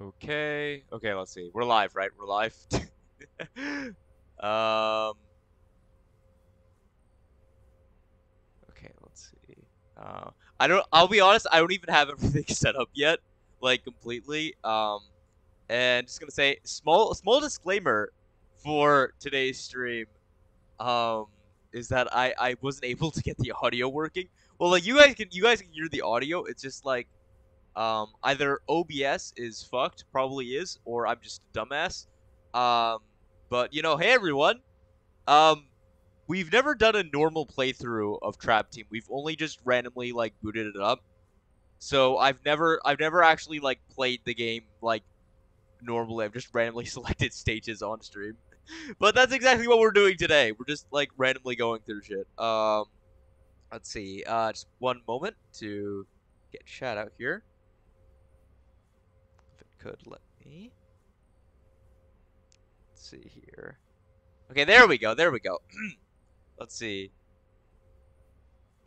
Okay. Okay, let's see. We're live, right? We're live. um. Okay, let's see. Uh, I don't. I'll be honest. I don't even have everything set up yet, like completely. Um, and just gonna say small small disclaimer for today's stream. Um, is that I I wasn't able to get the audio working. Well, like you guys can you guys can hear the audio. It's just like um, either OBS is fucked, probably is, or I'm just a dumbass. Um, but you know, hey everyone, um, we've never done a normal playthrough of Trap Team. We've only just randomly like booted it up. So I've never, I've never actually like played the game like normally. I've just randomly selected stages on stream. but that's exactly what we're doing today. We're just like randomly going through shit. Um, let's see. Uh, just one moment to get chat out here could let me. Let's see here. Okay, there we go. There we go. Let's see.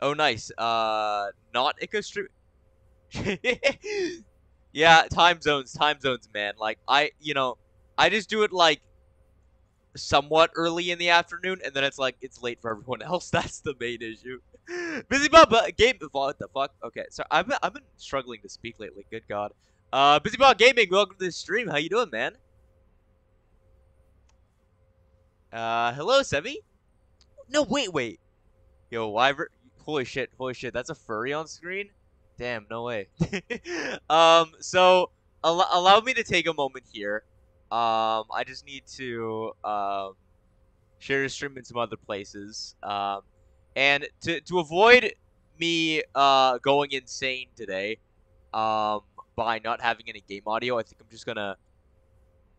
Oh, nice. Uh, not Stream. yeah, time zones, time zones, man. Like, I, you know, I just do it, like, somewhat early in the afternoon, and then it's, like, it's late for everyone else. That's the main issue. Busy Bubba, game, what the fuck? Okay, so I've I've been struggling to speak lately, good god. Uh, BusyBot Gaming, welcome to the stream. How you doing, man? Uh, hello, Semi? No, wait, wait. Yo, Wyvern. Holy shit, holy shit. That's a furry on screen? Damn, no way. um, so, al allow me to take a moment here. Um, I just need to, um, share the stream in some other places. Um, and to, to avoid me, uh, going insane today, um, by not having any game audio. I think I'm just gonna,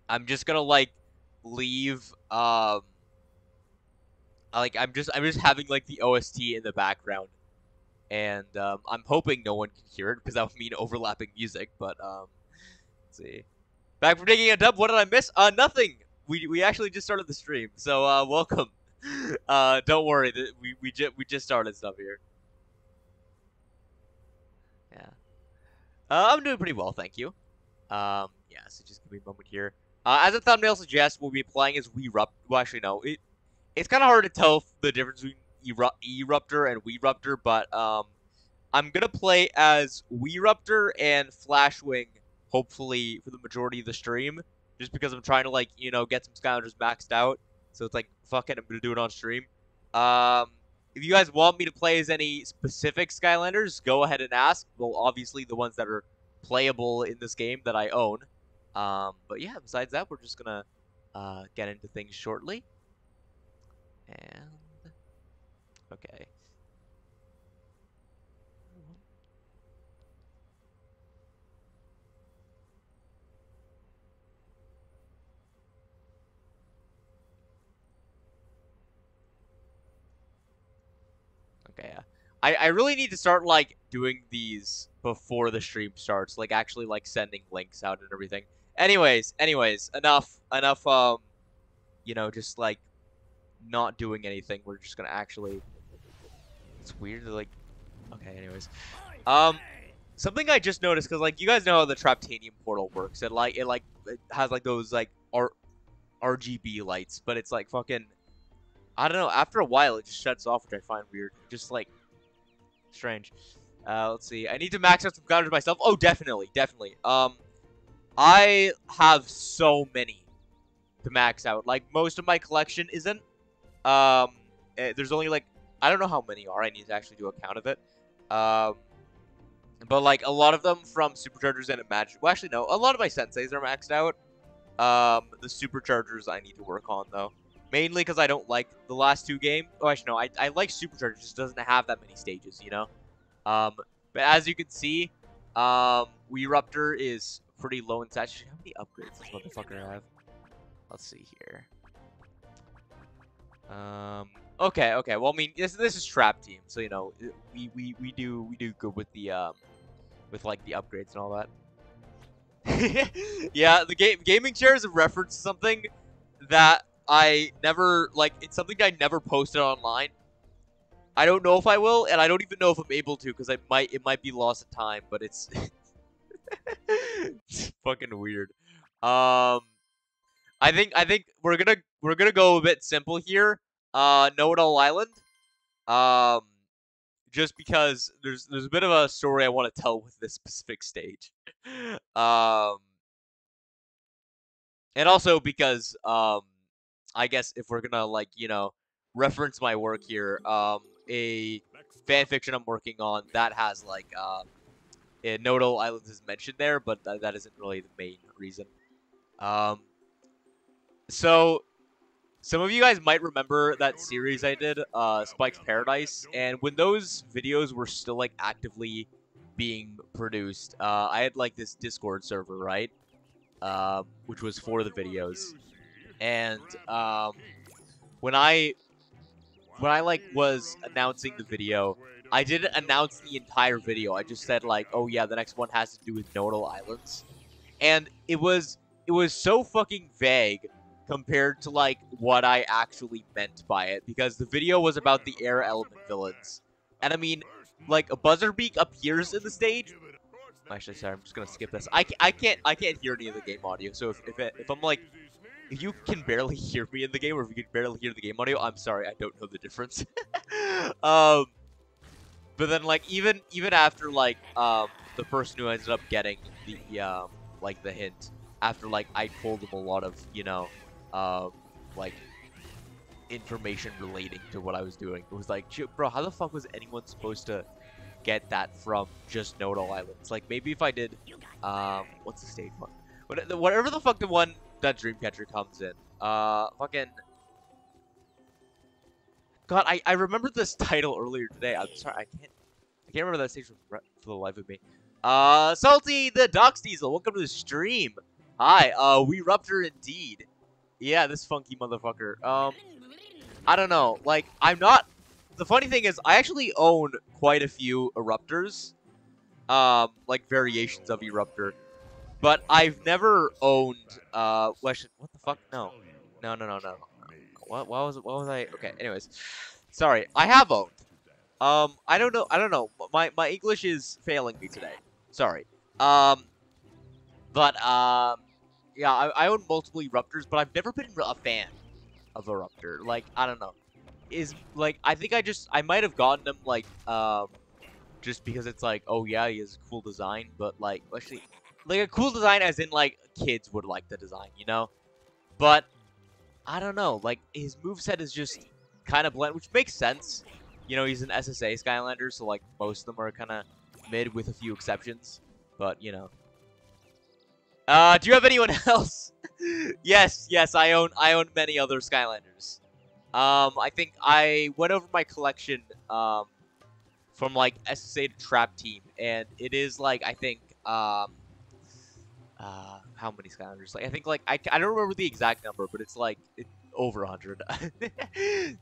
I'm just gonna like leave. Um, like I'm just I'm just having like the OST in the background, and um, I'm hoping no one can hear it because that would mean overlapping music. But um, let's see. Back from taking a dub. What did I miss? Uh, nothing. We we actually just started the stream, so uh, welcome. Uh, don't worry. We we just we just started stuff here. Uh, I'm doing pretty well, thank you. Um, yeah, so just give me a moment here. Uh, as the thumbnail suggests, we'll be playing as Weerupt. Well, actually, no. It, it's kind of hard to tell the difference between Eruptor and Weeruptor, but um, I'm going to play as Weeruptor and Flashwing, hopefully, for the majority of the stream. Just because I'm trying to, like, you know, get some Skylanders maxed out. So it's like, fuck it, I'm going to do it on stream. Um, if you guys want me to play as any specific Skylanders, go ahead and ask. Well, obviously the ones that are playable in this game that I own. Um, but yeah, besides that, we're just gonna uh, get into things shortly. And okay. Okay, yeah. I, I really need to start, like, doing these before the stream starts. Like, actually, like, sending links out and everything. Anyways, anyways, enough, enough, um, you know, just, like, not doing anything. We're just gonna actually... It's weird, like... Okay, anyways. Um, something I just noticed, because, like, you guys know how the Traptanium portal works. It, like, it, like, it has, like, those, like, R RGB lights, but it's, like, fucking I don't know. After a while, it just shuts off, which I find weird. Just like strange. Uh, let's see. I need to max out some counters myself. Oh, definitely, definitely. Um, I have so many to max out. Like most of my collection isn't. Um, eh, there's only like I don't know how many are. I need to actually do a count of it. Um, but like a lot of them from superchargers and Imagine. Well, actually no. A lot of my senseis are maxed out. Um, the superchargers I need to work on though. Mainly because I don't like the last two games. Oh, actually, no. I, I like Supercharger. just doesn't have that many stages, you know? Um, but as you can see, um, Weeruptor is pretty low in saturation. How many upgrades does motherfucker have? Let's see here. Um, okay, okay. Well, I mean, this this is Trap Team, so you know, we we we do we do good with the um, with like the upgrades and all that. yeah, the game gaming chair is a reference to something that I never, like, it's something I never posted online. I don't know if I will, and I don't even know if I'm able to, because I might, it might be lost of time, but it's, it's fucking weird. Um, I think I think we're gonna we're gonna go a bit simple here. Uh, Know-It-All Island. Um, just because there's there's a bit of a story I want to tell with this specific stage. um, and also because um, I guess if we're gonna like you know reference my work here, um, a fan fiction I'm working on that has like uh, Know-It-All Islands is mentioned there, but th that isn't really the main reason. Um, so some of you guys might remember that series I did, uh, Spike's Paradise, and when those videos were still like actively being produced, uh, I had like this Discord server, right? Uh, which was for the videos, and um, when I when I like was announcing the video, I didn't announce the entire video. I just said like, oh yeah, the next one has to do with Know-It-All Islands, and it was it was so fucking vague compared to like what I actually meant by it because the video was about the air element villains. And I mean, like a Buzzerbeak appears in the stage. Actually, sorry, I'm just gonna skip this. I, I can't I can't hear any of the game audio. So if if, it, if I'm like if you can barely hear me in the game or if you can barely hear the game audio, I'm sorry, I don't know the difference. um, but then like even even after like um the person who ended up getting the um like the hint after like I told them a lot of you know um, like information relating to what I was doing. It was like, bro, how the fuck was anyone supposed to get that from just Know-It-All Islands? Like, maybe if I did, um, what's the stage one? Whatever the fuck the one that Dreamcatcher comes in. Uh, fucking. God, I, I remember this title earlier today. I'm sorry, I can't I can't remember that stage for, for the life of me. Uh, Salty the Dox Diesel, welcome to the stream. Hi, uh, Weeruptor indeed. Yeah, this funky motherfucker. Um, I don't know. Like, I'm not... The funny thing is, I actually own quite a few Eruptors. Um, like, variations of Eruptor. But I've never owned, uh, what the fuck? No. No, no, no, no. What, what was? What was I? Okay, anyways. Sorry. I have owned. Um, I don't know. I don't know. My, my English is failing me today. Sorry. Um, but, um, yeah, I, I own multiple Eruptors, but I've never been a fan of Eruptor. Like, I don't know. Is, like, I think I just, I might have gotten them, like, um, just because it's like, oh yeah, he has a cool design, but, like, actually, like, a cool design as in, like, kids would like the design, you know? But, I don't know, like, his moveset is just kind of bland, which makes sense. You know, he's an SSA Skylander, so, like, most of them are kind of mid with a few exceptions. But, you know, uh, do you have anyone else? yes, yes, I own I own many other Skylanders. Um, I think I went over my collection um, from like SSA to Trap Team, and it is like I think um, uh, how many Skylanders? Like I think like I, I don't remember the exact number, but it's like it, over a hundred.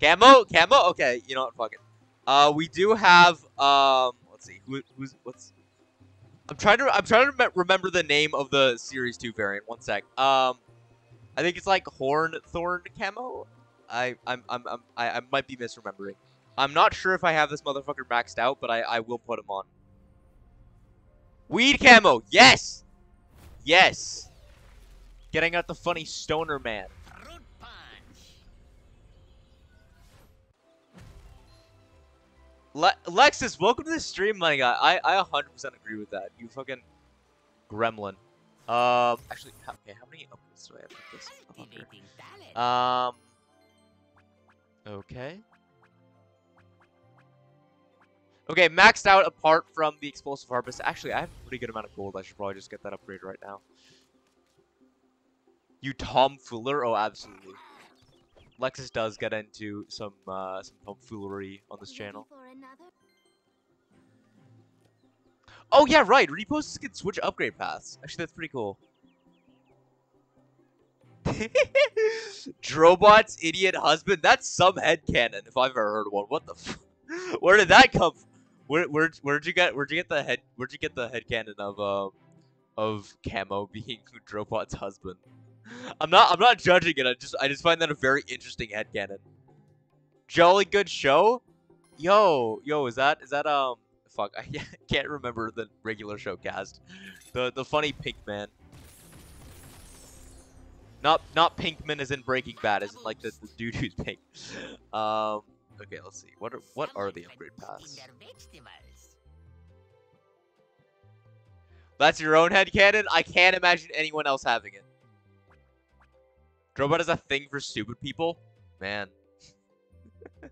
camo, camo. Okay, you know what? Fuck it. Uh, we do have um, let's see, who, who's what's I'm trying to I'm trying to remember the name of the Series 2 variant. One sec. Um, I think it's like Horn Thorn Camo. I I'm, I'm, I'm I, I might be misremembering. I'm not sure if I have this motherfucker maxed out, but I I will put him on. Weed Camo. Yes. Yes. Getting out the funny stoner man. Le Lexus, welcome to the stream, my guy. I I 100% agree with that. You fucking gremlin. Um, actually, how, okay, how many upgrades do I have with this? Um, okay. Okay, maxed out apart from the explosive harvest. Actually, I have a pretty good amount of gold. I should probably just get that upgrade right now. You tomfooler? Oh, absolutely. Lexus does get into some uh, some tomfoolery on this channel. Oh yeah, right. Reposts can switch upgrade paths. Actually, that's pretty cool. Drobot's idiot husband. That's some head headcanon if I've ever heard one. What the? Where did that come? From? Where where where'd you get where'd you get the head where'd you get the head headcanon of um of Camo being Drobot's husband? I'm not I'm not judging it. I just I just find that a very interesting headcanon. Jolly good show. Yo, yo, is that is that um fuck? I can't remember the regular show cast. The the funny pink man. Not not Pinkman as in Breaking Bad, as in like the, the dude who's pink. Um. Okay, let's see. What are what are the upgrade paths? That's your own head headcanon? I can't imagine anyone else having it. Drobot is a thing for stupid people? Man.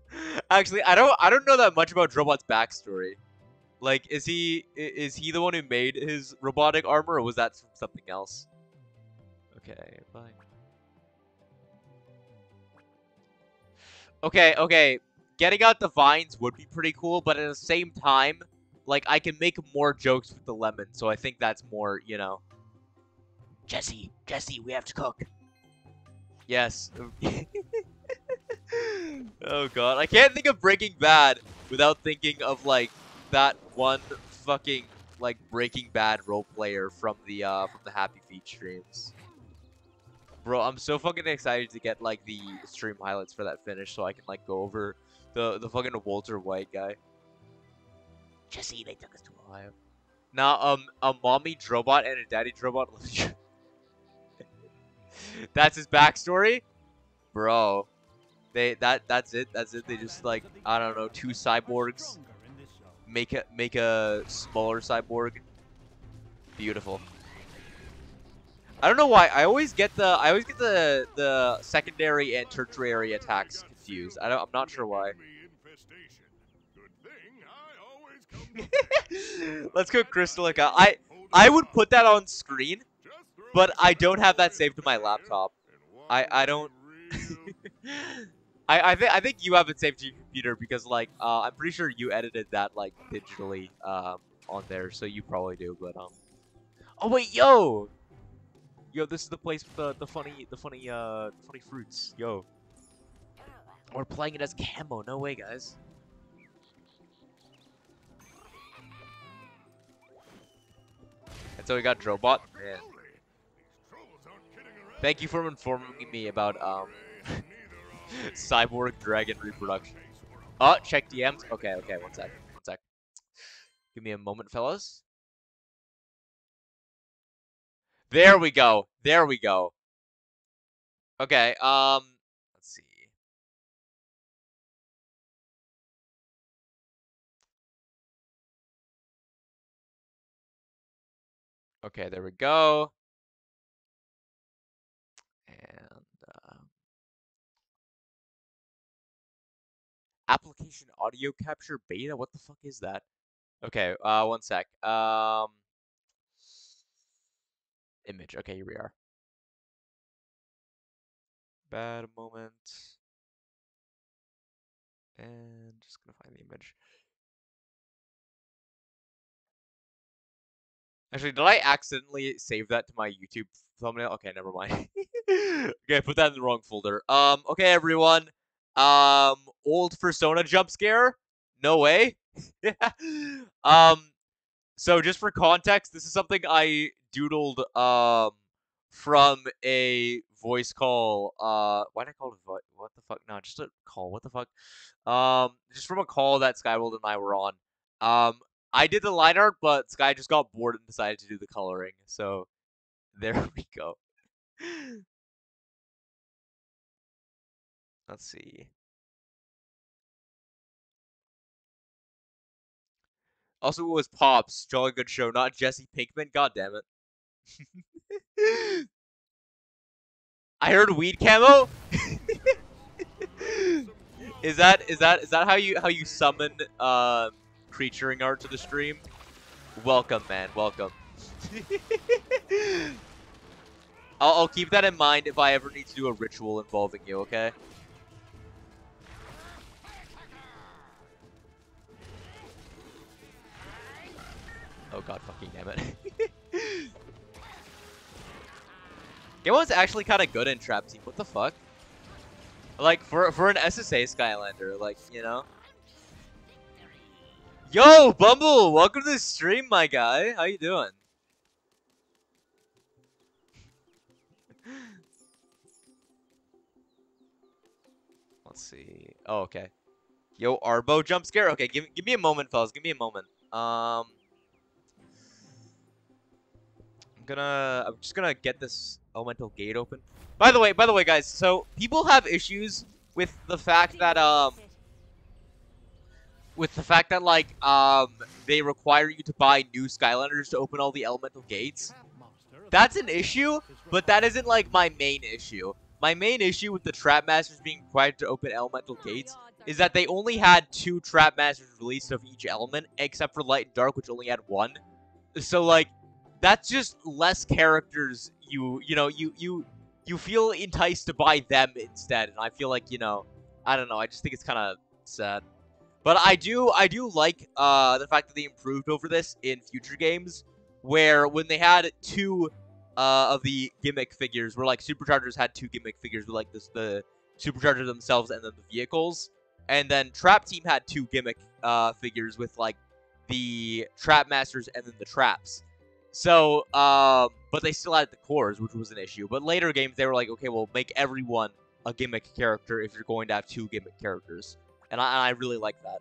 Actually, I don't I don't know that much about Drobot's backstory. Like, is he is he the one who made his robotic armor, or was that something else? Okay, bye. Okay, okay. Getting out the vines would be pretty cool, but at the same time, like, I can make more jokes with the lemon, so I think that's more, you know. Jesse, Jesse, we have to cook. Yes. oh god, I can't think of Breaking Bad without thinking of like that one fucking like Breaking Bad role player from the uh from the Happy Feet streams. Bro, I'm so fucking excited to get like the stream highlights for that finish so I can like go over the the fucking Walter White guy. Jesse, they took us to Ohio. Now, um, a mommy Drobot and a daddy Drobot. That's his backstory, bro. They that that's it. That's it. They just like I don't know, two cyborgs make a make a smaller cyborg. Beautiful. I don't know why. I always get the I always get the the secondary and tertiary attacks confused. I don't. I'm not sure why. Let's go Crystalica. I I would put that on screen, but I don't have that saved to my laptop. I I don't. I I think I think you have it saved to your computer because like uh, I'm pretty sure you edited that like digitally um, on there, so you probably do. But um, oh wait, yo, yo, this is the place with the the funny the funny uh funny fruits. Yo, we're playing it as camo. No way, guys. And so we got Drobot. Man. Thank you for informing me about um Cyborg Dragon reproduction. Oh, check DMs. Okay, okay, one sec. One sec. Give me a moment, fellas. There we go. There we go. Okay, um, Okay, there we go. And. Application audio capture beta? What the fuck is that? Okay, uh, one sec. Um, image. Okay, here we are. Bad moment. And just gonna find the image. Actually, did I accidentally save that to my YouTube thumbnail? Okay, never mind. okay, put that in the wrong folder. Um, okay, everyone. Um, old Persona jump scare? No way. um, so just for context, this is something I doodled um from a voice call. Uh, why did I call it what the fuck? No, just a call. What the fuck? Um, just from a call that Skyworld and I were on. Um, I did the line art, but Sky just got bored and decided to do the coloring. So there we go. Let's see. Also, it was Pops. Jolly good show, not Jesse Pinkman. God damn it. I heard weed camo. is that is that is that how you how you summon um, creaturing art to the stream? Welcome, man. Welcome. I'll, I'll keep that in mind if I ever need to do a ritual involving you, okay? Oh god fucking damn it. Game Gamon's actually kind of good in Trap Team. What the fuck? Like, for, for an SSA Skylander, like, you know? Yo, Bumble! Welcome to the stream, my guy. How you doing? Let's see. Oh, okay. Yo, Arbo jump scare? Okay, give, give me a moment, fellas. Give me a moment. Um, I'm gonna. I'm just gonna get this elemental gate open. By the way, by the way, guys. So people have issues with the fact that um, with the fact that like um, they require you to buy new Skylanders to open all the elemental gates. That's an issue, but that isn't like my main issue. My main issue with the Trap Masters being required to open elemental gates is that they only had two Trap Masters released of each element, except for Light and Dark, which only had one. So, like, that's just less characters you, you know, you, you, you feel enticed to buy them instead, and I feel like, you know, I don't know, I just think it's kind of sad. But I do, I do like, uh, the fact that they improved over this in future games, where when they had two uh, of the gimmick figures, where like Superchargers had two gimmick figures with like this the Superchargers themselves and then the vehicles, and then Trap Team had two gimmick uh, figures with like the Trap Masters and then the Traps. So, um, but they still had the cores, which was an issue. But later games, they were like, okay, well, make everyone a gimmick character if you're going to have two gimmick characters, and I, I really like that.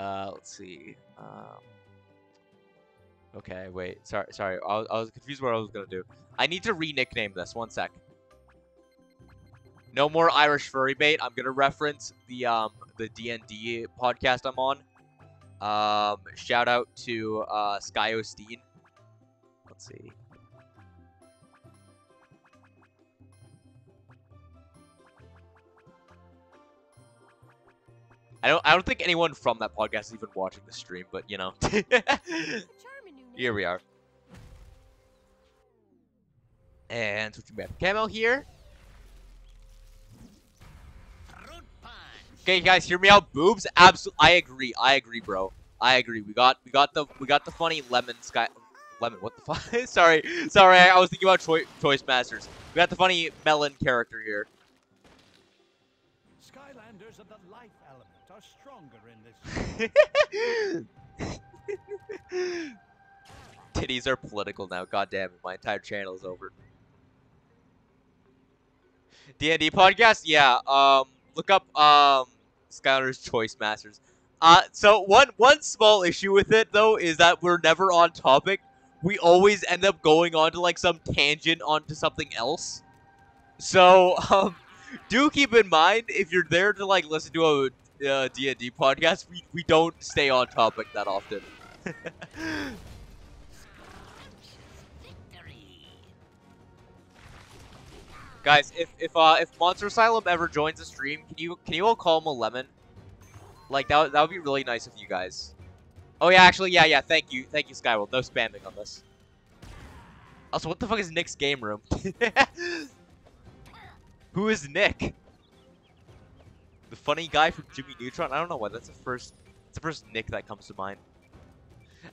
Uh, let's see. Um, Okay, wait. Sorry, sorry. I was, I was confused what I was gonna do. I need to re-nickname this. One sec. No more Irish furry bait. I'm gonna reference the um the DND podcast I'm on. Um, shout out to uh Sky Osteen. Let's see. I don't I don't think anyone from that podcast is even watching the stream, but you know. Here we are. And switching back camo here. Okay, guys, hear me out. Boobs, absolutely. I agree. I agree, bro. I agree. We got, we got the, we got the funny lemon sky, lemon. What the fuck? sorry, sorry. I was thinking about choi choice masters. We got the funny melon character here. Are stronger in this. Titties are political now. God damn it, my entire channel is over. D&D podcast? Yeah, um, look up, um, Skylanders Choice Masters. Uh, so one, one small issue with it, though, is that we're never on topic. We always end up going on to, like, some tangent onto something else. So, um, do keep in mind, if you're there to, like, listen to a uh, D&D podcast, we, we don't stay on topic that often. Guys, if if uh if Monster Asylum ever joins the stream, can you can you all call him a lemon? Like that that would be really nice of you guys. Oh yeah, actually yeah yeah. Thank you thank you Skyworld. No spamming on this. Also, what the fuck is Nick's game room? Who is Nick? The funny guy from Jimmy Neutron? I don't know why. That's the first. It's the first Nick that comes to mind.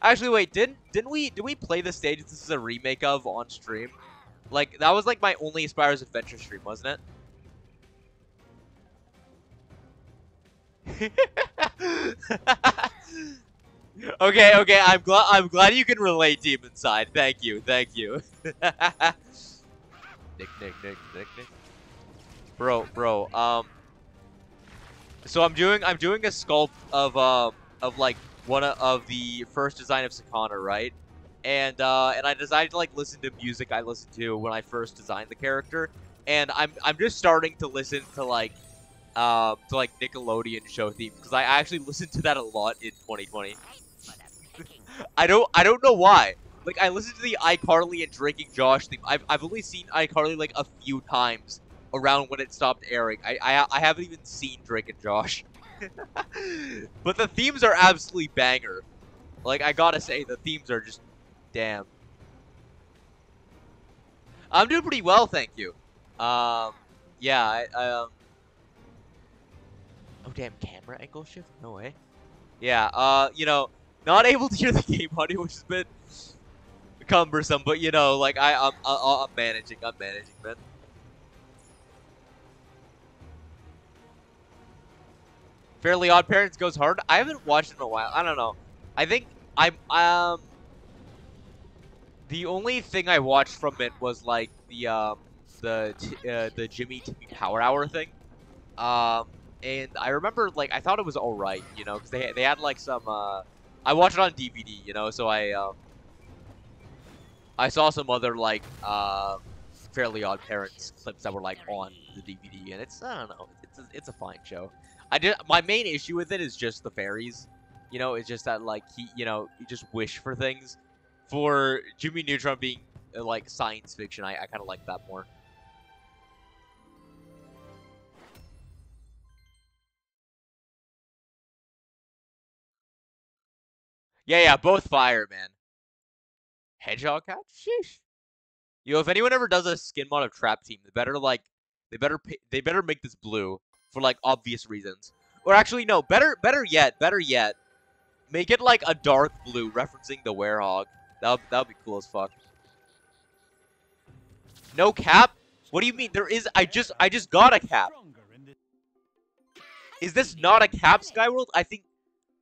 Actually, wait. Didn't didn't we did we play the stage this is a remake of on stream? Like, that was like my only Spyro's Adventure stream, wasn't it? okay, okay, I'm glad I'm glad you can relate deep inside. Thank you, thank you. Nick, Nick, Nick, Nick, Nick. Bro, bro, um So I'm doing I'm doing a sculpt of um of like one of the first design of Sakana, right? and uh, and I decided to like listen to music I listened to when I first designed the character, and I'm I'm just starting to listen to like um to like Nickelodeon show theme because I actually listened to that a lot in 2020. I don't I don't know why. Like I listened to the iCarly and Drake and Josh theme. I've I've only seen iCarly like a few times around when it stopped airing. I I, I haven't even seen Drake and Josh. but the themes are absolutely banger. Like I gotta say, the themes are just Damn. I'm doing pretty well, thank you. Um, yeah, I, I um. Oh damn, camera angle shift? No way. Yeah, uh, you know, not able to hear the game audio, which has been cumbersome, but you know, like I, I'm, I, I'm managing, I'm managing, man. Fairly Odd Parents goes hard. I haven't watched it in a while. I don't know. I think I'm um the only thing I watched from it was like the um the uh, the Jimmy Timmy Power Hour thing. Um, and I remember like I thought it was all right, you know, because they they had like some. Uh, I watched it on DVD, you know, so I um, I saw some other like uh, Fairly Odd Parents clips that were like on the DVD, and it's I don't know, it's a, it's a fine show. I did my main issue with it is just the fairies, you know, it's just that like he, you know, you just wish for things. For Jimmy Neutron being uh, like science fiction, I, I kind of like that more. Yeah, yeah, both fire, man. Hedgehog cat? Sheesh. Yo, know, if anyone ever does a skin mod of Trap Team, they better like, they better they better make this blue for like obvious reasons. Or actually, no, better better yet, better yet, make it like a dark blue, referencing the Werehog. That that would be cool as fuck. No cap? What do you mean? There is. I just I just got a cap. Is this not a cap, Skyworld? I think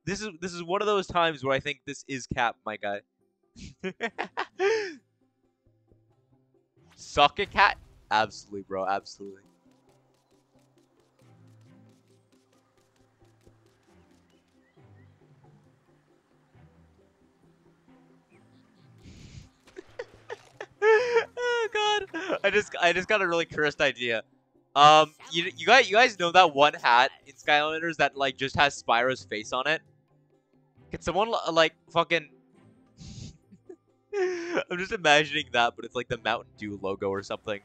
this is this is one of those times where I think this is cap, my guy. Suck a cat? Absolutely, bro. Absolutely. Oh god. I just I just got a really cursed idea. Um you you guys you guys know that one hat in Skylanders that like just has Spyro's face on it? Can someone like fucking I'm just imagining that, but it's like the Mountain Dew logo or something.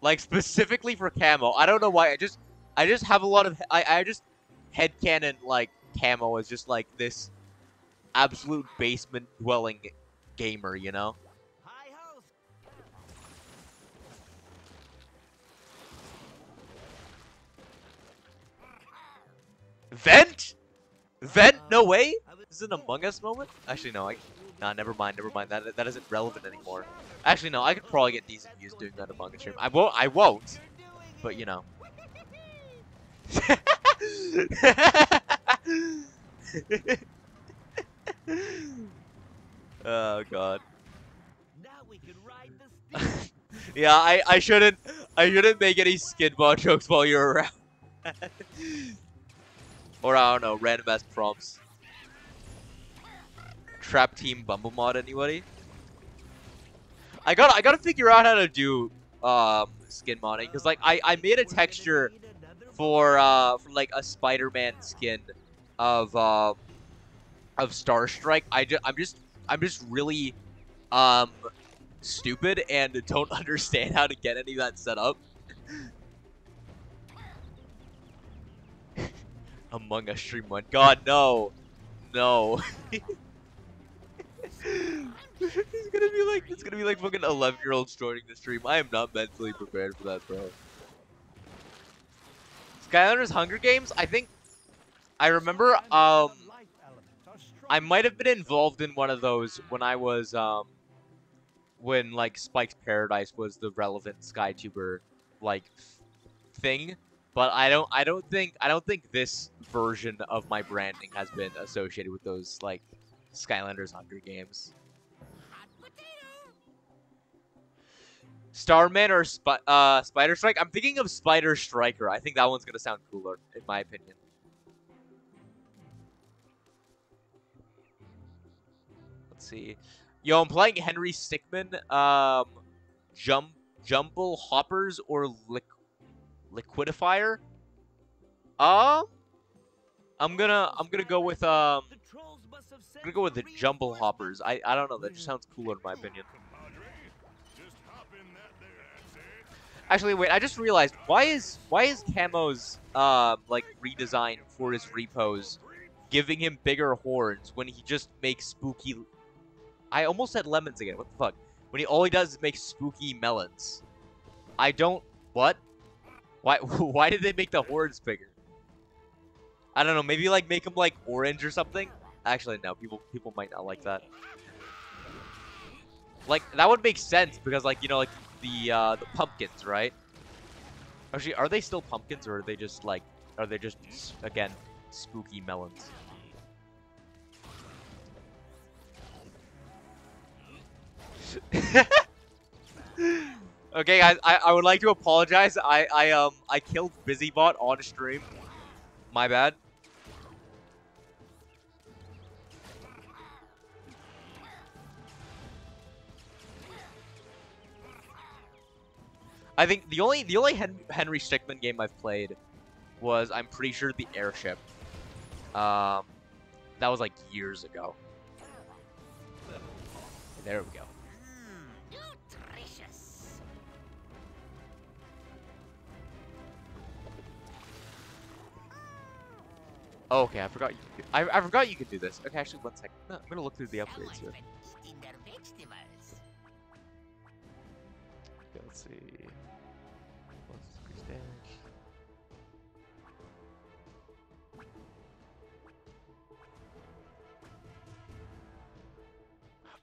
Like specifically for camo. I don't know why. I just I just have a lot of I I just headcanon like camo is just like this absolute basement dwelling gamer, you know? Vent? Vent? No way? Is it an Among Us moment? Actually, no. I, nah, never mind. Never mind. That that isn't relevant anymore. Actually, no. I could probably get decent views doing that Among Us stream. I won't. I won't. But you know. oh god. yeah, I I shouldn't I shouldn't make any skidball jokes while you're around. or I don't know, random ass prompts. Trap Team Bumble mod anybody? I gotta I gotta figure out how to do um skin modding because like I I made a texture for uh for like a Spider-Man skin of um of Starstrike. I just I'm just I'm just really um stupid and don't understand how to get any of that set up. Among Us stream one. God no, no. it's gonna be like it's gonna be like fucking 11 year olds joining the stream. I am not mentally prepared for that, bro. Skylanders Hunger Games. I think I remember. Um, I might have been involved in one of those when I was um, when like Spike's Paradise was the relevant SkyTuber like thing. But I don't I don't think I don't think this version of my branding has been associated with those like Skylanders Hunger Games. Starman or Sp uh, Spider Strike? I'm thinking of Spider Striker. I think that one's gonna sound cooler, in my opinion. Let's see. Yo, I'm playing Henry Stickmin. Um, jump, Jumble Hoppers or Liq Liquidifier. Um, I'm gonna I'm gonna go with um I'm gonna go with the Jumble Hoppers. I I don't know. That just sounds cooler in my opinion. Actually, wait. I just realized why is why is Camo's uh like redesign for his repose giving him bigger horns when he just makes spooky. I almost said lemons again. What the fuck? When he all he does is make spooky melons. I don't. What? Why? Why did they make the horns bigger? I don't know. Maybe like make them like orange or something. Actually, no. People people might not like that. Like that would make sense because like you know like the uh, the pumpkins, right? Actually, are they still pumpkins or are they just like are they just again spooky melons? okay, guys, I, I would like to apologize. I I um I killed BusyBot on stream. My bad. I think the only the only Hen Henry Stickmin game I've played was I'm pretty sure the airship. Um, that was like years ago. There we go. Oh, okay, I forgot you. Could, I I forgot you could do this. Okay, actually, one second. No, I'm gonna look through the upgrades here. Okay, let's see. What's increased damage?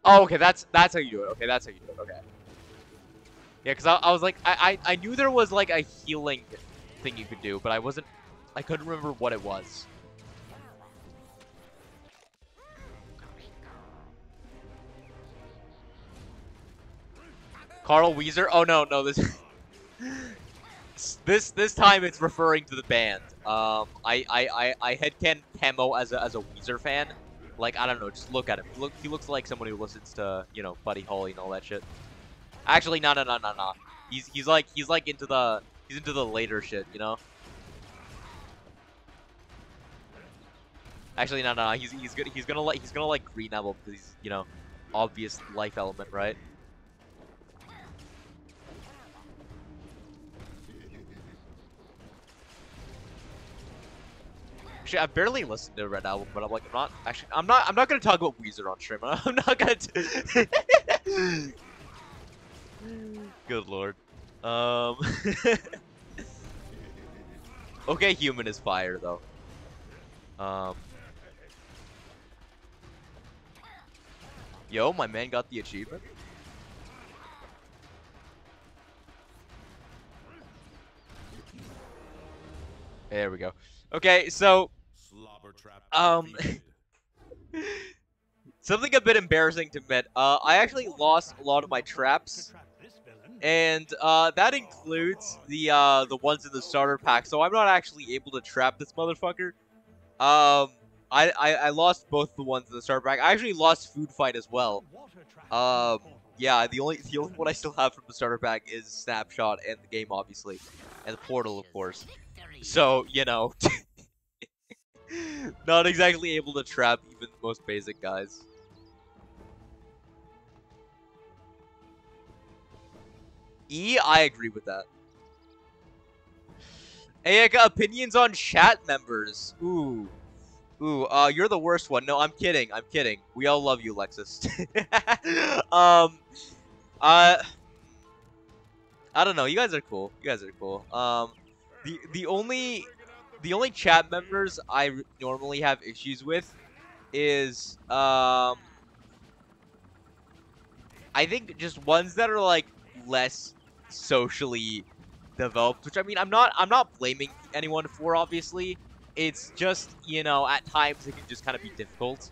Oh, okay, that's that's how you do it. Okay, that's how you do it. Okay. Yeah, because I, I was like, I, I I knew there was like a healing thing you could do, but I wasn't, I couldn't remember what it was. Carl Wheezer? Oh no, no, this this this time it's referring to the band. Um, I I I, I headcan Camo as a as a Weezer fan. Like I don't know, just look at him. He look he looks like someone who listens to you know Buddy Holly and all that shit. Actually, no no no no no. He's he's like he's like into the he's into the later shit, you know. Actually, no no, he's he's good. He's gonna like he's gonna like Green Apple because he's you know obvious life element, right? Actually, I barely listened to Red Album, but I'm like, I'm not actually, I'm not, I'm not gonna talk about Weezer on stream. I'm not gonna. Good lord. Um. okay, human is fire though. Um. Yo, my man got the achievement. There we go. Okay, so. Um, something a bit embarrassing to admit. Uh, I actually lost a lot of my traps, To trap this villain. and uh, that includes the uh, the ones in the starter pack. So I'm not actually able to trap this motherfucker. Um, I, I I lost both the ones in the starter pack. I actually lost food fight as well. Um. Yeah, the only the only one I still have from the starter pack is snapshot and the game, obviously, and the portal, of course. So, you know, not exactly able to trap even the most basic guys. E, I agree with that. Ayaka, opinions on chat members. Ooh. Ooh, uh, you're the worst one. No, I'm kidding. I'm kidding. We all love you, Lexus. um, uh, I don't know. You guys are cool. You guys are cool. Um, the the only the only chat members I normally have issues with is um I think just ones that are like less socially developed, which I mean I'm not I'm not blaming anyone for obviously. It's just, you know, at times it can just kind of be difficult.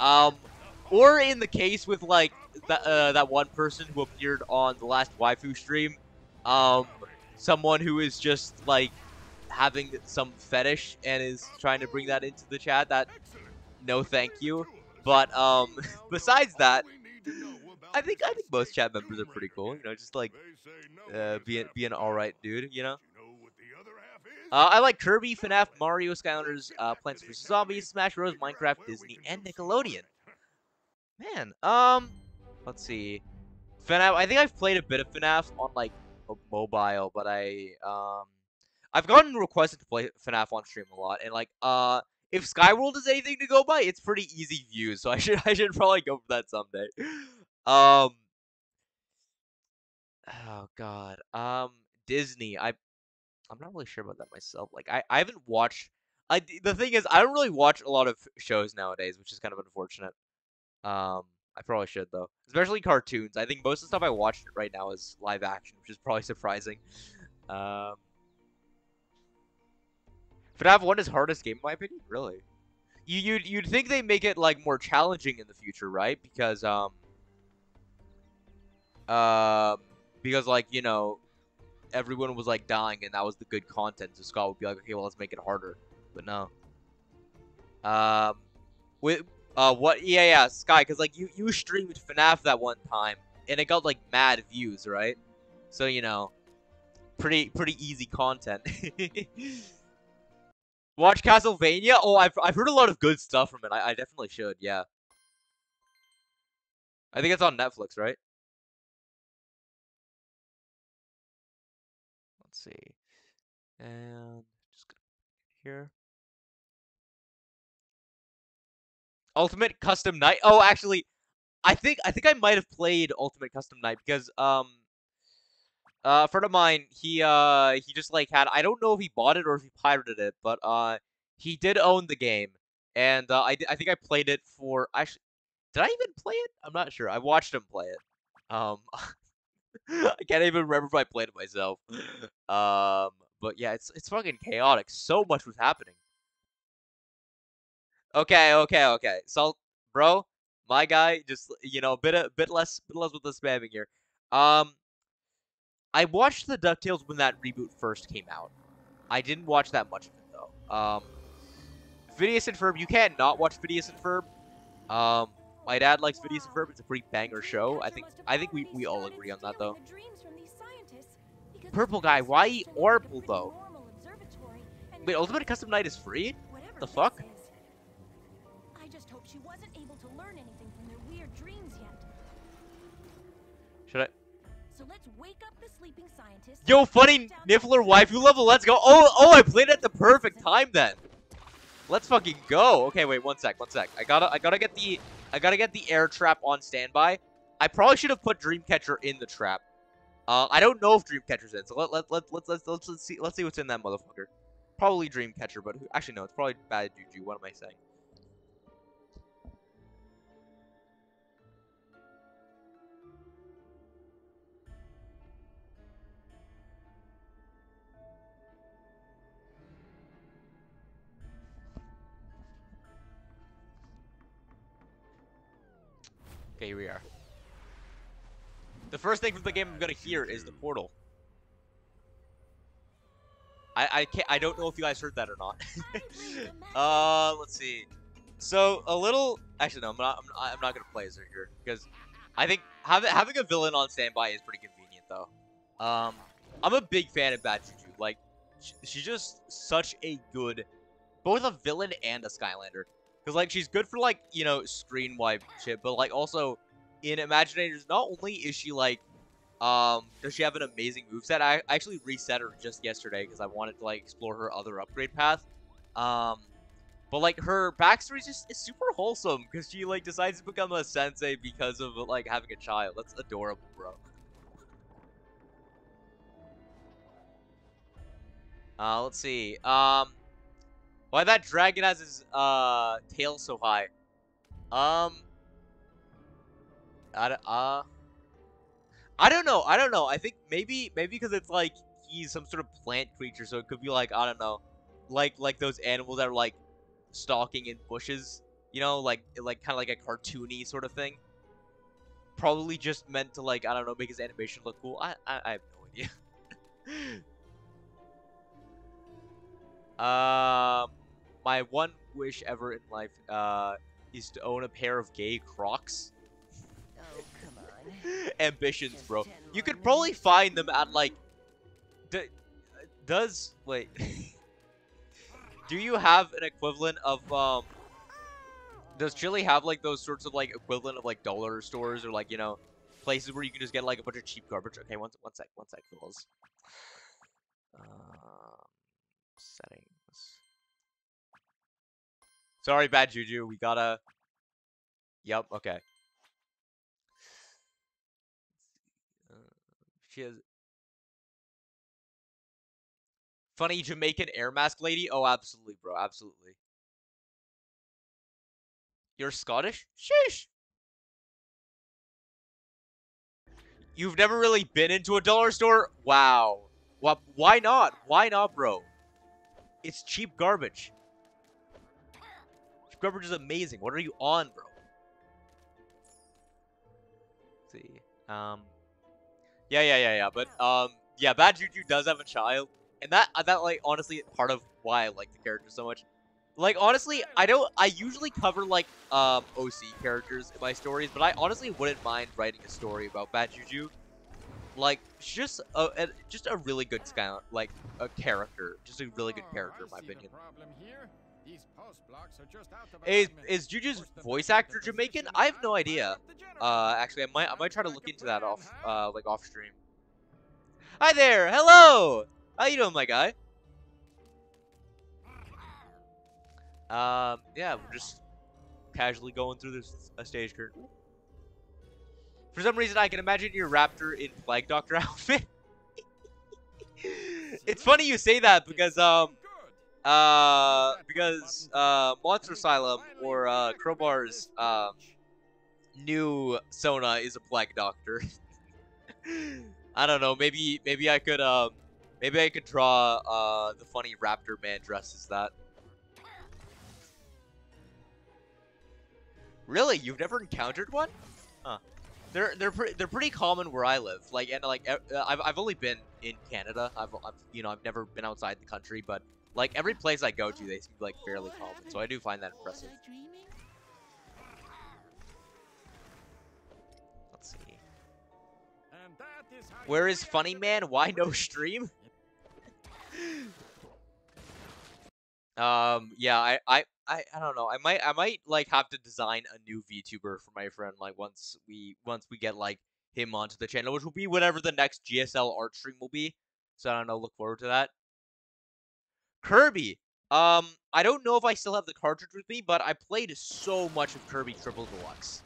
Um or in the case with like that uh, that one person who appeared on the last waifu stream, um someone who is just like having some fetish and is trying to bring that into the chat that no thank you but um besides that i think i think most chat members are pretty cool you know just like uh being being all right dude you know uh, I like Kirby, FNAF, Mario, Skylanders, uh, Plants vs Zombies, Smash Bros, Minecraft, Disney, and Nickelodeon. Man, um, let's see. FNAF. I think I've played a bit of FNAF on like mo- mobile, but I um, I've gotten requested to play FNAF on stream a lot, and like uh, if Skyworld is anything to go by, it's pretty easy views, so I should I should probably go for that someday. Um. Oh God. Um, Disney. I I'm not really sure about that myself. Like I I haven't watched. I the thing is I don't really watch a lot of shows nowadays, which is kind of unfortunate. Um, I probably should though, especially cartoons. I think most of the stuff I watch right now is live action, which is probably surprising. Um, FNAF One is hardest game in my opinion. Really, you you'd you'd think they make it like more challenging in the future, right? Because um, um, because like you know, everyone was like dying, and that was the good content. So Scott would be like, okay, well let's make it harder. But no. Um, with uh, what? Yeah, yeah, Sky, because like you you streamed FNAF that one time, and it got like mad views, right? So you know, pretty pretty easy content. Watch Castlevania? Oh, I've I've heard a lot of good stuff from it. I, I definitely should. Yeah. I think it's on Netflix, right? Let's see. And just here. Ultimate Custom Night. Oh, actually, I think I think I might have played Ultimate Custom Night because um uh, a friend of mine, he uh he just like had I don't know if he bought it or if he pirated it, but uh he did own the game, and uh, I I think I played it for actually did I even play it? I'm not sure. I watched him play it. Um, I can't even remember if I played it myself. Um, but yeah, it's it's fucking chaotic. So much was happening. Okay, okay, okay. So, bro, my guy, just you know, bit a bit less, bit less with the spamming here. Um, I watched the Ducktales when that reboot first came out. I didn't watch that much of it though. Um, Phineas and Ferb, you can't not watch Phineas and Ferb. Um, my dad likes Phineas and Ferb. It's a pretty banger show. I think I think we, we all agree on that though. Purple guy, why eat Orbital though? Wait, Ultimate Custom Night is free? What the fuck? I just hope she wasn't able to learn anything from their weird dreams yet. Should I? So let's wake up the sleeping scientist. Yo, funny Niffler waifu level. Let's go. Oh, oh, I played at the perfect time then. Let's fucking go. Okay, wait, one sec, one sec. I gotta, I gotta get the, I gotta get the air trap on standby. I probably should have put Dreamcatcher in the trap. Uh, I don't know if Dreamcatcher's in, so let let let let's let's let's, let's see let's see what's in that motherfucker. Probably Dreamcatcher, but who, actually no, it's probably bad juju. What am I saying? Okay, here we are. The first thing from the game I'm gonna hear is the portal. I I can't I don't know if you guys heard that or not. uh, let's see. So a little actually no, I'm not I'm not, I'm not gonna play as her here because I think having having a villain on standby is pretty convenient though. Um, I'm a big fan of Bad Juju. Like, sh she's just such a good, both a villain and a Skylander. Because, like, she's good for, like, you know, screen wipe shit, but, like, also, in Imaginators, not only is she, like, um, does she have an amazing moveset? I actually reset her just yesterday because I wanted to, like, explore her other upgrade path. Um, but, like, her backstory is just is super wholesome because she, like, decides to become a sensei because of, like, having a child. That's adorable, bro. Uh, let's see. Um, why that dragon has his uh tail so high? Um, I uh, I don't know. I don't know. I think maybe maybe because it's like he's some sort of plant creature, so it could be like I don't know, like like those animals that are like stalking in bushes. You know, like like kind of like a cartoony sort of thing. Probably just meant to like I don't know make his animation look cool. I I, I have no idea. Um, my one wish ever in life uh is to own a pair of gay Crocs. Oh, come on. Ambitions, Just bro. You could probably minutes. find them at like. D does wait? Do you have an equivalent of um? Does Chile have like those sorts of like equivalent of like dollar stores or like you know places where you can just get like a bunch of cheap garbage? Okay, one one sec, one sec, fellas. Um, settings. Sorry, bad juju. We gotta. Yep. Okay. Uh, She has. Funny Jamaican air mask lady? Oh, absolutely, bro. Absolutely. You're Scottish? Sheesh. You've never really been into a dollar store? Wow. Wha why not? Why not, bro? It's cheap garbage. Garbage is amazing. What are you on, bro? Let's see. Um. Yeah, yeah, yeah, yeah. But um, yeah, Bad Juju does have a child, and that uh, that like honestly part of why I like the character so much. Like honestly, I don't. I usually cover like um OC characters in my stories, but I honestly wouldn't mind writing a story about Bad Juju. Like just a, a just a really good scout, like a character, just a really good Oh, character in my opinion. Problem here. These post blocks are just out of Is is Juju's voice actor Jamaican? I have no idea. up the generator. Uh, actually, I might I might try to look into that off uh like off stream. Hi there, hello. How you doing, my guy? Um, yeah, we're just casually going through this a stage currently. For some reason, I can imagine your raptor in Plague Doctor outfit. it's funny you say that because um. Uh because uh Monster Asylum or uh Crowbar's um new Sona is a Plague Doctor. I don't know. Maybe maybe I could um maybe I could draw uh the funny Raptor man dressed as that. Really, you've never encountered one? Huh. They're they're pretty they're pretty common where I live. Like and like uh, I've I've only been in Canada. I've, I've you know I've never been outside the country, but like every place I go to, they seem like fairly common. So I do find that impressive. Let's see. Where is Funny Man? Why no stream? Um, yeah, I, I, I, I don't know. I might, I might like have to design a new VTuber for my friend. Like once we, once we get like him onto the channel, which will be whatever the next GSL art stream will be. So I don't know. Look forward to that. Kirby. Um, I don't know if I still have the cartridge with me, but I played so much of Kirby Triple Deluxe.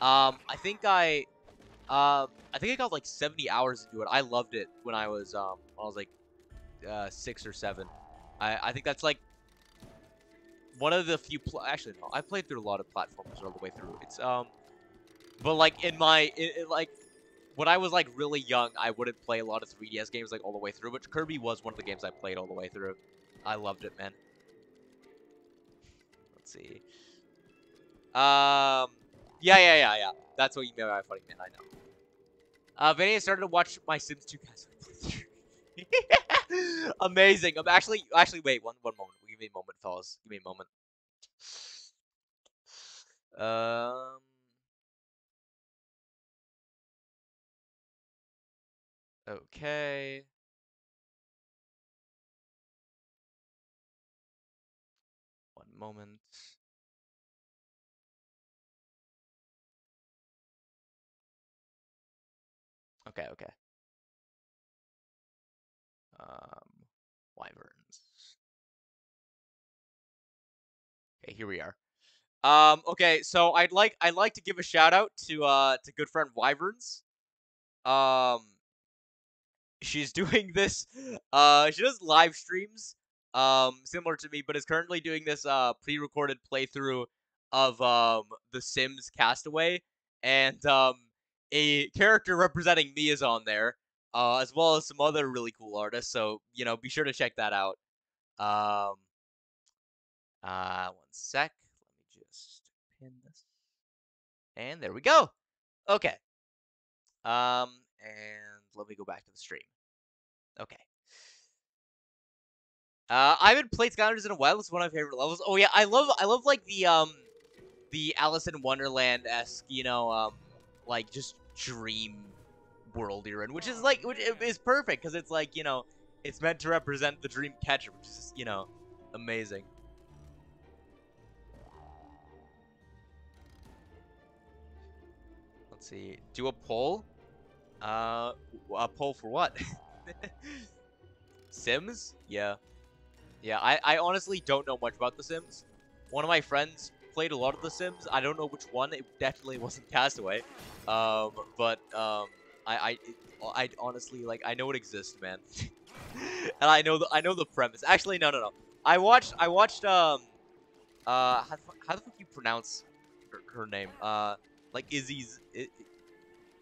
Um, I think I, um, I think I got like 70 hours into it. I loved it when I was um I was like uh six or seven. I I think that's like one of the few. Actually, no, I played through a lot of platforms all the way through. It's um, but like in my in, in, like when I was like really young, I wouldn't play a lot of 3DS games like all the way through. But Kirby was one of the games I played all the way through. I loved it, man. Let's see. Um, yeah, yeah, yeah, yeah. That's what you meant by funny man. I know. Uh, Vinny started to watch my Sims 2 guys. Amazing. I'm actually, actually, wait one, one moment. Give me a moment, fellas. Give me a moment. Um. Okay. Moment. Okay, okay. Um, wyverns. Okay, here we are. Um, okay, so I'd like I'd like to give a shout out to uh to good friend Wyverns. Um, she's doing this. Uh, she does live streams. Um, similar to me, but is currently doing this uh pre-recorded playthrough of um The Sims Castaway, and um a character representing me is on there, uh, as well as some other really cool artists. So you know, be sure to check that out. Um, uh, one sec. Let me just pin this, and there we go. Okay. Um, and let me go back to the stream. Okay. Uh, I haven't played Skylanders in a while. It's one of my favorite levels. Oh yeah, I love I love like the um the Alice in Wonderland esque, you know, um like just dream world you're in, which is like which is perfect because it's like you know it's meant to represent the dream catcher, which is you know amazing. Let's see. Do a poll. Uh, a poll for what? Sims? Yeah. Yeah, I, I honestly don't know much about The Sims. One of my friends played a lot of The Sims. I don't know which one. It definitely wasn't Castaway. Um, but um, I I I honestly like I know it exists, man. and I know the I know the premise. Actually, no, no, no. I watched I watched um uh how how the fuck you pronounce her, her name? Uh, like Izzy's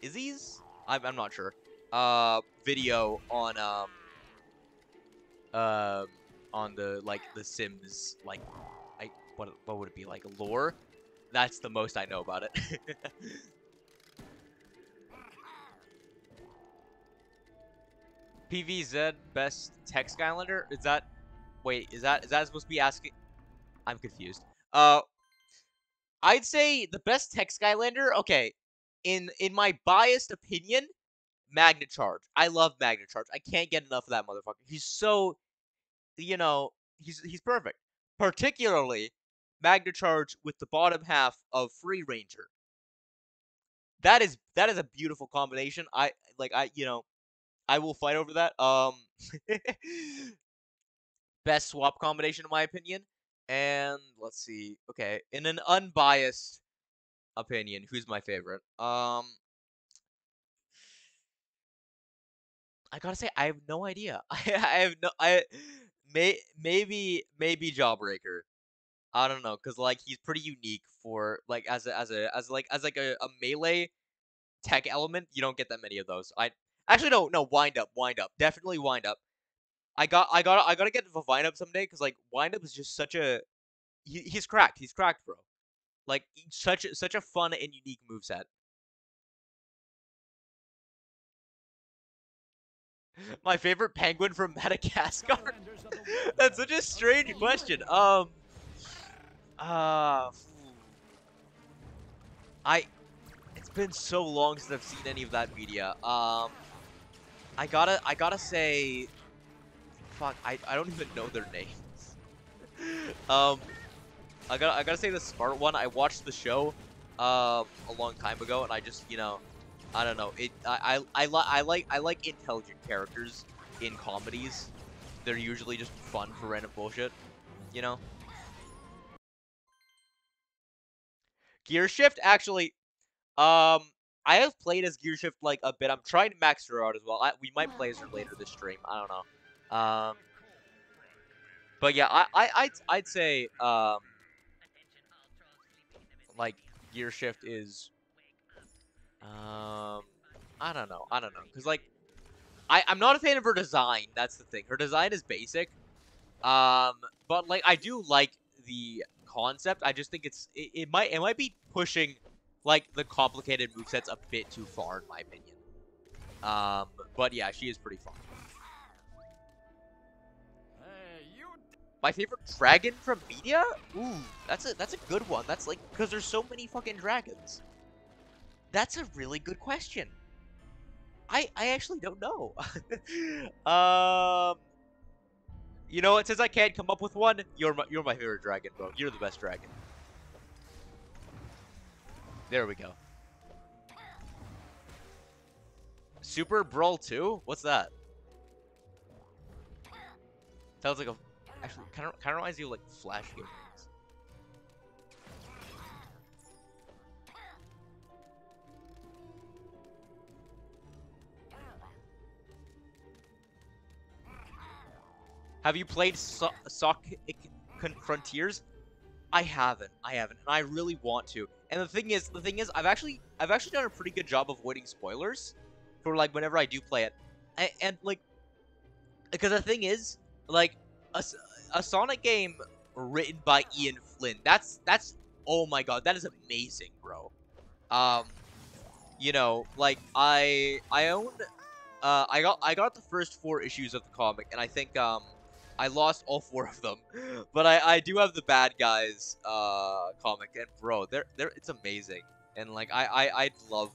Izzy's? I'm I'm not sure. Uh, video on um um on the like the Sims like I what what would it be like lore? That's the most I know about it. PVZ best tech Skylander? Is that wait, is that is that supposed to be asking I'm confused. Uh I'd say the best tech Skylander, okay, in in my biased opinion, Magna Charge. I love Magna Charge. I can't get enough of that motherfucker. He's so you know, he's he's perfect. Particularly Magna Charge with the bottom half of Free Ranger. That is that is a beautiful combination. I like I you know, I will fight over that. Um best swap combination in my opinion. And let's see. Okay, in an unbiased opinion, who's my favorite? Um I gotta say, I have no idea. I, I have no. I may maybe maybe Jawbreaker. I don't know, cause like he's pretty unique for like as a as a as like as like a, a melee tech element. You don't get that many of those. I actually no no wind up wind up definitely wind up. I got I got I gotta get a wind up someday, cause like wind up is just such a he, he's cracked. He's cracked, bro. Like such such a fun and unique moveset. My favorite penguin from Madagascar. Skylanders of the world That's such a strange question. Um, uh, I. It's been so long since I've seen any of that media. Um, I gotta, I gotta say, fuck, I, I don't even know their names. um, I gotta, I gotta say the smart one. I watched the show, um, a long time ago, and I just, you know, I don't know. It, I, I, I, li- I like, I like intelligent characters in comedies they're usually just fun for random bullshit, you know? Gear Shift, actually, um, I have played as Gear Shift, like, a bit. I'm trying to max her out as well. I, we might play as her later this stream. I don't know. Um, but yeah, I, I, I'd, I'd say, um, like, Gear Shift is, um, I don't know. I don't know. Because, like, I, I'm not a fan of her design. That's the thing. Her design is basic. Um, but like I do like the concept. I just think it's it, it might it might be pushing like the complicated movesets a bit too far in my opinion. Um, but yeah, she is pretty fun. My favorite dragon from media? Ooh, that's a that's a good one. That's like because there's so many fucking dragons. That's a really good question. I I actually don't know. um, you know what? Since I can't come up with one, you're my, you're my favorite dragon, bro. You're the best dragon. There we go. Super Brawl 2? What's that? Sounds like a actually kind of reminds you of like Flash games. Have you played so- Sonic Frontiers? I haven't. I haven't, and I really want to. And the thing is, the thing is, I've actually, I've actually done a pretty good job of avoiding spoilers for like whenever I do play it, and, and like, because the thing is, like, a Sonic game written by Ian Flynn. That's that's oh my god, that is amazing, bro. Um, you know, like I I own, uh, I got I got the first four issues of the comic, and I think um. I lost all four of them, but I, I do have the bad guys uh comic and bro, they're they're it's amazing and like I I I'd love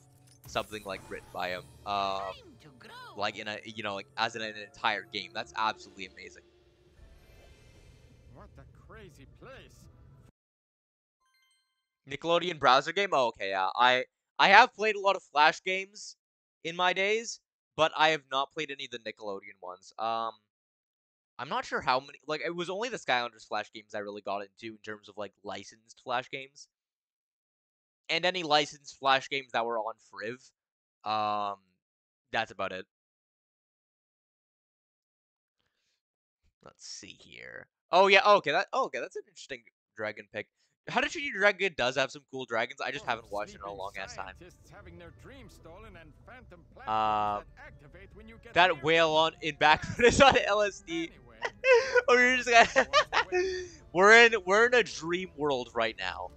something like written by him um Time to grow. like in a you know like as in an entire game. That's absolutely amazing. What a crazy place. Nickelodeon browser game. Oh okay yeah I I have played a lot of Flash games in my days, but I have not played any of the Nickelodeon ones. Um. I'm not sure how many. Like, it was only the Skylanders Flash games I really got into in terms of like licensed Flash games, and any licensed Flash games that were on Friv. Um, that's about it. Let's see here. Oh yeah. Oh, okay. That. Oh, okay. That's an interesting dragon pick. How to Train Your Dragon does have some cool dragons. I just Oh, haven't watched it in a long ass time. scientists having their dreams stolen and phantom Uh, that when you get That whale on in back is on LSD. Anyway, just gonna we're in we're in a dream world right now.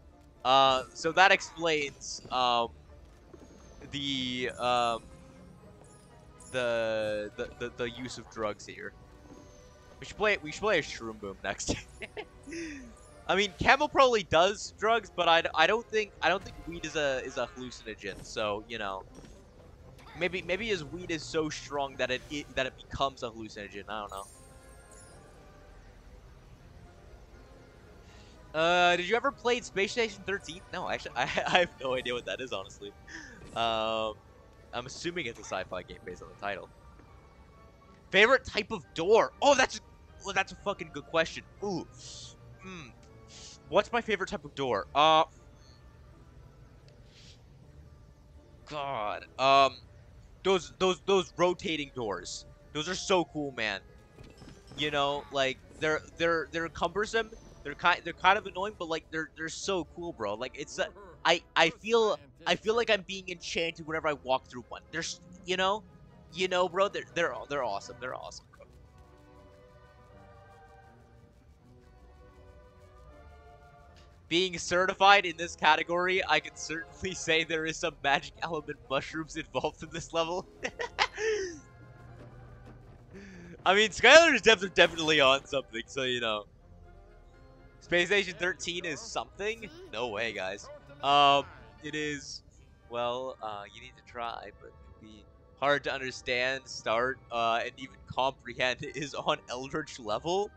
Uh, so that explains um the um the the the, the use of drugs here. We should play we should play a Shroomboom next. I mean, Camel probably does drugs, but I, I don't think I don't think weed is a is a hallucinogen. So you know, maybe maybe his weed is so strong that it, it that it becomes a hallucinogen. I don't know. Uh, did you ever play Space Station 13? No, actually, I, I have no idea what that is, honestly. Um, I'm assuming it's a sci-fi game based on the title. Favorite type of door? Oh, that's well, that's a fucking good question. Ooh, hmm. What's my favorite type of door? Uh, God, um, those those those rotating doors. Those are so cool, man. You know, like they're they're they're cumbersome they're kind they're kind of annoying, but like they're they're so cool, bro. Like it's uh, I I feel I feel like I'm being enchanted whenever I walk through one. There's you know, you know, bro. They're they're they're awesome. They're awesome, bro. Being certified in this category, I can certainly say there is some magic element mushrooms involved in this level. I mean, Skylar's devs are definitely on something, so you know. Space Station 13 is something? No way, guys. Um, it is, well, uh, you need to try, but be hard to understand, start, uh, and even comprehend is on Eldritch level.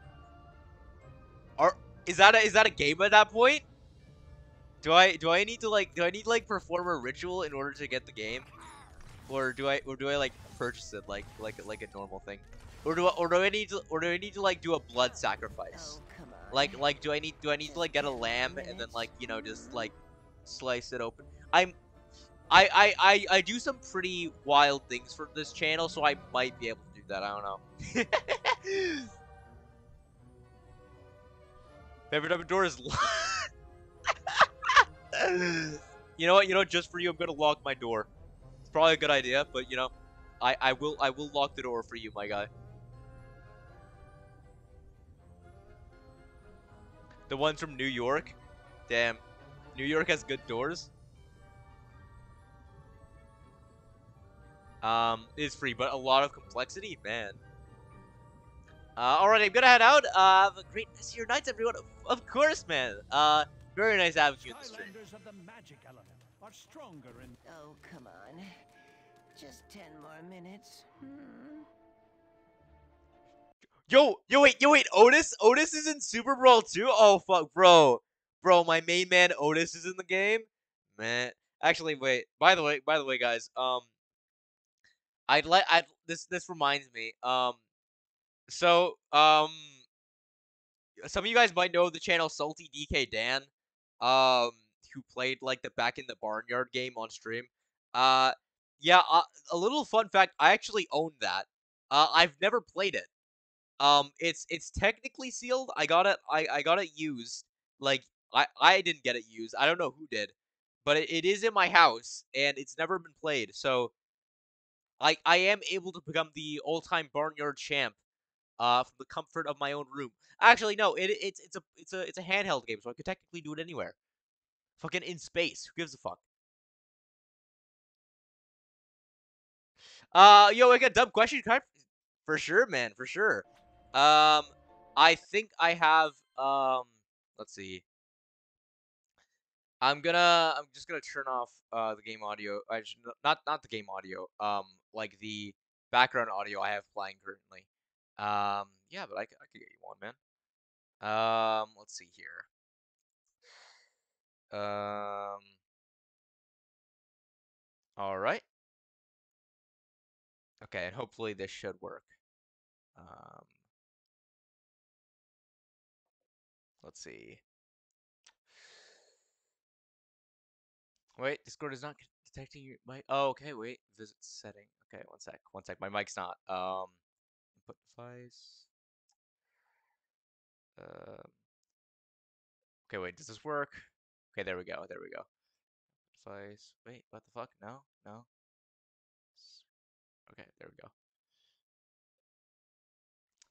Are is that a, is that a game at that point? Do I do I need to like do I need like perform a ritual in order to get the game, or do I or do I like purchase it like like like a normal thing, or do I, or do I need to or do I need to like do a blood sacrifice? Like, like, do I need, do I need to like get a lamb and then like, you know, just like slice it open? I'm, I, I, I, I do some pretty wild things for this channel, so I might be able to do that. I don't know. Favorite of door is. you know what? You know, just for you, I'm gonna lock my door. It's probably a good idea, but you know, I, I will, I will lock the door for you, my guy. The ones from New York? Damn. New York has good doors? Um, it's free, but a lot of complexity? Man. Uh, alright, I'm gonna head out. Uh, have a great rest of your nights, everyone. Of, of course, man. Uh, very nice having you in the stream. Of the magic element are stronger in Oh, come on. Just ten more minutes. Hmm. Yo, yo, wait, yo, wait, Otis? Otis is in Super Brawl too? Oh, fuck, bro. Bro, my main man Otis is in the game? Man. Actually, wait. By the way, by the way, guys, um, I'd like, I'd, this, this reminds me, um, so, um, some of you guys might know the channel Salty DK Dan, um, who played, like, the Back in the Barnyard game on stream. Uh, yeah, uh, a little fun fact, I actually own that. Uh, I've never played it. Um, it's it's technically sealed. I got it. I I got it used. Like I I didn't get it used. I don't know who did, but it, it is in my house and it's never been played. So I I am able to become the all-time barnyard champ, uh, from the comfort of my own room. Actually, no. It it's it's a it's a it's a handheld game, so I could technically do it anywhere. Fucking in space. Who gives a fuck? Uh, yo, I got a dumb question. For sure, man, for sure. Um, I think I have, um, let's see. I'm gonna, I'm just gonna turn off, uh, the game audio. I should, not, not the game audio, um, like the background audio I have playing currently. Um, yeah, but I, I could get you one, man. Um, let's see here. Um, alright. Okay, and hopefully this should work. Um, let's see. Wait, Discord is not detecting your mic. Oh, okay, wait. Visit setting. Okay, one sec. One sec. My mic's not. Um, input device. Um. Okay, wait. Does this work? Okay, there we go. There we go. Device. Wait, what the fuck? No, no. Okay, there we go.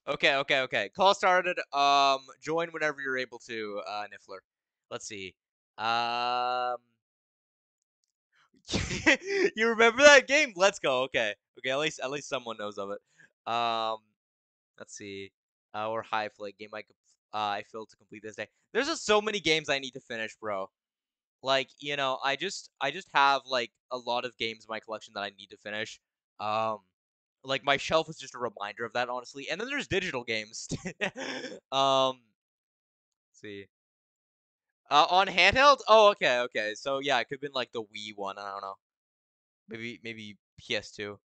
Okay, okay, okay. Call started. Um, join whenever you're able to, uh, Niffler. Let's see. Um, you remember that game? Let's go. Okay. Okay, at least at least someone knows of it. Um let's see. Uh or high flight game I uh, I failed to complete this day. There's just so many games I need to finish, bro. Like, you know, I just I just have like a lot of games in my collection that I need to finish. Um like my shelf is just a reminder of that, honestly. And then there's digital games. um see. Uh, on handheld? Oh, okay, okay. So yeah, it could have been like the Wii one. I don't know. Maybe maybe PS2.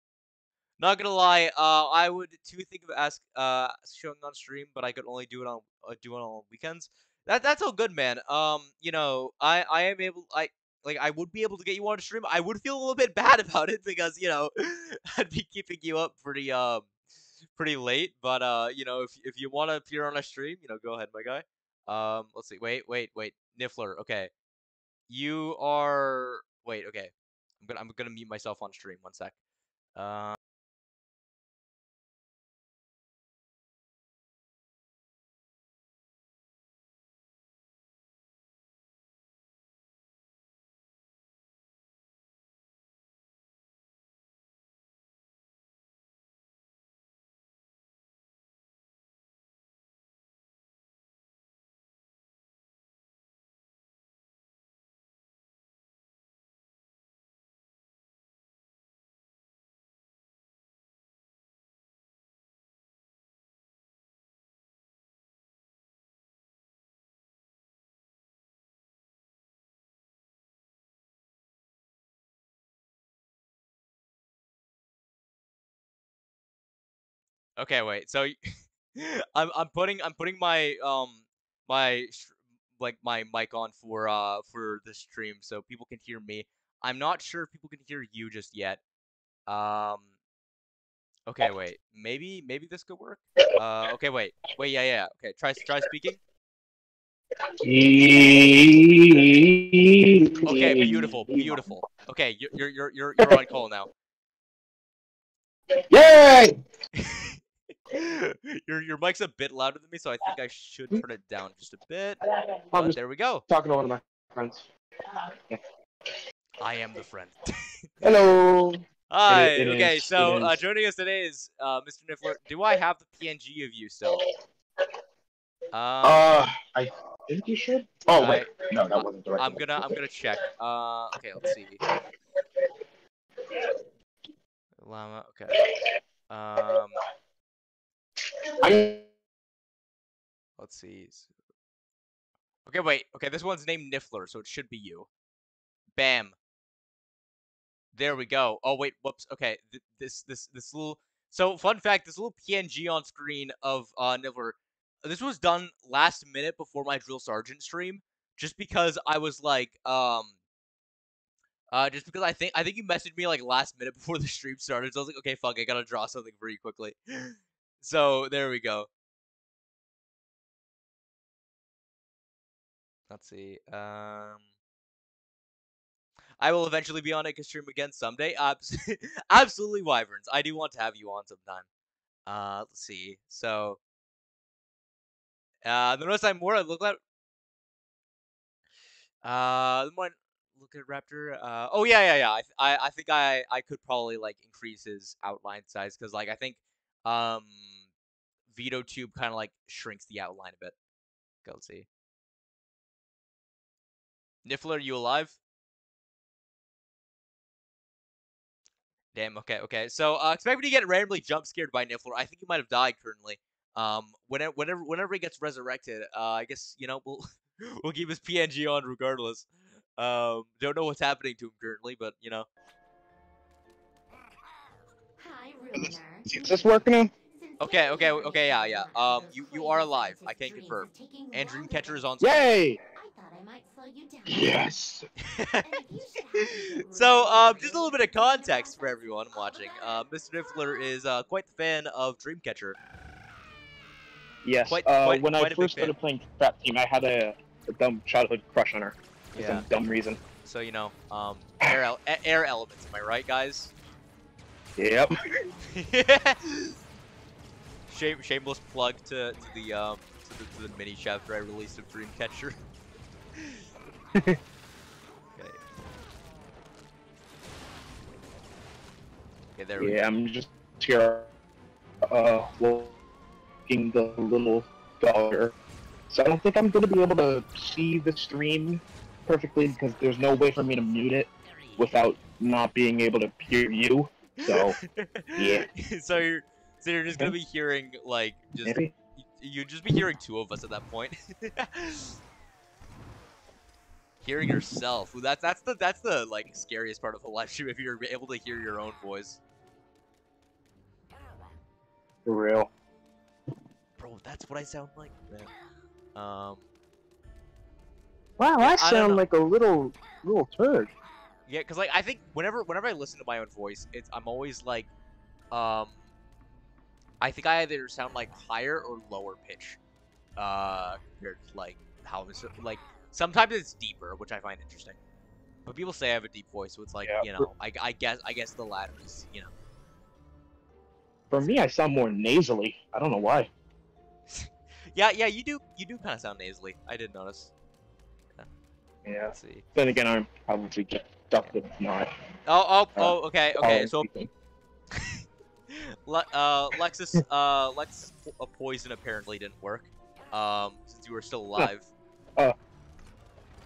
Not gonna lie, uh, I would too think of ask uh showing on stream, but I could only do it on uh, do it on weekends. That that's all good, man. Um, you know, I I am able I like I would be able to get you on stream. I would feel a little bit bad about it because you know I'd be keeping you up pretty um pretty late. But uh, you know, if if you want to appear on a stream, you know, go ahead, my guy. Um, let's see. Wait, wait, wait. Niffler. Okay, you are. Wait. Okay, I'm gonna I'm gonna mute myself on stream. One sec. Uh. Okay, wait. So I'm I'm putting I'm putting my um my like my mic on for uh for the stream so people can hear me. I'm not sure if people can hear you just yet. Um Okay, wait. Maybe maybe this could work. Uh okay, wait. Wait, yeah, yeah. Okay, try try speaking. Okay, beautiful, beautiful. Okay, you're you're you're you're, you're on call now. Yay! your your mic's a bit louder than me, so I think I should turn it down just a bit. I'm But there we go. talking to one of my friends. I am the friend. Hello. Hi. it okay, is, so uh, joining us today is uh, Mr. Niffler. Do I have the PNG of you still? Um, Uh, I think you should. Oh wait, no, I- that wasn't the right. I'm gonna I'm gonna check. Uh, okay, let's see. Llama. Okay. Um, I'm let's see. Okay, wait. Okay, this one's named Niffler, so it should be you. Bam. There we go. Oh wait, whoops. Okay, th- this this this little. So fun fact: this little PNG on screen of uh Niffler. This was done last minute before my drill sergeant stream, just because I was like, um, uh, just because I think I think you messaged me like last minute before the stream started. So I was like, okay, fuck, I gotta draw something for you quickly. So there we go. Let's see. Um, I will eventually be on a stream again someday. Abs- Absolutely, Wyverns. I do want to have you on sometime. Uh, let's see. So, uh, the notice I'm more I look at. Uh, the more I look at Raptor. Uh, oh yeah, yeah, yeah. I, I, I think I, I could probably like increase his outline size because like I think, um, Veadotube kind of like shrinks the outline a bit. Go see. Niffler, are you alive? Damn. Okay. Okay. So, uh, expect me to get randomly jump scared by Niffler. I think he might have died currently. Um, whenever, whenever, whenever he gets resurrected, uh, I guess you know we'll we'll keep his PNG on regardless. Um, don't know what's happening to him currently, but you know. Hi, Ruiner. Is this working now? Okay. Okay. Okay. Yeah. Yeah. Um, you you are alive. I can't confirm. And Dreamcatcher is on. Yay! I thought I might slow you. Yes. so, um, just a little bit of context for everyone watching. Uh, Mr. Niffler is uh, quite the fan of Dreamcatcher. Yes. Quite- uh, quite- when quite a I big first started playing Trap Team, I had a, a dumb childhood crush on her for Yeah. some dumb reason. So you know, um, air el- air elements. Am I right, guys? Yep. Shame, shameless plug to, to the um to the, to the mini chapter I released of Dreamcatcher. okay. Okay, there we Yeah, I'm just here, uh, walking the little dogger. So I don't think I'm gonna be able to see the stream perfectly because there's no way for me to mute it without not being able to hear you. So yeah. so you're so you're just gonna be hearing like just maybe. you'd just be hearing two of us at that point. hearing yourself. Ooh, that's that's the that's the like scariest part of the live stream if you're able to hear your own voice. For real. Bro, that's what I sound like, man. Um, Wow, I I sound know. like a little little turd. Yeah, cause like I think whenever whenever I listen to my own voice, it's I'm always like, um, I think I either sound like higher or lower pitch, uh, compared to like how it's like sometimes it's deeper, which I find interesting. But people say I have a deep voice, so it's like Yeah, you know, I, I guess I guess the latter is you know. For me, I sound more nasally. I don't know why. Yeah, yeah, you do you do kind of sound nasally. I did notice. Yeah. See. Then again, I'm probably stuck with not. Oh, oh, Uh, oh, okay, okay. So. Le- uh, Lexus, uh, Lex, a poison apparently didn't work. Um, since you were still alive.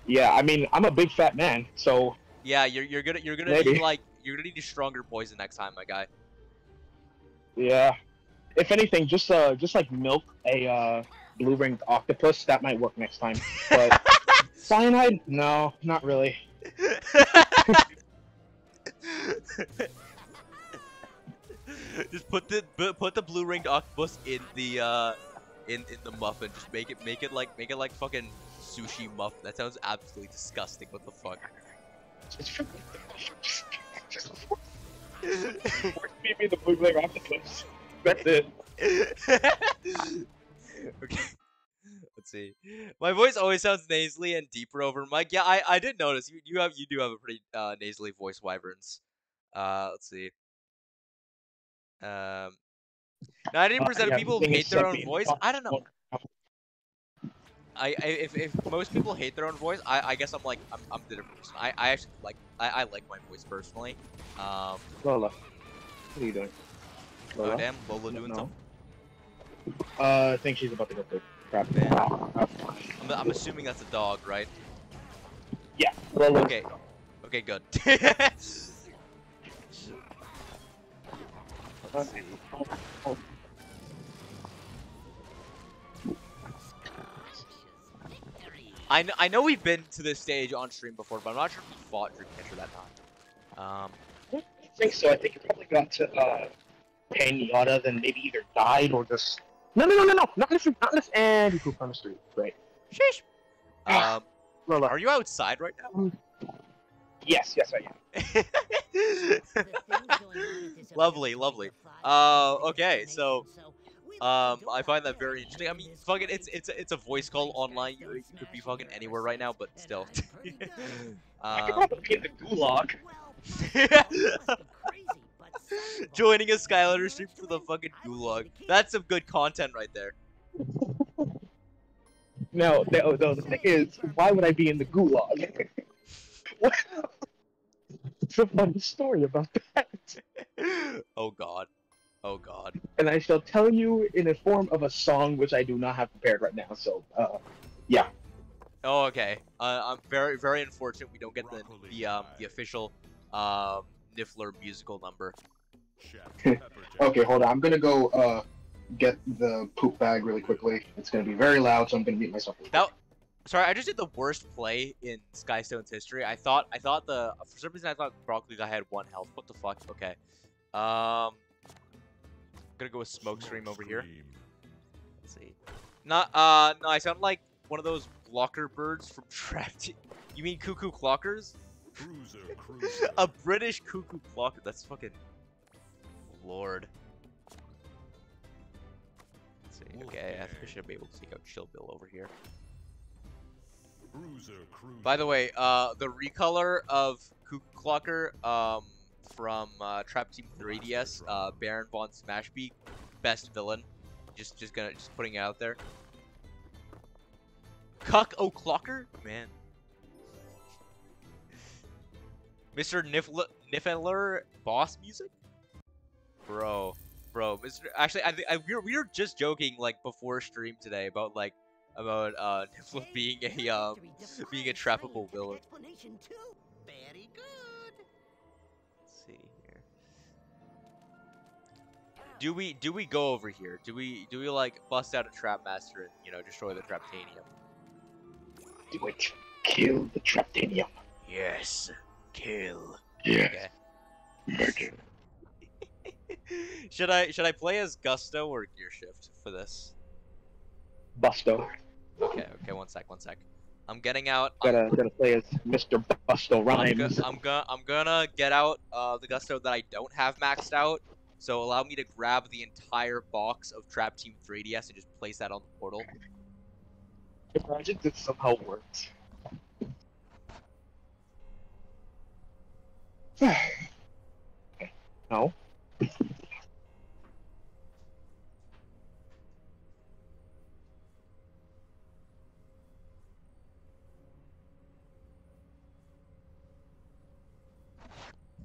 Yeah, I mean, I'm a big fat man, so Yeah, you're you're gonna you're gonna Maybe. need like you're gonna need a stronger poison next time, my guy. yeah. If anything, just uh, just like milk a uh, blue ringed octopus. That might work next time. But cyanide, no, not really. Just put the put the blue ringed octopus in the uh in in the muffin. Just make it make it like make it like fucking sushi muffin. That sounds absolutely disgusting. What the fuck? Feed me the blue ringed octopus. That's it. okay. Let's see. My voice always sounds nasally and deeper over mic. Yeah, I, I did notice you you have you do have a pretty uh, nasally voice, wyverns. Uh, let's see. Um, ninety percent of people the thing hate their own voice. I don't know. I, I if, if most people hate their own voice, I, I guess I'm like I'm, I'm the different person. I, I actually like I, I like my voice personally. Um, Lola, what are you doing? oh Lola? damn, Lola doing No. something. Uh, I think she's about to go to crap. Man. I'm, I'm assuming that's a dog, right? yeah, Lola. Okay. Okay, good. Let's see. I know, I know we've been to this stage on stream before, but I'm not sure if we fought Dreamcatcher that time. Um, I think so. I think you probably got to uh, Pain-Yatta, then maybe either died or just. No, no, no, no, no! Not in the street, not in the. And you pooped on the street. Great. sheesh. Um, Lola. are you outside right now? Yes, yes, I am. Lovely, lovely. Uh, okay, so, Um, I find that very interesting. I mean, fucking, it's it's it's a voice call online. You, you could be fucking anywhere right now, but still. I could um, probably be in the gulag. Joining a Skylander stream for the fucking gulag. That's some good content right there. No, no, no. The thing is, why would I be in the gulag? What? It's a funny story about that. oh god. Oh god. And I shall tell you in the form of a song which I do not have prepared right now. So, uh, yeah. Oh okay. Uh, I'm very very unfortunate we don't get the the um the official um Niffler musical number. Okay, hold on. I'm gonna go uh get the poop bag really quickly. It's gonna be very loud, so I'm gonna mute myself. That sorry, I just did the worst play in Skystone's history. I thought I thought the for some reason I thought Broccoli guy had one health. What the fuck? Okay. Um I'm gonna go with Smoke Scream over here. Let's see. Not uh no, I sound like one of those blocker birds from Trapped. You mean cuckoo clockers? Cruiser, cruiser. A British cuckoo clocker. That's fucking lord. Let's see. Okay, I think I should be able to take out Chill Bill over here. Cruiser, cruiser. By the way, uh, the recolor of Cuckoo Clocker um, from uh, Trap Team 3DS, uh, Baron von Smashbeak, best villain. Just, just gonna, just putting it out there. Cuck O'Clocker, man. Mr. Niffler boss music. Bro, bro, Mr. Actually, I think we were we were just joking like before stream today about like about uh Niffler being a um being a trappable villain. Explanation too. Very good. Let's see here. Do we do we go over here? Do we do we like bust out a trap master and you know destroy the traptanium? Do it. Kill the Traptanium. Yes, kill. Yeah. Okay. Murder. should I should I play as Gusto or Gearshift for this? Busto. Okay, okay, one sec, one sec. I'm getting out. I'm, Gotta gotta play as Mr. Busto I'm, Rhymes. go- I'm gonna I'm gonna get out uh, the Gusto that I don't have maxed out. So allow me to grab the entire box of Trap Team 3DS and just place that on the portal. Imagine this somehow works. no.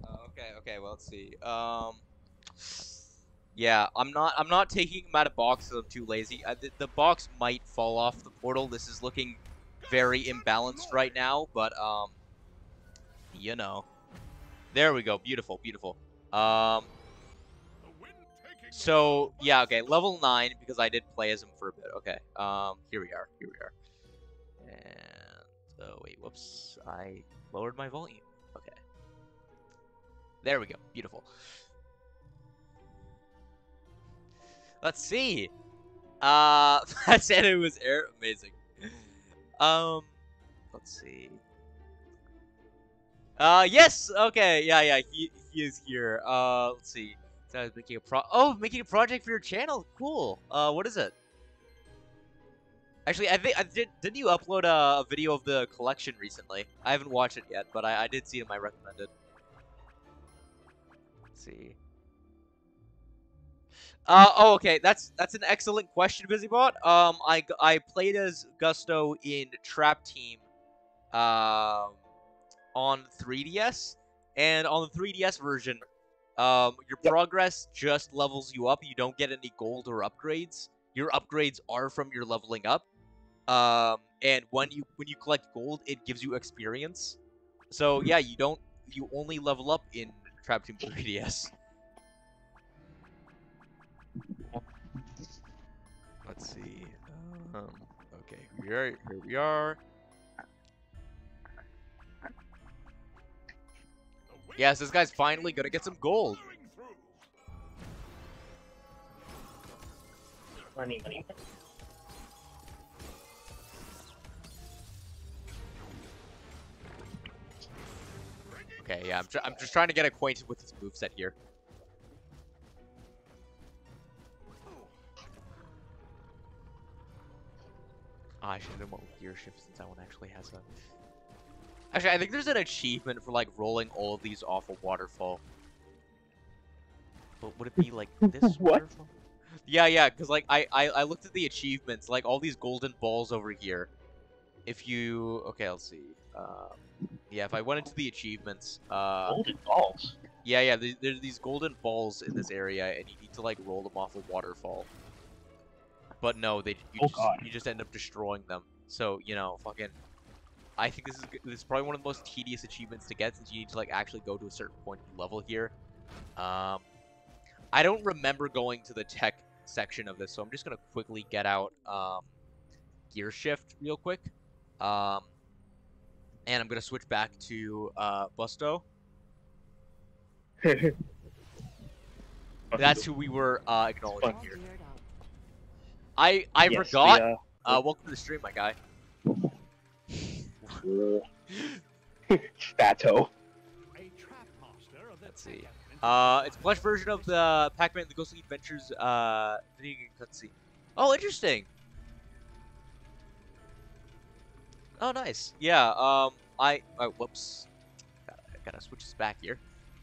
Uh, okay, okay, well let's see. Um, yeah, I'm not I'm not taking them out of box I'm too lazy. Uh, the, the box might fall off the portal. This is looking very imbalanced right now, but um, you know, there we go. Beautiful, beautiful. Um, so yeah, okay, level nine because I did play as him for a bit. Okay, um, here we are, here we are. And oh wait, whoops, I lowered my volume. Okay, there we go, beautiful. Let's see. Uh, that said it was air amazing. Um, let's see. Uh, yes. Okay. Yeah. Yeah. He he is here. Uh, let's see. So I was making a pro. Oh, making a project for your channel. Cool. Uh, what is it? Actually, I think I did. Didn't you upload a, video of the collection recently? I haven't watched it yet, but I, I did see it in my recommended. Let's see. Uh, oh, okay. That's that's an excellent question, BusyBot. Um, I I played as Gusto in Trap Team, um, on 3DS, and on the 3DS version, um, your Yep. progress just levels you up. You don't get any gold or upgrades. Your upgrades are from your leveling up. Um, and when you when you collect gold, it gives you experience. So yeah, you don't you only level up in Trap Team 3DS. Let's see. Um, okay, here we are. Here we are. Yes, this guy's finally gonna get some gold. Money, money. Okay, yeah, I'm, I'm just trying to get acquainted with his moveset here. Ah, I should have done one with gear shift since that one actually has a. Actually, I think there's an achievement for like rolling all of these off a waterfall. But would it be like this What? waterfall? Yeah, yeah, because like I, I I looked at the achievements, like all these golden balls over here. If you okay, let's see. Um, yeah, if I went into the achievements, uh, Golden balls. yeah, yeah, there- there's these golden balls in this area, and you need to like roll them off a waterfall. But no, they you Oh, just God. you just end up destroying them. So you know, fucking. I think this is this is probably one of the most tedious achievements to get since you need to like actually go to a certain point in level here. Um, I don't remember going to the tech section of this, so I'm just gonna quickly get out um, gear shift real quick. Um, and I'm gonna switch back to uh, Busto. That's who we were uh, acknowledging here. I I Yes, forgot. the, Uh, welcome to the stream, my guy. uh, Fato. A trap master of the Let's see. Uh, it's a plush version of the Pac-Man: The Ghostly Adventures uh video game cutscene. Oh, interesting. Oh, nice. Yeah. Um, I. Oh, whoops. Gotta, gotta switch this back here.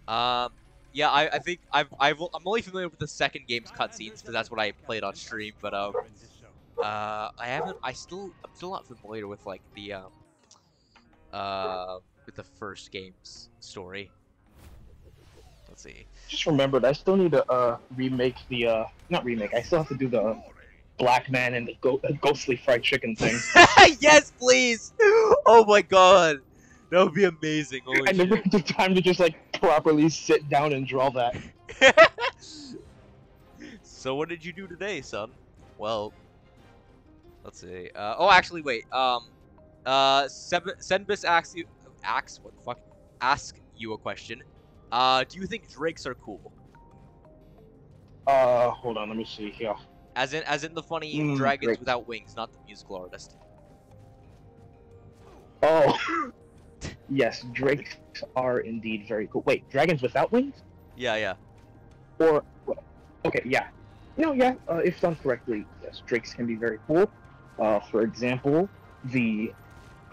Um, yeah. I, I think I've I've I'm only familiar with the second game's cutscenes because that's what I played on stream. But um, uh, I haven't. I still. I'm still not familiar with like the um. Uh, with the first game's story. let's see. Just remembered, I still need to uh remake the uh not remake. I still have to do the black man and the go- ghostly fried chicken thing. yes, please. Oh my god, that would be amazing. Holy I never had the time to just like properly sit down and draw that. so what did you do today, son? Well, let's see. Uh, oh, actually, wait. Um, uh, Senbis asks you, asks what the fuck? Ask you a question. Uh, do you think drakes are cool? Uh, hold on, let me see here. As in, as in the funny Mm, dragons Drake. without wings, not the musical artist. Oh, yes, drakes are indeed very cool. Wait, dragons without wings? Yeah, yeah. Or, okay, yeah. No, yeah, uh, if done correctly, yes, drakes can be very cool. Uh, for example, the,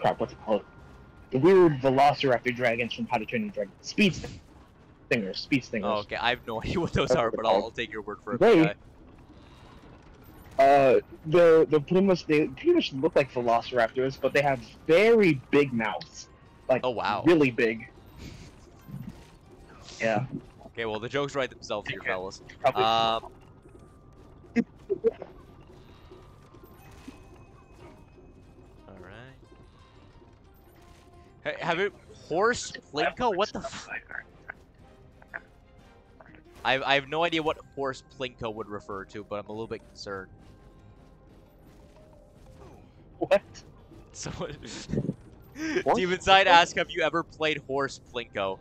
crap, what's it called? The weird Velociraptor dragons from How to Train Your Dragon. Speed stingers, speed stingers. Oh, okay. I have no idea what those That's are, what but I'll. I'll take your word for it. They, uh, they're, they're pretty much, they pretty much look like Velociraptors, but they have very big mouths. Like, Oh, wow. really big. Yeah. Okay, well the jokes write themselves here, Okay. fellas. Um. Hey, have it horse plinko? What the? F- I have, I have no idea what horse plinko would refer to, but I'm a little bit concerned. what? So, Horse Demon Side asks, "Have you ever played horse plinko?"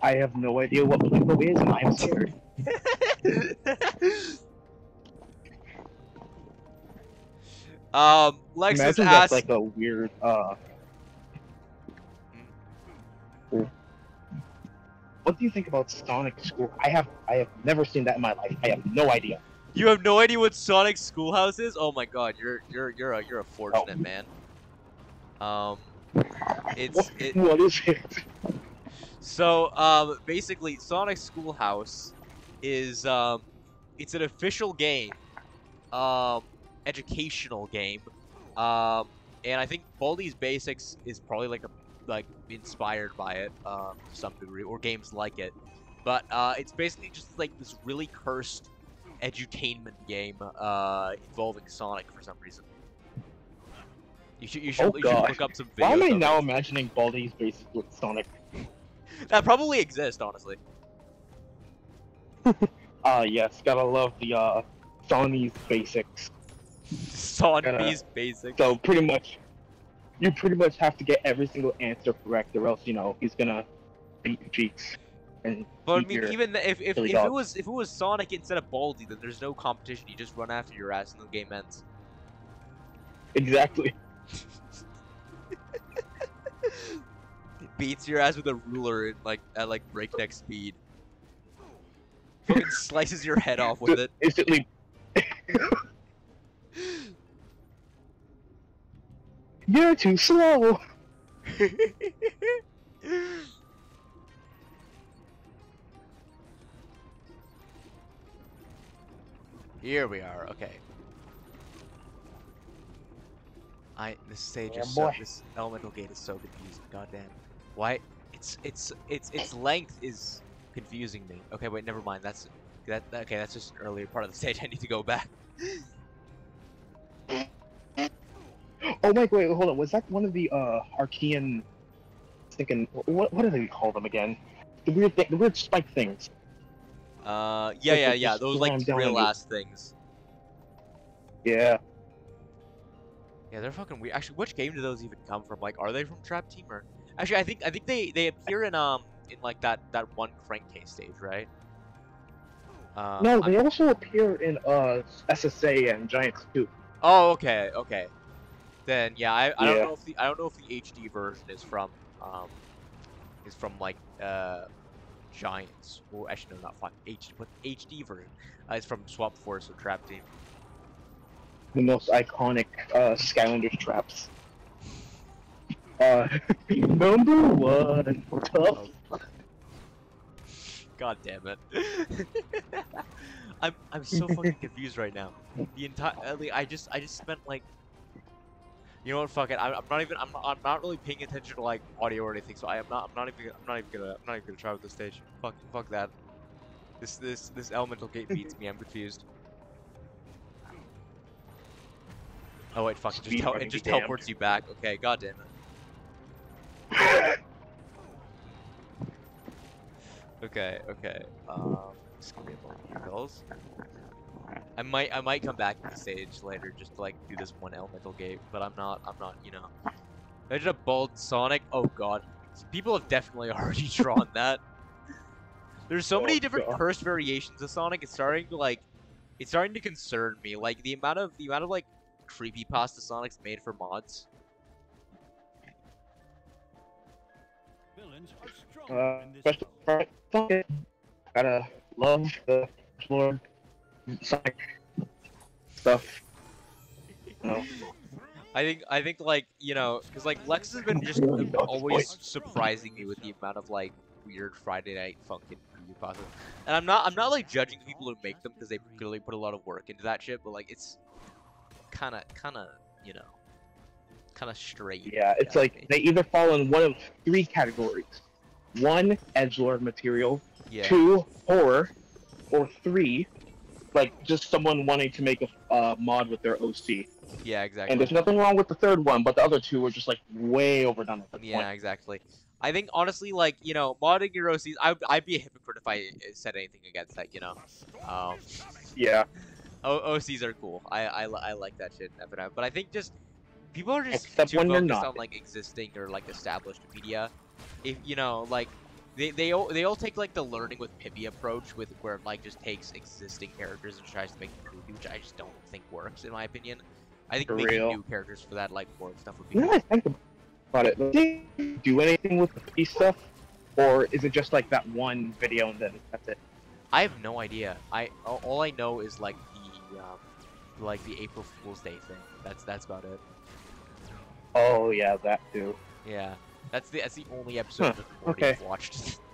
I have no idea what Plinko is, and I am scared. um, Lexus Imagine asks, that's like a weird, uh... What do you think about Sonic School? I have I have never seen that in my life. I have no idea. You have no idea what Sonic Schoolhouse is? Oh my god, you're you're you're a you're a fortunate Oh. man. Um it's What, it what is it? so um basically Sonic Schoolhouse is um it's an official game. Um educational game. Um and I think Baldi's Basics is probably like a like inspired by it um to some degree or games like it. But uh it's basically just like this really cursed edutainment game uh, involving Sonic for some reason. You should you should, Oh, you should look up some videos. Why am I now it. imagining Baldi's Basics with Sonic? That probably exists, honestly. Ah, yes, gotta love the uh, Sony's Basics. Son Gotta- basic. So pretty much, you pretty much have to get every single answer correct, or else you know he's gonna beat your cheeks. And But I mean, even if if, if it was if it was Sonic instead of Baldi, then there's no competition. You just run after your ass and the game ends. exactly. Beats your ass with a ruler in, like at like breakneck speed. Fucking slices your head off with it. Instantly. You're too slow. Here we are. Okay. I this stage Yeah, is oh, so this elemental gate is so confusing. Goddamn. Why? It's it's it's its length is confusing me. Okay, wait, never mind. That's that. Okay, that's just an earlier part of the stage. I need to go back. Oh wait, wait, hold on. Was that one of the uh Arkeyan? Thinking, what what do they call them again? The weird thing, the weird spike things. Uh, yeah, Like yeah, yeah. Those like slam down real on you. ass things. Yeah. Yeah, they're fucking weird. Actually, which game do those even come from? Like, are they from Trap Team or? Actually, I think I think they they appear in um in like that that one crankcase stage, right? Um, no, I'm- they also appear in uh SSA and Giants 2. Oh, okay, okay. Then yeah, I, I don't know if the I don't know if the HD version is from um is from like uh Giants or actually no not fun HD but HD version uh, is from Swap Force or Trap Team. The most iconic uh Skylanders traps. Uh, number one, tough. God damn it! I'm I'm so fucking confused right now. The entire I just I just spent like You know what? Fuck it. I'm, I'm not even. I'm, I'm not really paying attention to like audio or anything. So I am not. I'm not even. I'm not even gonna. I'm not even gonna try with this stage. Fuck. Fuck that. This this this elemental gate beats me. I'm confused. Oh wait, fuck. It just, tel- it just teleports you back. Okay. God damn it. Okay. Okay. Um. Screamo Eagles. I might I might come back to the stage later just to like do this one elemental gate, but I'm not I'm not you know. Imagine a bald Sonic. Oh god, people have definitely already drawn that. There's so many Oh, different God. cursed variations of Sonic. It's starting to like, it's starting to concern me. Like the amount of the amount of like creepy pasta Sonics made for mods. Villains are strong Uh, in this special world. fuck it. Gotta love the Lord Sonic stuff. No. I think I think like you know because like Lex has been just always surprising me with the amount of like weird Friday night funkin' pasta. And I'm not I'm not like judging people who make them because they clearly put a lot of work into that shit, but like it's kind of kind of you know kind of straight. Yeah, it's like me. they either fall in one of three categories: one, edge edgelord material; yeah two, horror; or three, like just someone wanting to make a uh, mod with their OC. yeah exactly. And there's nothing wrong with the third one, but the other two were just like way overdone at the Yeah, point. exactly. I think honestly, like you know, modding your OCs, I, I'd be a hypocrite if I said anything against that. You know, um, Yeah, o- OCs are cool. I, I, I like that shit. F and F. But I think just people are just Except too focused not. on like existing or like established media. If you know, like they they all, they all take like the learning with Pibby approach, with where it like just takes existing characters and tries to make them groovy, which I just don't think works in my opinion. I think For making real. new characters for that like more stuff would be. you know cool. what I think about it? Did they do anything with the stuff, or is it just like that one video and then that's it? I have no idea. I all, all I know is like the um, like the April Fool's Day thing. That's that's about it. Oh yeah, that too. Yeah, that's the that's the only episode Huh, of Rick and Morty okay. I've watched.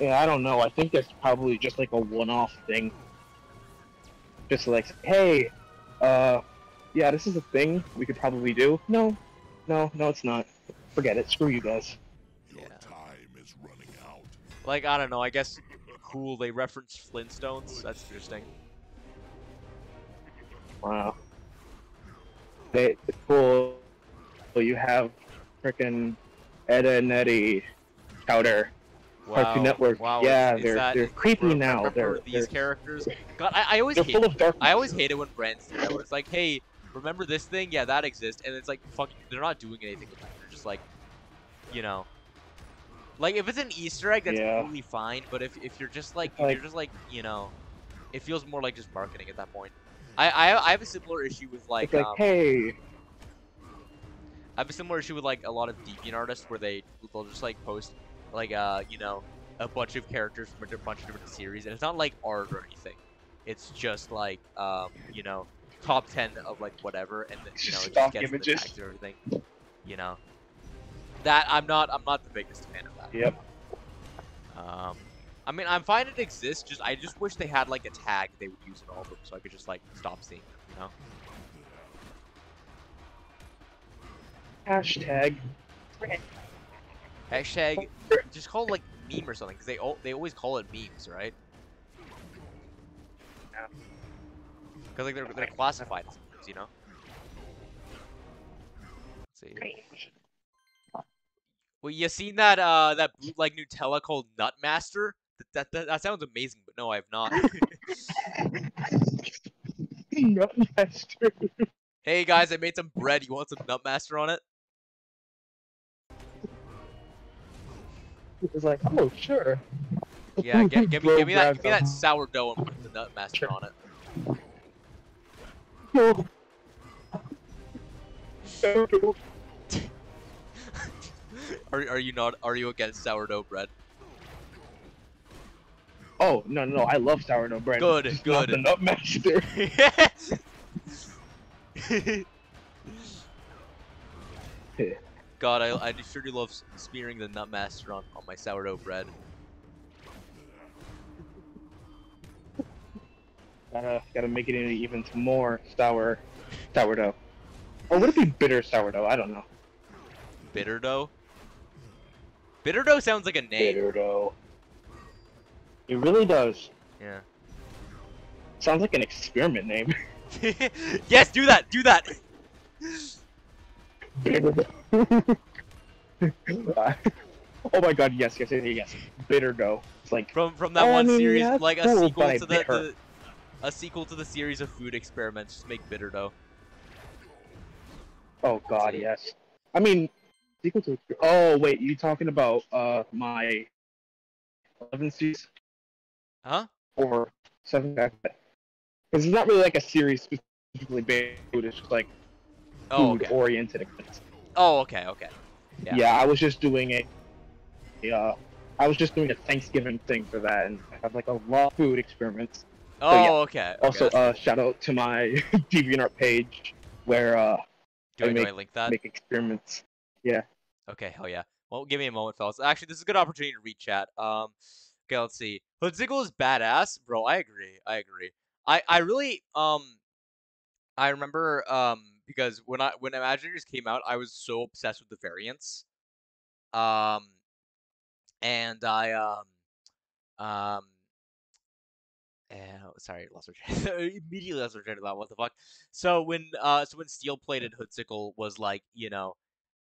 Yeah, I don't know. I think that's probably just like a one-off thing. Just like, hey, uh, yeah, this is a thing we could probably do. No, no, no, it's not. Forget it. Screw you guys. Your Yeah. time is running out. like I don't know. I guess cool. They reference Flintstones. That's interesting. Wow. They, cool. You have frickin' Ed and Eddie, Chowder, Wow. Cartoon Network. Wow. yeah, is they're that, they're creepy re- now. They're these they're, characters. God, I, I always they're hate. full of darkness. I always hate it when brands that. Where it's like, hey, remember this thing? Yeah, that exists, and it's like, fuck, they're not doing anything with that. They're just like, you know, like if it's an Easter egg, that's Yeah. completely fine. But if if you're just like, Like- you're just like, you know, it feels more like just marketing at that point. I I, I have a similar issue with like, It's like, um, hey, I have a similar issue with like a lot of deviant artists where they they'll just like post like uh you know a bunch of characters from a bunch of different series and it's not like art or anything. It's just like um you know top ten of like whatever and It's you know it just gets the images. tags and everything. You know that I'm not I'm not the biggest fan of that. yep. Um, I mean I'm fine it exists. Just I just wish they had like a tag they would use in all of them so I could just like stop seeing them. You know. Hashtag. Hashtag, just call it like meme or something, because they al- they always call it memes, right? Yeah. Because like they're they're classified as memes, you know. Let's see. Well, you seen that uh that bootleg Nutella called Nutmaster? That, that that that sounds amazing, but no, I have not. Nutmaster. hey guys, I made some bread. You want some Nutmaster on it? It's like, oh sure. Yeah, get, give me give me that give me that sourdough and put the Nutmaster Sure. on it. Are are you not are you against sourdough bread? Oh no no! No I love sourdough bread. Good, Just not good. the Nutmaster. God, I, I sure do love smearing the nutmaster on, on my sourdough bread. Gotta gotta make it into even more sour. sourdough. Or would it be bitter sourdough? I don't know. Bitter dough. Bitter dough sounds like a name. Bitter dough. It really does. Yeah. Sounds like an experiment name. yes, do that. Do that. Bitter oh my god, yes, yes, yes, yes. Bitter dough. It's like, From from that one series, yeah, like a sequel to the, the a sequel to the series of food experiments. Just make bitter dough. oh god, yes. I mean, sequel to. Oh wait, you talking about uh my 11 series Huh? or something like that? Because it's not really like a series specifically based. It's just like Oh, food okay. oriented. experiments. Oh, okay, okay. Yeah. Yeah. I was just doing a. Uh, I was just doing a Thanksgiving thing for that, and I have like a lot of food experiments. Oh, yeah. okay. okay, Also, that's uh, shout out to my DeviantArt page where uh, do, I, I do I link that? make experiments. Yeah. Okay, hell yeah. Well, give me a moment, fellas. Actually, this is a good opportunity to read chat. Um, okay, let's see. Hoodsickle is badass, bro. I agree. I agree. I I really um, I remember um because when I when Imaginators came out, I was so obsessed with the variants. Um, and I um um. eh, sorry, lost my train. Immediately lost my train of thought. What the fuck? So when uh, so when steel plated hoodsickle was like, you know,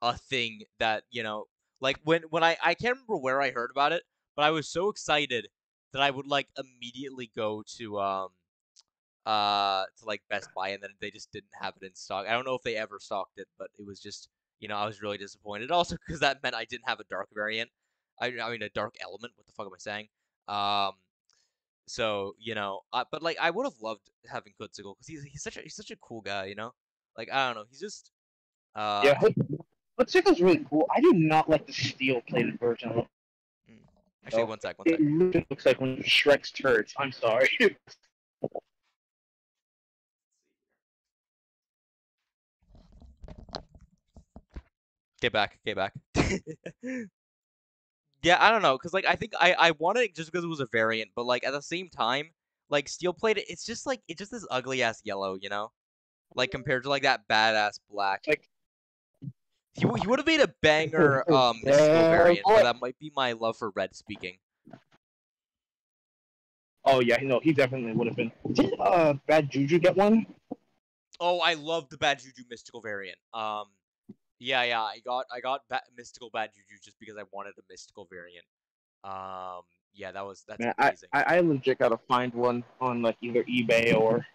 a thing that you know like when when I I can't remember where I heard about it, but I was so excited that I would like immediately go to um uh to like Best Buy and then they just didn't have it in stock. I don't know if they ever stocked it, but it was just you know I was really disappointed. Also because that meant I didn't have a dark variant. I I mean a dark element. What the fuck am I saying? Um. So you know, uh, but like I would have loved having Hoodsickle because he's he's such a he's such a cool guy. You know, like I don't know, he's just uh yeah, Hoodsickle's really cool. I do not like the steel plated version. of it. Actually, one sec, one It sec. literally looks like one of Shrek's turds. I'm sorry. Get back, get back. yeah, I don't know, cause like I think I I wanted it just because it was a variant, but like at the same time, like steel plate, it's just like it's just this ugly ass yellow, you know, like compared to like that badass black. Like- he w- he would have made a banger um mystical variant, but that might be my love for red speaking. oh yeah, no, he definitely would have been. Did uh Bad Juju get one? Oh, I love the bad juju mystical variant. Um, yeah, yeah, I got I got ba- mystical bad juju just because I wanted a mystical variant. Um, yeah, that was that's Man, I, amazing. I I legit gotta find one on like either eBay or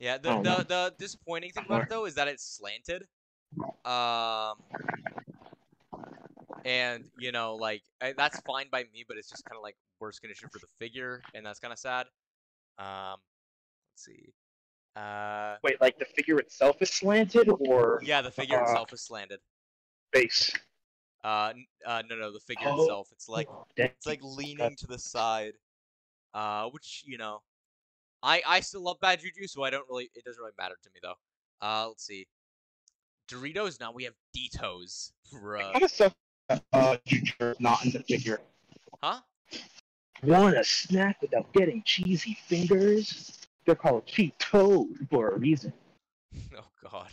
yeah, the, the the disappointing thing about it though is that it's slanted. Um, and you know, like I, that's fine by me, but it's just kind of like worse condition for the figure, and that's kind of sad. Um, let's see. Uh, wait, like the figure itself is slanted or yeah, the figure uh, itself is slanted. base? Uh, uh, no, no, the figure Oh. itself. It's like Dang, it's like that's- leaning to the side. Uh, which you know, I I still love Bad Juju, so I don't really. It doesn't really matter to me though. Uh, let's see. Doritos. Now we have Doritos. Bruh. kind of stuff uh Juju is not in the figure. Huh? Want a snack without getting cheesy fingers? They're called Cheetos for a reason. Oh God.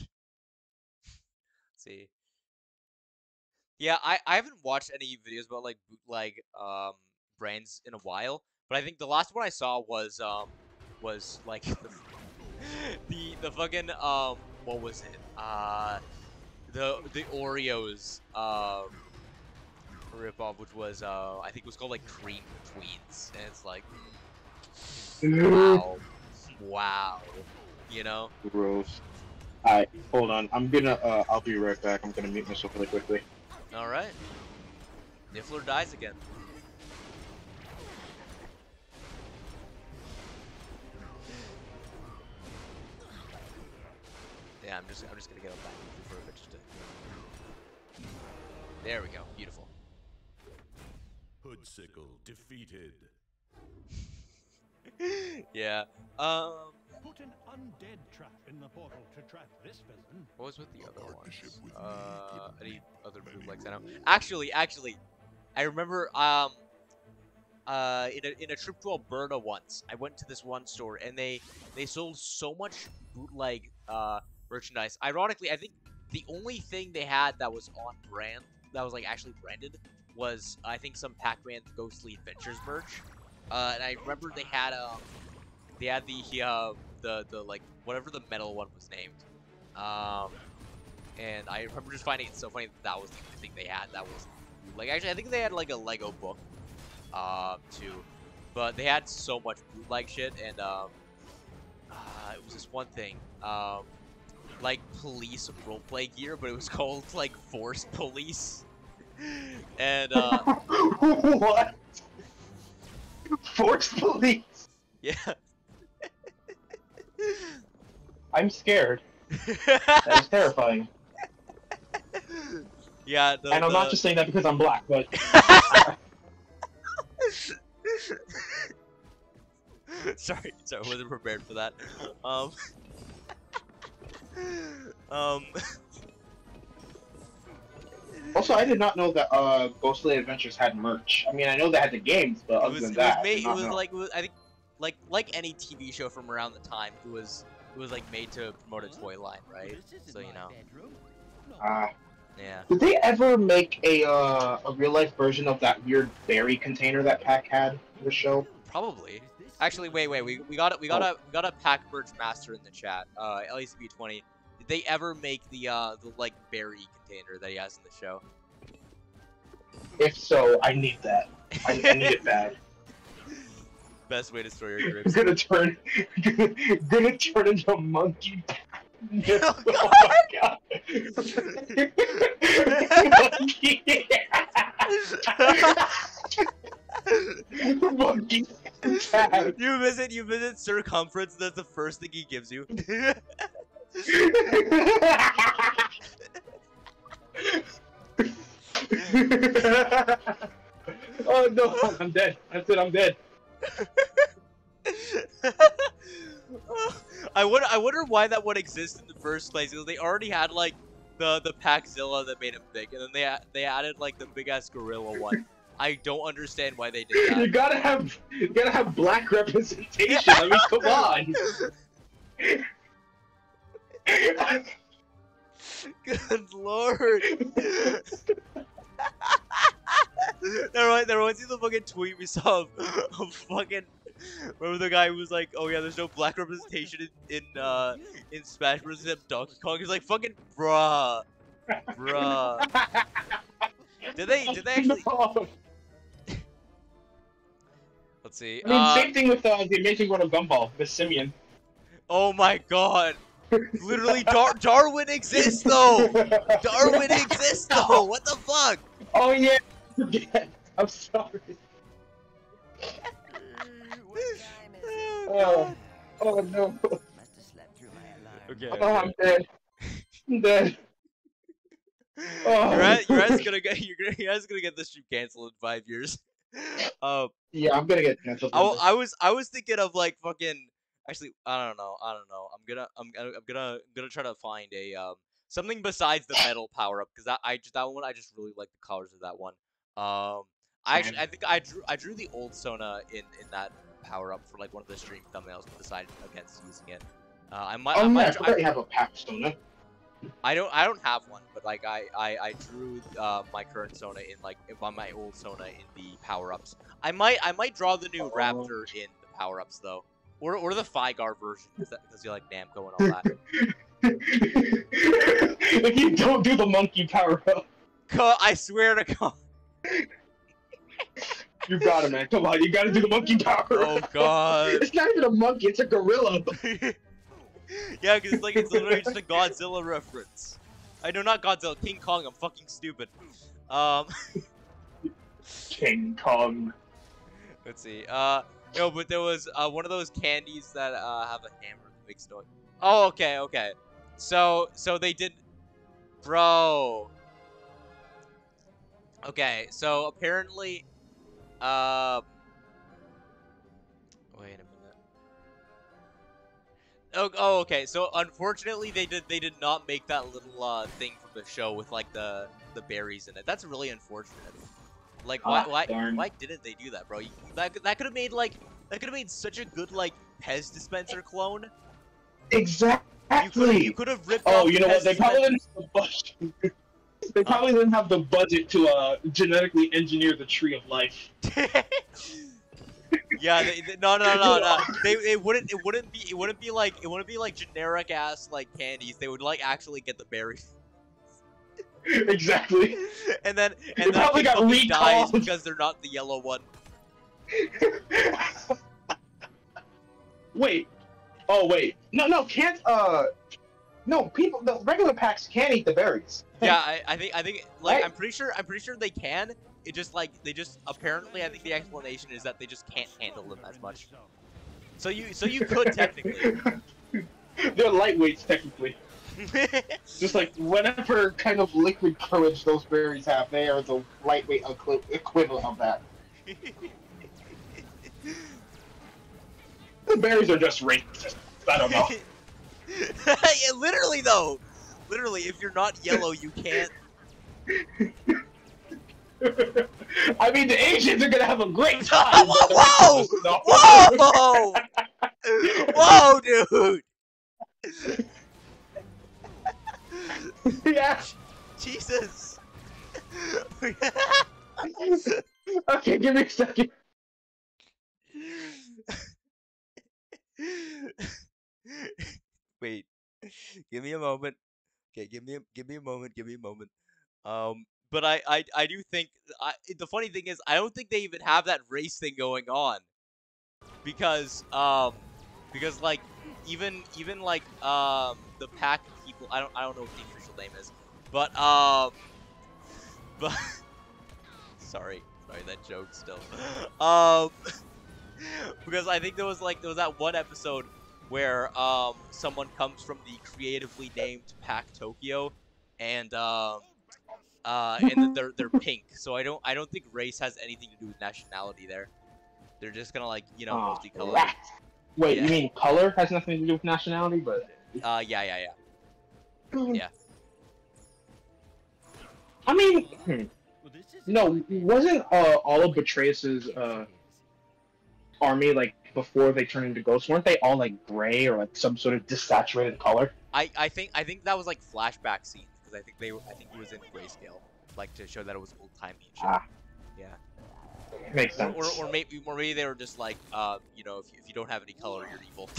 See. Yeah, I I haven't watched any videos about like bootleg um brands in a while, but I think the last one I saw was um was like the the, the fucking um what was it? Uh the the Oreos um ripoff, which was uh I think it was called like Cream Tweens, and it's like wow, wow, you know. Gross. Alright, hold on. I'm gonna uh I'll be right back. I'm gonna mute myself really quickly. All right. Niffler dies again. Yeah, I'm just I'm just gonna get him back for a bit just to. There we go. Beautiful. Hoodsickle defeated. yeah. Um. Put an undead trap in the portal to trap this villain. What was with the other partnership ones? Uh, any other many bootlegs I know? more. Actually, actually, I remember um, uh, in a in a trip to Alberta once, I went to this one store and they they sold so much bootleg uh merchandise. Ironically, I think the only thing they had that was on brand, that was like actually branded, was I think some Pac-Man Ghostly Adventures merch. Uh, and I remember they had um, they had the uh, the the like whatever the metal one was named. Um, and I remember just finding it so funny that that was the thing they had that was like actually I think they had like a Lego book, uh, too, but they had so much bootleg shit and um, uh, it was this one thing um, like police roleplay gear, but it was called like Force Police, and uh, what? Force police. yeah. I'm scared. That is terrifying. yeah, the, and I'm the... not just saying that because I'm black, but sorry, sorry, I wasn't prepared for that. Um, um. Also I did not know that uh, Ghostly Adventures had merch. I mean, I know they had the games, but it other was, than it that, was I made. did It was know. like it was, I think, like like any TV show from around the time. It was it was like made to promote a toy line, right? So you know, bedroom. No. Ah. yeah. Did they ever make a uh, a real life version of that weird berry container that Pac had in the show? Probably. Actually, wait, wait. We, we got it. We got Oh. a we got a pack merch master in the chat. Uh, LACB twenty. Did they ever make the uh the like berry container that he has in the show? If so, I need that. I, I need it bad. Best way to store your I'm gonna turn, gonna, gonna turn into a monkey. Oh, oh my god! monkey. monkey. You visit you visit Sir Cumference. That's the first thing he gives you. oh no! I'm dead. That's it. I'm dead. I wonder. I wonder why that would exist in the first place. Because they already had like the the Packzilla that made him big, and then they they added like the big ass gorilla one. I don't understand why they did that. You gotta have, you gotta have black representation. I mean, come on. Good lord. that reminds, that reminds me of the fucking tweet we saw of, of fucking. Remember the guy who was like, "Oh yeah, there's no black representation in in uh in Smash Bros. except Donkey Kong." He's like, "Fucking bruh, bruh." Did they? Did they actually? No. Let's see. I mean, Uh, same thing with uh, the Amazing World of Gumball, Miss Simian. oh my god. Literally, Dar- Darwin exists though. Darwin exists though. What the fuck? Oh yeah. I'm sorry. What time is it? Oh, oh no. Must have slept through my alarm. Okay. Oh, I'm dead. I'm dead. Oh. Your ass, your ass is gonna get your, your ass is gonna get this stream canceled in five years. Um, Yeah, I'm gonna get canceled. I, w- I was I was thinking of like fucking. Actually, I don't know. I don't know. I'm gonna I'm gonna I'm gonna I'm gonna try to find a um something besides the metal power up because that I just that one I just really like the colors of that one. Um, I actually I think I drew I drew the old Sona in in that power up for like one of the stream thumbnails, but decided against using it. Uh, I might I Oh yeah, I might forgot you have a pack Sona. I don't I don't have one, but like I I, I drew uh, my current Sona in like on my old Sona in the power ups. I might I might draw the new Oh. Raptor in the power ups though, or or the Fygar version because you like Namco and all that. if you don't do the monkey power up, I swear to God. you got it, man. Come on, you gotta do the monkey power Oh. God. It's not even a monkey, it's a gorilla. yeah, because like it's literally just a Godzilla reference. I know not Godzilla, King Kong. I'm fucking stupid. Um, King Kong. let's see. Uh, no, but there was uh one of those candies that uh have a hammer that makes noise. Oh, okay, okay. So, so they did, bro. Okay, so apparently, um, wait a minute. Oh, oh, okay. So unfortunately, they did they did not make that little uh thing from the show with like the the berries in it. That's really unfortunate. Like, why Ah, why darn. why didn't they do that, bro? You, that that could have made like that could have made such a good like Pez dispenser clone. Exactly. You could have ripped. oh, you know what? They probably didn't have the budget. they probably didn't have the budget to uh, genetically engineer the tree of life. yeah, they, they- no, no, no, no. They, it wouldn't, it wouldn't be, it wouldn't be like, it wouldn't be like generic ass like candies. They would like actually get the berries, exactly. and then They and then probably got dies because they're not the yellow one. wait. Oh wait. No, no, can't. Uh, no. People, the regular packs can eat the berries. Yeah, I, I think, I think, like, Right. I'm pretty sure, I'm pretty sure they can. It just like they just apparently, I think the explanation is that they just can't handle them as much. So you, so you could technically. They're lightweights technically. Just like whatever kind of liquid courage those berries have, they are the lightweight equi- equivalent of that. The berries are just racist. I don't know. yeah, literally though, literally, if you're not yellow, you can't. I mean, the Asians are gonna have a great time. Whoa! rest of us, no. Whoa! Whoa, dude! Yeah. Jesus! Okay, give me a second. Wait, give me a moment. Okay, give me a give me a moment. Give me a moment. Um, but I I I do think I the funny thing is I don't think they even have that race thing going on because um because like even even like um the pack people I don't I don't know what the name is. But um but sorry sorry that joke still. Um because I think there was like there was that one episode where um someone comes from the creatively named Pack Tokyo and um uh and they're they're pink. So I don't I don't think race has anything to do with nationality there. They're just gonna like you know Aw, multicolored. rat. Wait, Yeah. you mean color has nothing to do with nationality, but uh yeah yeah yeah. Yeah. I mean, hmm, Well, this is no, wasn't uh, all of Betrayus's uh, army like before they turned into ghosts? Weren't they all like gray or like some sort of desaturated color? I I think I think that was like flashback scenes because I think they were- I think he was in grayscale like to show that it was old timey. Ah. yeah Makes or, sense. or or maybe or maybe they were just like uh you know if you, if you don't have any color you're evil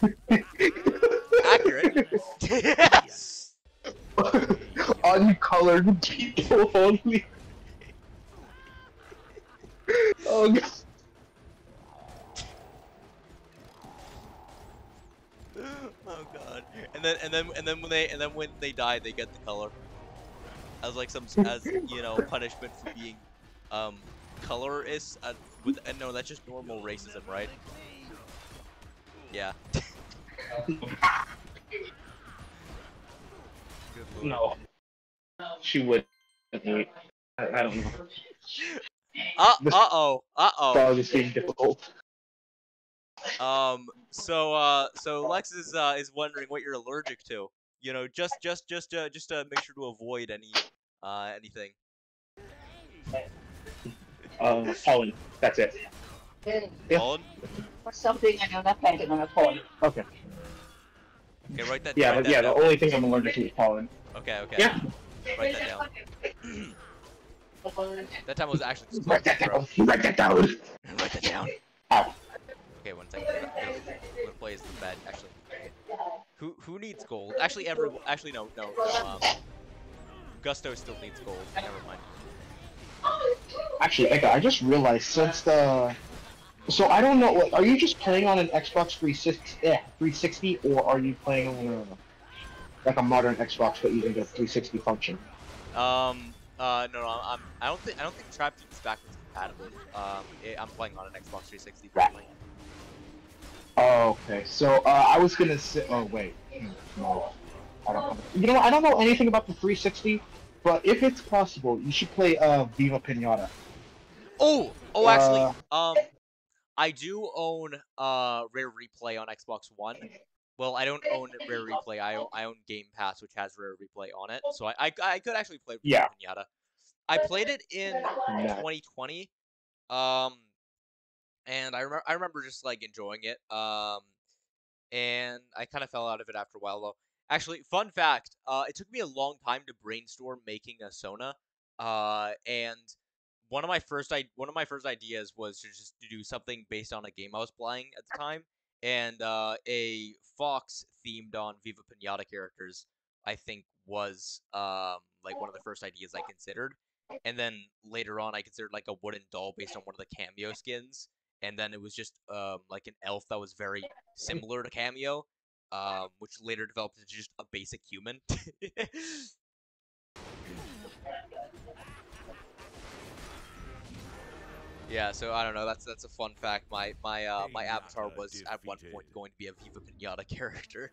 accurate Uncolored people only. oh, God. oh god. And then and then and then when they and then when they die, they get the color as like some as you know punishment for being um colorist. Uh, with and no, that's just normal racism, right? Yeah. No. She would. I, I don't know. Uh uh oh uh oh. Dog is being difficult. Um. So uh. So Lex is uh is wondering what you're allergic to. You know, just just just uh just to make sure to avoid any uh anything. Uh, pollen. That's it. Yeah. Colin? For something I know nothing on a phone. Okay. Okay, write that. Yeah, write that yeah, the only thing I'm allergic to is pollen. Okay, okay. Yeah. Write that down. That time was actually just Write that down. Write that down. Write that down. Ow. Okay, one second. I'm gonna, I'm gonna play as the bed. Actually, who who needs gold? Actually, everyone. Actually, no, no. no um, Gusto still needs gold. Never mind. Actually, Eka, I just realized since the. So I don't know. like, Are you just playing on an Xbox 360, eh, 360 or are you playing on a, like a modern Xbox but using the 360 function? Um. Uh. No. No. I'm. I don't think. I don't think Trap Team is backwards compatible. Um. i I'm playing on an Xbox 360 currently. Oh, okay. So uh, I was gonna say. Oh wait. No. I don't. Know. You know, what, I don't know anything about the 360, but if it's possible, you should play uh, Viva Pinata. Oh. Oh. Actually. Uh, Um. I do own uh Rare Replay on Xbox One. Well, I don't own Rare Replay. I own, I own Game Pass, which has Rare Replay on it. So I I, I could actually play Yeah. Pinata. I played it in Yeah. 2020. Um, and I remember I remember just like enjoying it. Um, and I kind of fell out of it after a while though. Actually, fun fact: uh, it took me a long time to brainstorm making a Sona, uh, and one of my first I- one of my first ideas was to just to do something based on a game I was playing at the time, and uh, a fox themed on Viva Pinata characters. I think was um, like one of the first ideas I considered, and then later on I considered like a wooden doll based on one of the cameo skins, and then it was just um, like an elf that was very similar to cameo, um, which later developed into just a basic human. yeah, so I don't know. That's that's a fun fact. My my uh, my avatar Pinata was at one point going to be a Viva Pinata character.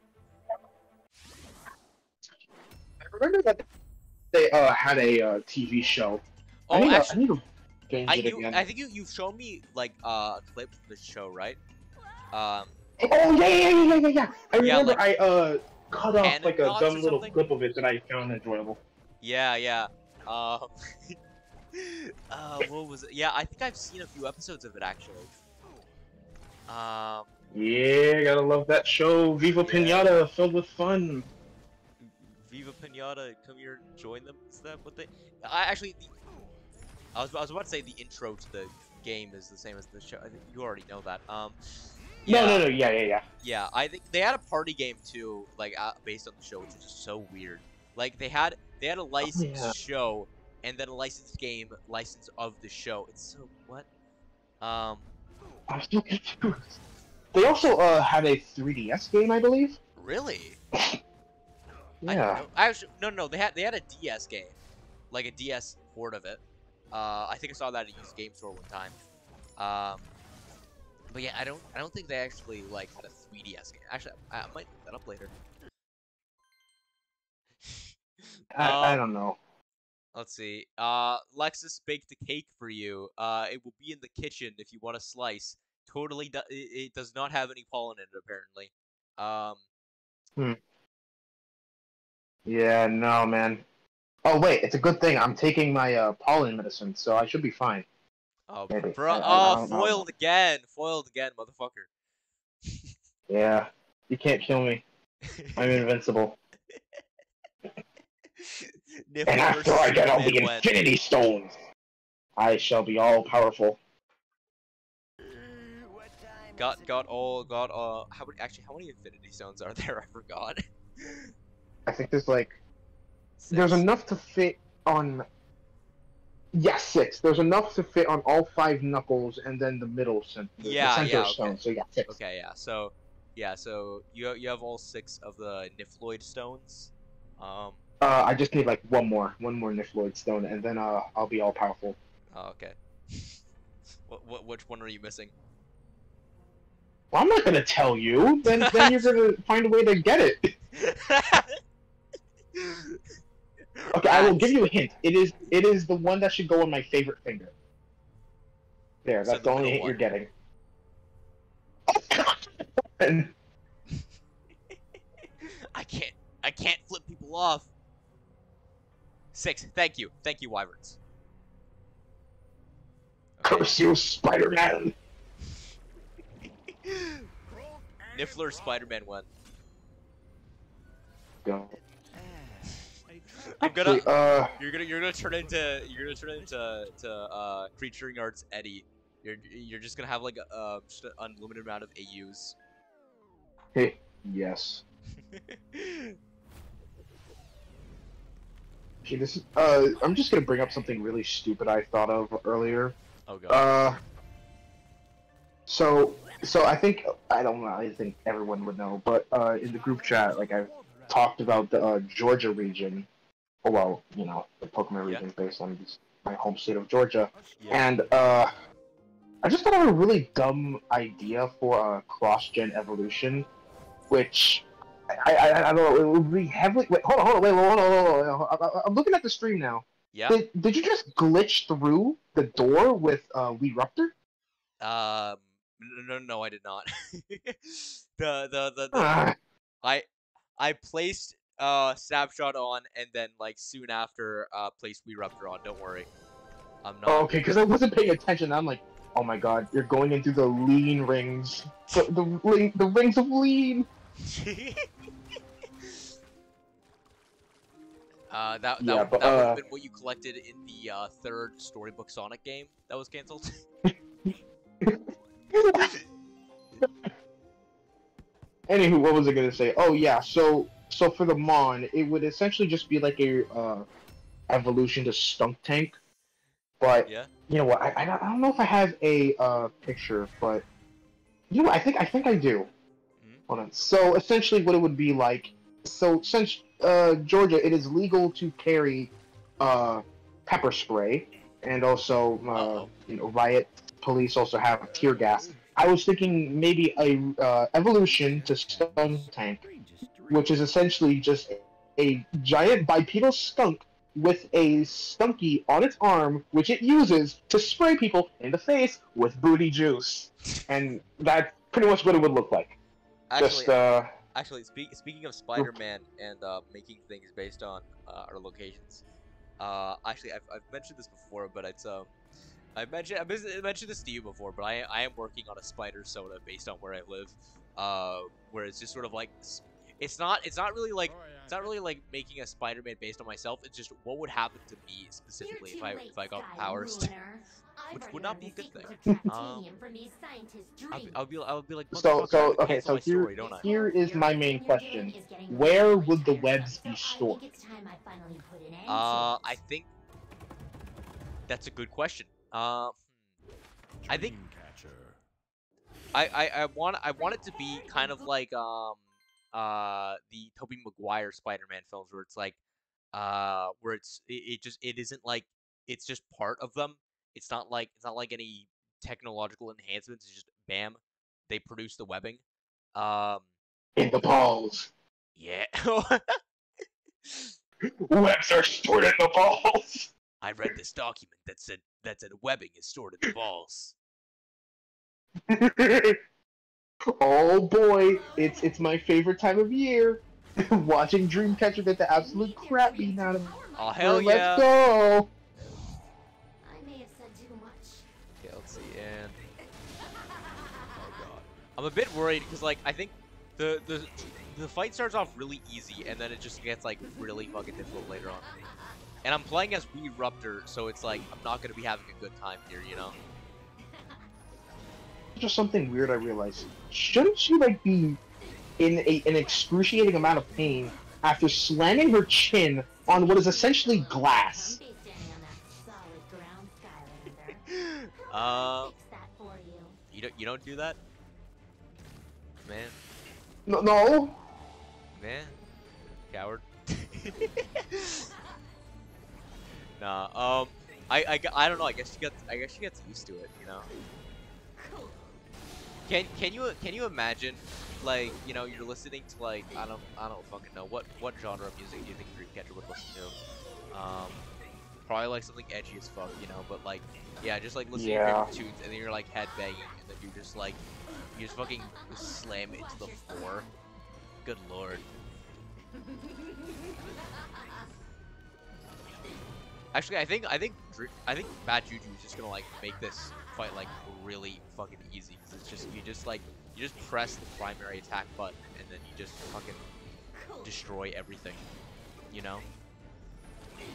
I remember that they uh, had a uh, TV show. I Oh, need, actually, I need to binge I, it you, again. I think you you've shown me like uh, a clip of the show, right? Um, Oh yeah, yeah, yeah, yeah, yeah, yeah. I Yeah, remember like- I uh cut off like a dumb little clip of it that I found enjoyable. yeah, yeah. Um, uh, what was it? Yeah, I think I've seen a few episodes of it actually. Um, Yeah, gotta love that show. Viva Yeah. Pinata, filled with fun. Viva Pinata, come here and join them. Is that what they? I actually, the, I was I was about to say the intro to the game is the same as the show. I think you already know that. Um, yeah, No, no, no, yeah, yeah, yeah. Yeah, I think they had a party game too, like uh, based on the show, which is just so weird. Like they had they had a licensed yeah. show and then a licensed game, license of the show. It's so what? Um, I'm still confused. They also uh had a 3DS game, I believe. really? I Yeah. know. Actually, no, no, they had they had a DS game, like a DS port of it. Uh, I think I saw that at a used game store one time. Um, but yeah, I don't I don't think they actually like had a 3DS game. Actually, I, I might look that up later. I, I Um, don't know. Let's see. Uh, Lexus baked a cake for you. Uh, it will be in the kitchen if you want a slice. Totally, do- it, it does not have any pollen in it apparently. Um, Hmm. Yeah, no, man. Oh wait, it's a good thing I'm taking my uh, pollen medicine, so I should be fine. oh, Maybe. bro, oh, don't know. foiled again, foiled again, motherfucker. Yeah, you can't kill me. I'm invincible. Nif And after I get all the Superman went. Infinity Stones, I shall be all powerful. Got is got all got uh how many actually how many Infinity Stones are there? I forgot. I think there's like there's enough to fit on. Yes, six. There's enough to fit on all five knuckles and then the middle cent- the, the Yeah, center yeah, okay. stone. So yeah, six. Okay, yeah. So, yeah. So you you have all six of the Nifloid stones. Um. Uh, I just need like one more, one more Nifloid stone, and then uh, I'll be all powerful. Oh, okay. what, what which one are you missing? Well, I'm not gonna tell you. Then then you're gonna find a way to get it. Okay, I will give you a hint. It is it is the one that should go on my favorite finger. There, So that's the the only hint you're getting. I can't. I can't flip people off. Six. Thank you. Thank you, Wyverns. Okay. curse you, Spider-Man. Niffler Spider-Man went. Go. I'm gonna. Uh, You're gonna. You're gonna turn into. You're gonna turn into to uh creaturing arts Eddie. You're you're just gonna have like a uh, just an unlimited amount of AUs. hey, yes. Okay, this is, uh, I'm just gonna bring up something really stupid I thought of earlier. oh god. Uh, so, so I think I don't know. I think everyone would know, but uh, in the group chat, like I've talked about the uh, Georgia region. Oh well, you know, the Pokemon Yeah. region based on my home state of Georgia, yeah. and uh, I just thought of a really dumb idea for a cross-gen evolution, which. I, I, I don't know. It would be heavily. Wait, hold on, hold on, wait, hold on, hold on. Hold on. I, I'm looking at the stream now. Yeah. Did, did you just glitch through the door with uh, Weeruptor? Um. No, no, no, I did not. the, the, the, the, Ah, I, I placed uh snapshot on, and then like soon after, uh, placed Weeruptor on. Don't worry. I'm not. oh, okay, because I wasn't paying attention. I'm like, Oh my god, you're going into the lean rings. The the, the rings of lean. uh, that that, Yeah, that but, would uh, have been what you collected in the uh, third storybook Sonic game that was canceled. Anywho, what was I gonna say? Oh yeah, so so for the Mon, it would essentially just be like a uh, evolution to Skuntank, but yeah. you know what? I, I don't I don't know if I have a uh, picture, but you know, what? I think I think I do. Mhm. Hold on. So essentially, what it would be like. So since uh, Georgia, it is legal to carry uh, pepper spray, and also uh, you know, riot police also have tear gas. I was thinking maybe a uh, evolution to Stun Tank, which is essentially just a giant bipedal skunk with a stunky on its arm, which it uses to spray people in the face with booty juice. And that's pretty much what it would look like. Actually, Just, uh, actually, speak, speaking of Spider-Man and uh, making things based on uh, our locations, uh, actually, I've, I've mentioned this before, but it's um, I mentioned I mentioned this to you before, but I I am working on a spider soda based on where I live, uh, where it's just sort of like it's not it's not really like it's not really like making a Spider-Man based on myself. It's just what would happen to me specifically if I if I got powers. Which would not be a good thing. Um, I'll be, I'll be I'll be like So- so, okay, so here- story, don't I? here is my main question. Where would the webs be stored? Uh, I think that's a good question. Uh, I think I, I, I want I want it to be kind of like um uh the Tobey Maguire Spider-Man films where it's like uh where it's it, it just it isn't like it's just part of them. It's not like it's not like any technological enhancements. It's just bam, they produce the webbing. Um, in the balls. yeah. Webs are stored in the balls. I read this document that said that said webbing is stored in the balls. oh boy, it's it's my favorite time of year. Watching Dreamcatcher get the absolute crap beaten out of him. Oh hell Let's yeah! go. I may have said too much. Okay, let's see. And oh god, I'm a bit worried because like I think the the the fight starts off really easy and then it just gets like really fucking difficult later on. And I'm playing as Weeruptor, so it's like I'm not gonna be having a good time here, you know. Just something weird I realized. Shouldn't she like be in a, an excruciating amount of pain after slamming her chin on what is essentially glass? Be standing on that solid ground, Skylander. Uh, Fix that for you. you don't you don't do that, man, No, no. man, coward. nah, um, I, I, I don't know. I guess she gets I guess she gets used to it, you know. Can can you can you imagine, like you know you're listening to like I don't I don't fucking know what what genre of music do you think Dreamcatcher would listen to? Um, probably like something edgy as fuck, you know. But like yeah, just like listening Yeah. to your tunes and then you're like head banging and then you just like you just fucking slam it into the floor. Good lord. Actually, I think I think I think Bad Juju is just gonna like make this fight like really fucking easy because it's just you just like you just press the primary attack button and then you just fucking destroy everything, you know?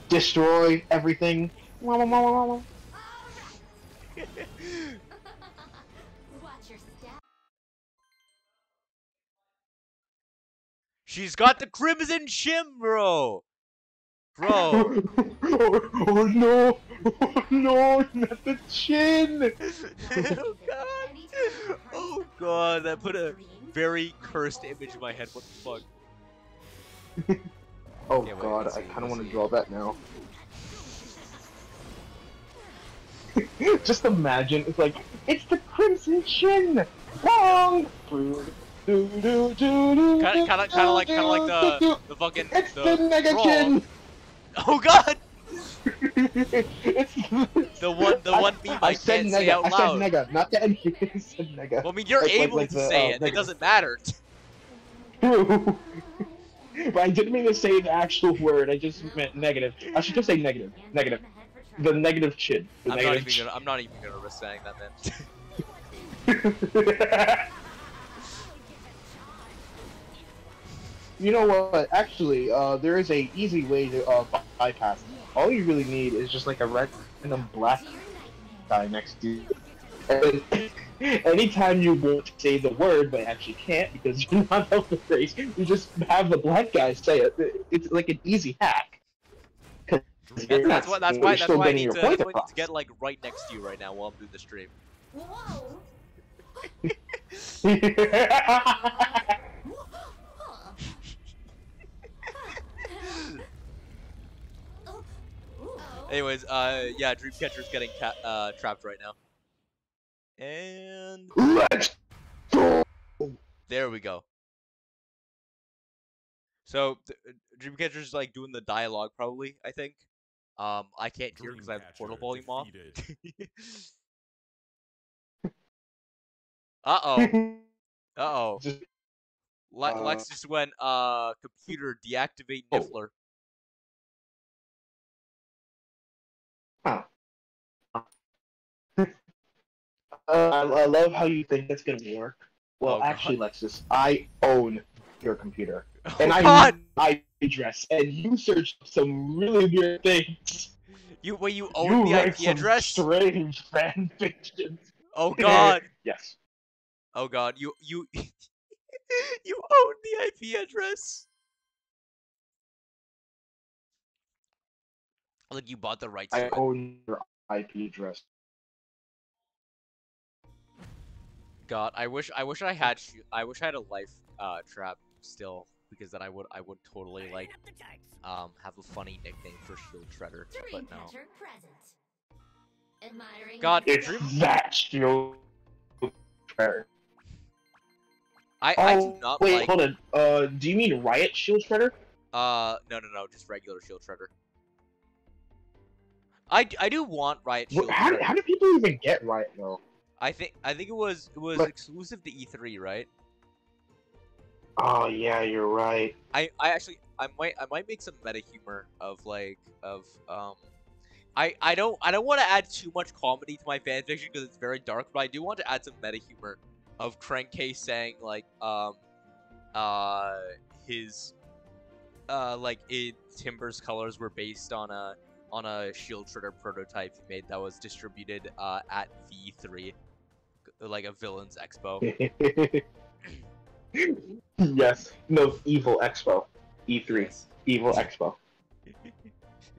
Destroy everything. Wah, wah, wah. She's got the Crimson Chin, bro. Bro, oh, oh no! Oh no! Not the chin! oh god, oh god, that put a very cursed image in my head. What the fuck? Oh Yeah, wait, god, I kind of want to draw that now. Just imagine, it's like, it's the Crimson Chin! Wrong! Kind of, kind of, kind of like, kind of like the the fucking It's the, the Nega. Chin! Oh god, the one the one meme I, said can't say nega, out I loud. said nega, not the. I said nega. Well, I mean, you're Like- like- able like to the, say uh, it. nega. It doesn't matter. True. but I didn't mean to say the actual word. I just meant negative. I should just say negative. Negative. the negative chin. The I'm not negative even gonna. I'm not even gonna risk saying that, man. You know what? Actually, uh, there is a easy way to uh, bypass. All you really need is just like a random black guy next to you. And anytime you want to say the word, but actually can't because you're not of the race, you just have the black guy say it. It's like an easy hack. That's, you're that's why. That's why. That's why I need to. point I need to get like right next to you right now while I'm doing the stream. Whoa! Anyways, uh, yeah, Dreamcatcher's getting ca- uh trapped right now. And Let's go. there we go. So th- Dreamcatcher's like doing the dialogue probably. I think. Um, I can't hear because I have the portal volume off. uh oh. Uh oh. Just- Le- uh, Lex just went uh computer deactivate Oh. Niffler. Uh, I, I love how you think that's gonna work. Well, Oh, God. actually, Lexus, I own your computer, Oh and I God! I address, and you searched some really weird things. You wait, you own you the IP some address? Strange fan fictions. Oh God! Yes. Oh God! You you you own the IP address. Like you bought the rights I own your IP address. God, I wish I wish I had I wish I had a life uh trap still because then I would I would totally like um have a funny nickname for Shield Shredder, but no. Dreamcatcher present. Admiring God, the It's Dream- that shield. Shredder. I I do Oh, not wait, like hold on. Uh, do you mean Riot Shield Shredder? uh no no no just regular Shield Shredder. I, I do want Riot Shield How, Shredder. how do people even get Riot though? I think I think it was it was But- exclusive to E3, right? Oh yeah, you're right. I, I actually I might I might make some meta humor of like of um I I don't I don't want to add too much comedy to my fanfiction because it's very dark, but I do want to add some meta humor of Crankcase saying like um uh his uh like it Timber's colors were based on a on a Shield Shredder prototype he made that was distributed uh at V3 like a villains expo. yes. No, Evil Expo. E3. Yes. Evil Expo.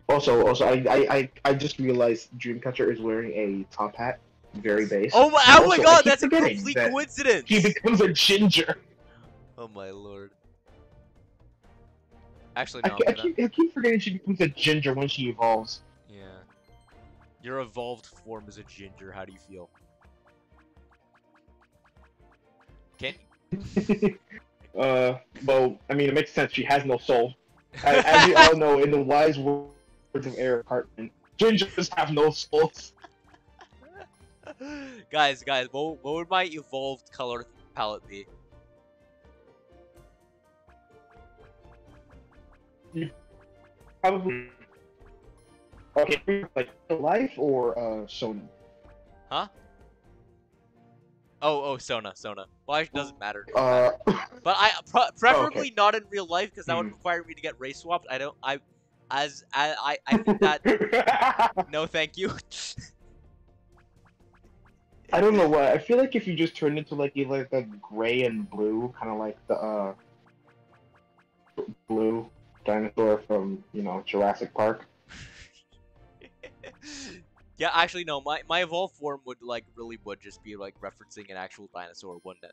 Also, also, I, I, I, just realized Dreamcatcher is wearing a top hat, very base. Oh my, oh Also, I god, that's a complete that coincidence! He becomes a ginger. Oh my lord. Actually, I, no, I I'm keep, I keep forgetting she becomes a ginger when she evolves. Yeah. Your evolved form is a ginger, how do you feel? Can uh, well, I mean, it makes sense. She has no soul. As, as you all know, in the wise words of Eric Cartman, gingers have no souls. guys, guys, what, what would my evolved color palette be? Probably. Okay, like life or uh, Huh? Oh, oh, Sona, Sona. Well, it doesn't matter. Uh, But I pre- preferably not in real life because that would Hmm. require me to get race swapped. I don't. I, as I, I, I think that. no, thank you. I don't know why. I feel like if you just turned into like either like a gray and blue, kind of like the uh, blue dinosaur from you know Jurassic Park. yeah, actually, no. My my evolved form would like really would just be like referencing an actual dinosaur, wouldn't it?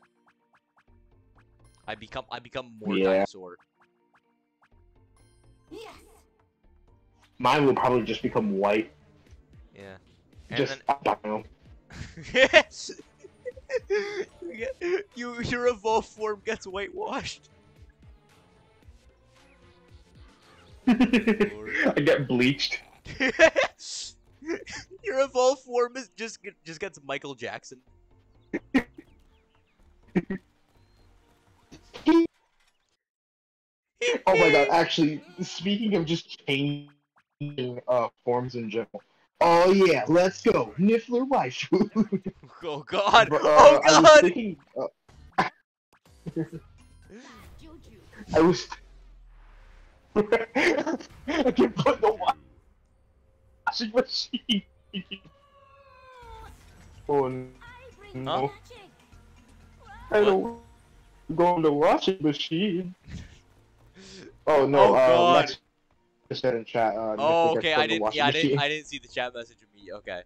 I become I become more Yeah. dinosaur. Yes. Mine would probably just become white. Yeah. And Just I don't know. then you, get- you your evolved form gets whitewashed. I get bleached. your evolved form is just just gets Michael Jackson. Oh my god! Actually, speaking of just changing uh, forms in general, Oh yeah, let's go, Niffler waifu. Oh god! But, uh, oh I was god! thinking, uh, I was. I can put the washing machine. oh no! I don't go in the washing machine. Oh no! Oh, uh, God. Just said in chat. Uh, Oh, okay. put I didn't. Yeah, I didn't. I didn't see the chat message of me. Okay.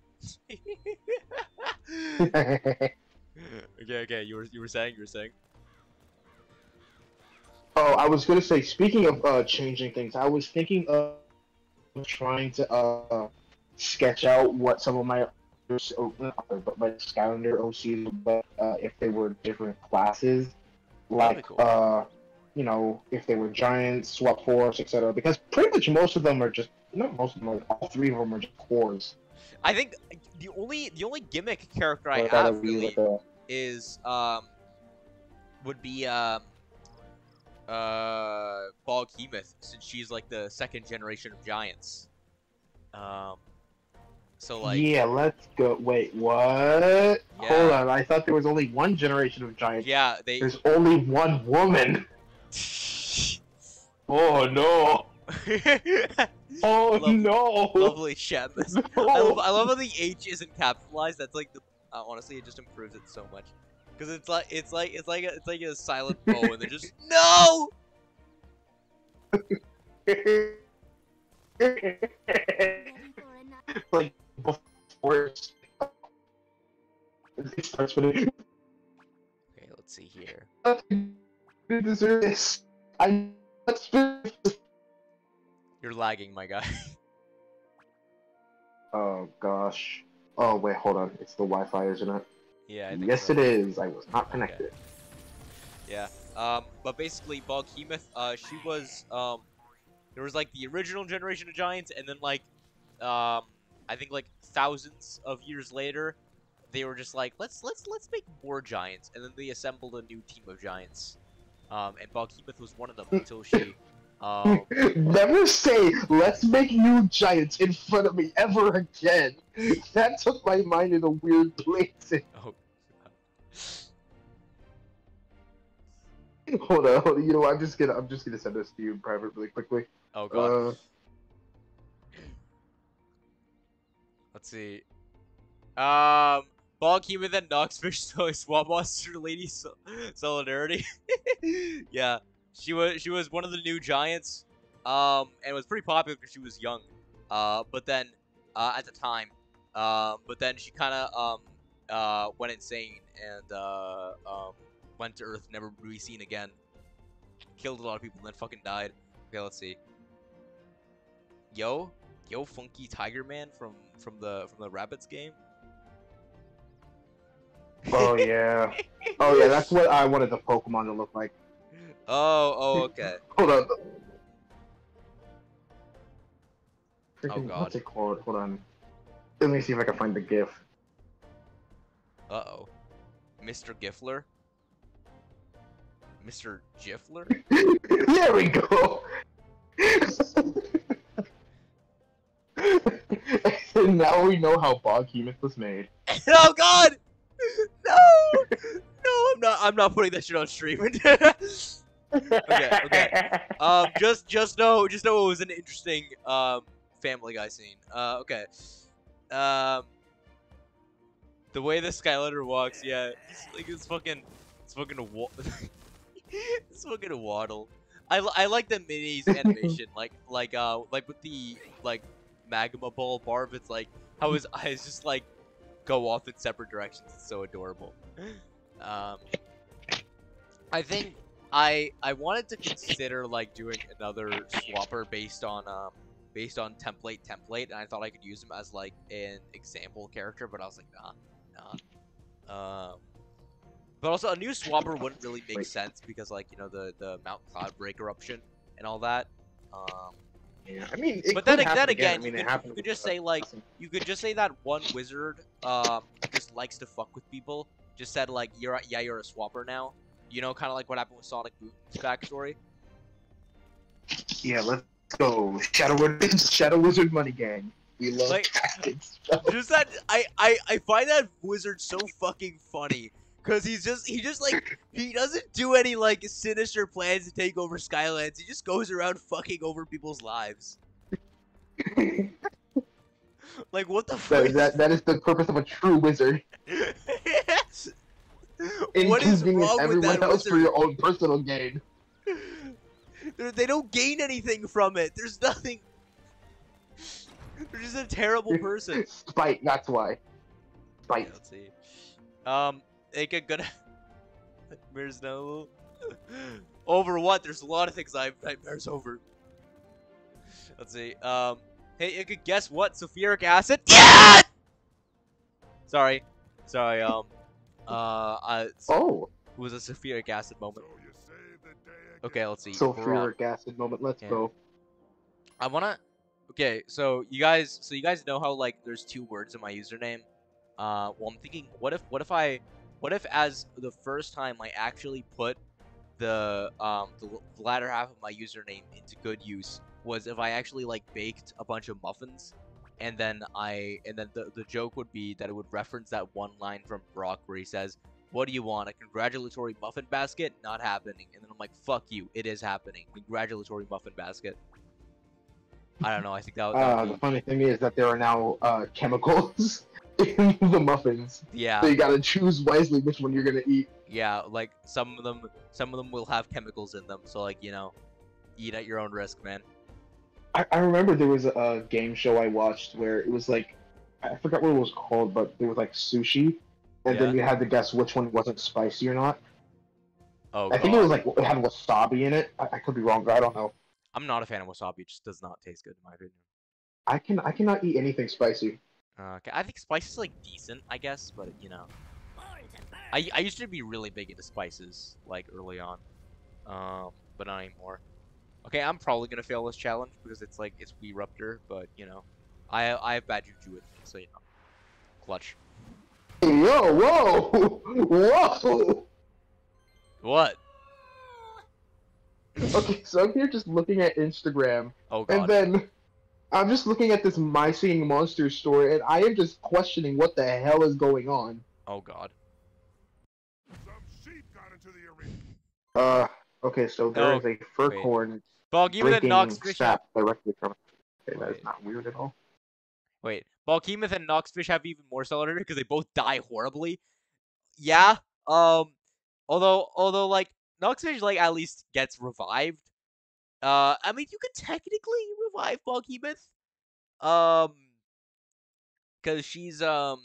okay. Okay. You were. You were saying. You were saying. Oh, I was gonna say, speaking of uh, changing things, I was thinking of trying to uh, sketch out what some of my oh, but my Skylander OCs, but uh, if they were different classes, like cool. uh, you know, if they were giants, swap force, etc. Because pretty much most of them are just not most of them, like all three of them are just cores. I think the only the only gimmick character I have really like a- is um would be um uh Bog Hemoth since she's like the second generation of giants. Um so like yeah, let's go. Wait, what? Hold on, I thought there was only one generation of giants. yeah, they There's only one woman. Oh no! Oh no! lovely chat message. I love, I love how the H isn't capitalized. That's like the uh, honestly, it just improves it so much. Cause it's like it's like it's like a, it's like a silent bow, and they're just no. Ready for another? like before it starts with it. Okay, let's see here. You deserve this. I let's finish this. You're lagging, my guy. Oh gosh. Oh wait, hold on. It's the Wi-Fi, isn't it? Yeah, Yes, so. it is. I was not connected. Yeah. Um, but basically, Balkemoth, uh, she was, um, there was like the original generation of giants, and then like, um, I think like thousands of years later, they were just like, let's let's let's make more giants, and then they assembled a new team of giants. Um, and Balkemoth was one of them until she, um, Never say "Let's make new giants" in front of me ever again. That took my mind in a weird place. oh, Hold on, hold on. You know, what, I'm just gonna, I'm just gonna send this to you in private really quickly. oh god. Uh, Let's see. Um, Balkemoth and Knoxfish so Swamp Monster Lady Sol- Solidarity. yeah, she was she was one of the new giants. Um, and was pretty popular because she was young. Uh, but then, uh, at the time, um, but then she kind of um uh went insane and uh um went to Earth, never to be seen again. Killed a lot of people and then fucking died. Okay, let's see. Yo, yo, Funky Tiger Man from from the from the Rabbits game. oh yeah, oh yeah. That's what I wanted the Pokemon to look like. Oh, oh, okay. Hold on. Freaking, Oh, God. What's it called? Hold on. Let me see if I can find the GIF. Uh oh, Mr. Giffler. Mr. Giffler. there we go. and now we know how Boghemoth was made. oh God! No! No, I'm not. I'm not putting that shit on stream. Okay, okay. um, just just know, just know it was an interesting um Family Guy scene. Uh, okay. Um, the way the Skylander walks, yeah, it's like it's fucking, it's fucking a wa- it's fucking a waddle. I, I like the minis animation, like like uh like with the like magma ball barb. It's like how his eyes just like go off in separate directions. It's so adorable. Um, I think I I wanted to consider like doing another swapper based on um based on template template, and I thought I could use him as like an example character, but I was like nah nah. Um, but also a new swapper wouldn't really make sense because like you know the the Mount Cloudbreak eruption and all that. Um, Yeah, I mean, it But then then happen again, I mean, you it could- you could just say, like, you could just say that one wizard um just likes to fuck with people. Just said like you're a- yeah you're a swapper now. You know, kind of like what happened with Sonic Boom's backstory. Yeah, let's go. Shadow Wizard, Shadow Wizard Money Gang. We love Like- casting spells. Just that I, I I find that wizard so fucking funny. Cause he's just he just like he doesn't do any like sinister plans to take over Skylands. He just goes around fucking over people's lives. Like what the fuck? that, that, that is the purpose of a true wizard. what is wrong with everyone that else for your own personal gain. They're- They don't gain anything from it. There's nothing. They're just a terrible person. Spite, that's why. Yeah, Spite. let's see. Um, make a good nightmares no. over what? There's a lot of things I have nightmares over. Let's see. Um, hey, you could guess what? Sulfuric acid. Yeah. Sorry, sorry. Um, uh, uh, Oh, it was a sulfuric acid moment. So you save the day. Okay, let's see. Sulfuric acid moment. Let's Yeah. go. I wanna. Okay, so you guys, so you guys know how like there's two words in my username. Uh, well, I'm thinking, what if, what if I, what if as the first time I actually put the um the latter half of my username into good use was if I actually like baked a bunch of muffins, and then I and then the the joke would be that it would reference that one line from Brock where he says, "What do you want? A congratulatory muffin basket? Not happening." And then I'm like, "Fuck you! It is happening. Congratulatory muffin basket." I don't know. I think that, that Uh, would the funny thing is that there are now uh, chemicals in the muffins. yeah, So you gotta choose wisely which one you're gonna eat. yeah. Like some of them, some of them will have chemicals in them. So like you know, eat at your own risk, man. I, I remember there was a, game show I watched where it was like, I forgot what it was called, but there was like sushi, and then you had to guess which one wasn't spicy or not. Oh, I think it was like it had wasabi in it. I, I could be wrong, but I don't know. I'm not a fan of wasabi. It just does not taste good in my opinion. I can I cannot eat anything spicy. Uh, okay, I think spice is like decent, I guess, but you know, I I used to be really big into spices like early on, um, but not anymore. Okay, I'm probably gonna fail this challenge because it's like it's Weeruptor, but you know, I I have bad juju with me, so you know, clutch. Whoa, whoa, whoa! What? Okay, so I'm here just looking at Instagram, Oh and then I'm just looking at this My Singing Monsters story, and I am just questioning what the hell is going on. Oh god. Some sheep got into the arena. Uh, okay, so there Oh, is a fur corn Ball, give me Nox fish. sap directly from. Okay, that Wait. is not weird at all. Wait, Balkemoth and Noxfish have even more cellular because they both die horribly. Yeah. Um. Although, although like Noxfish like at least gets revived. Uh, I mean you could technically revive Balkemoth. Um. Cause she's um,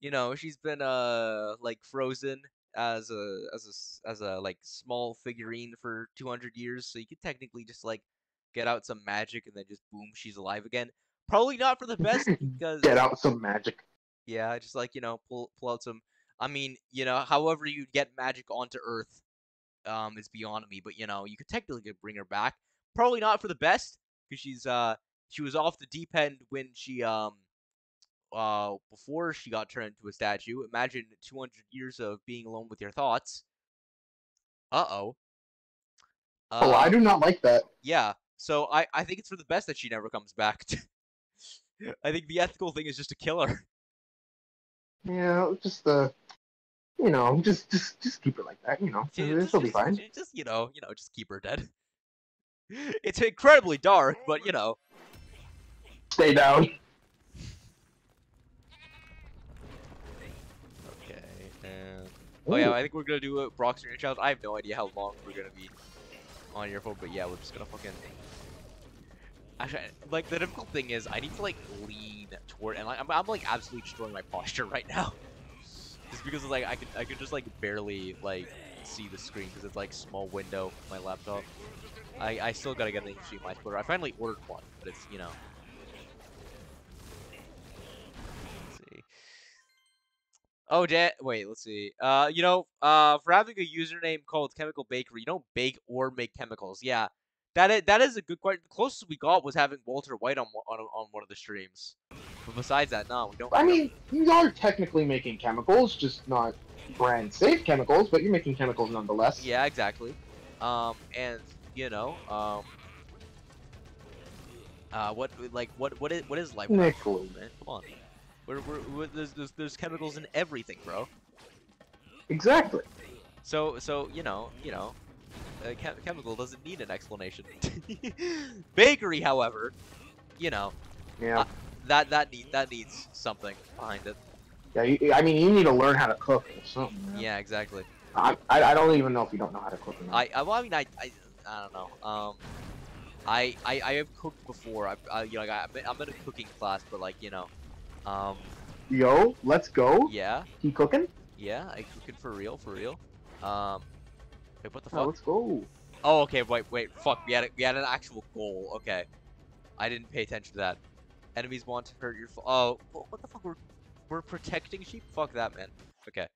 you know she's been uh like frozen as a as a as a like small figurine for 200 years, so you could technically just like get out some magic and then just boom she's alive again. Probably not for the best because Get out some magic. yeah, just like you know, pull pull out some. I mean, you know, however you get magic onto Earth, um, is beyond me. But you know, you could technically bring her back. Probably not for the best, because she's uh she was off the deep end when she um uh before she got turned into a statue. Imagine 200 years of being alone with your thoughts. Uh oh. oh, I do not like that. Yeah, so I I think it's for the best that she never comes back. I think the ethical thing is just to kill her. Yeah, just uh, you know, just just just keep it like that. You know, Ju- it'll just, be just- fine. ju- Just you know, you know, just keep her dead. It's incredibly dark, but you know. Stay down. Okay. And oh yeah, I think we're gonna do a Brock's Arena challenge. I have no idea how long we're gonna be on your phone, but yeah, we're just gonna fucking. Actually, like the difficult thing is, I need to like lean toward, and like I'm, I'm like absolutely destroying my posture right now, just because like I could I could just like barely like see the screen because it's like small window my laptop. I I still gotta get an HDMI splitter. I finally ordered one, but it's you know. Let's see. Oh, Dan. Wait, let's see. Uh, you know, uh, for having a username called Chemical Bakery, you don't bake or make chemicals. Yeah, that is that is a good question. The closest we got was having Walter White on on on one of the streams. But besides that, no, we don't. I mean, you are technically making chemicals, just not brand safe chemicals, but you're making chemicals nonetheless. Yeah, exactly. Um, and you know, um, Uh, what like what what is what is life? Nicholas. man? Come on. We're, we're, we're, there's, there's there's chemicals in everything, bro. Exactly. So so you know you know, chem- chemical doesn't need an explanation. Bakery, however, you know Yeah. That that need that needs something behind it. Yeah. You, I mean, you need to learn how to cook or something. man. Yeah, exactly. I, I, I don't even know if you don't know how to cook or not. I, I well, I mean I, I I don't know. Um, I I, I have cooked before. I, I you know like, I, I'm in- a cooking class, but like you know, um Yo, let's go. yeah He cooking? yeah I cooking for real for real. Um, wait what the Oh, fuck? let's go. Oh okay wait wait fuck we had a, we had an actual goal. Okay, I didn't pay attention to that. Enemies want to hurt your. Oh what the fuck we're we're protecting sheep. Fuck that man. Okay.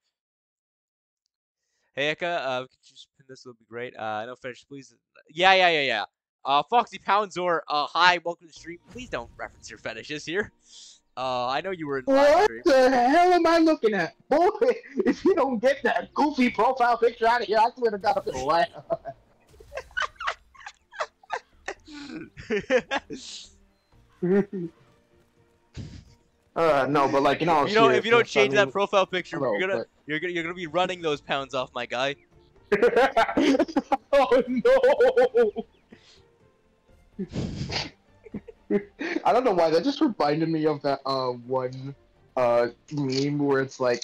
Hey Eka, uh, could you just pin this? Would be great. Uh, no finish, please. Yeah, yeah, yeah, yeah. Uh, Foxy Poundzor, uh, hi, welcome to the stream. Please don't reference your fetishes here. Uh, I know you were in What the hell am I looking at? Boy, if you don't get that goofy profile picture out of here, I swear to God, I'm gonna laugh. Uh, no, but like, you know, if you don't, if you don't change I that profile picture, you're gonna, you're gonna, you're gonna be running those pounds off, my guy. oh no! I don't know why that just reminded me of that uh one uh meme where it's like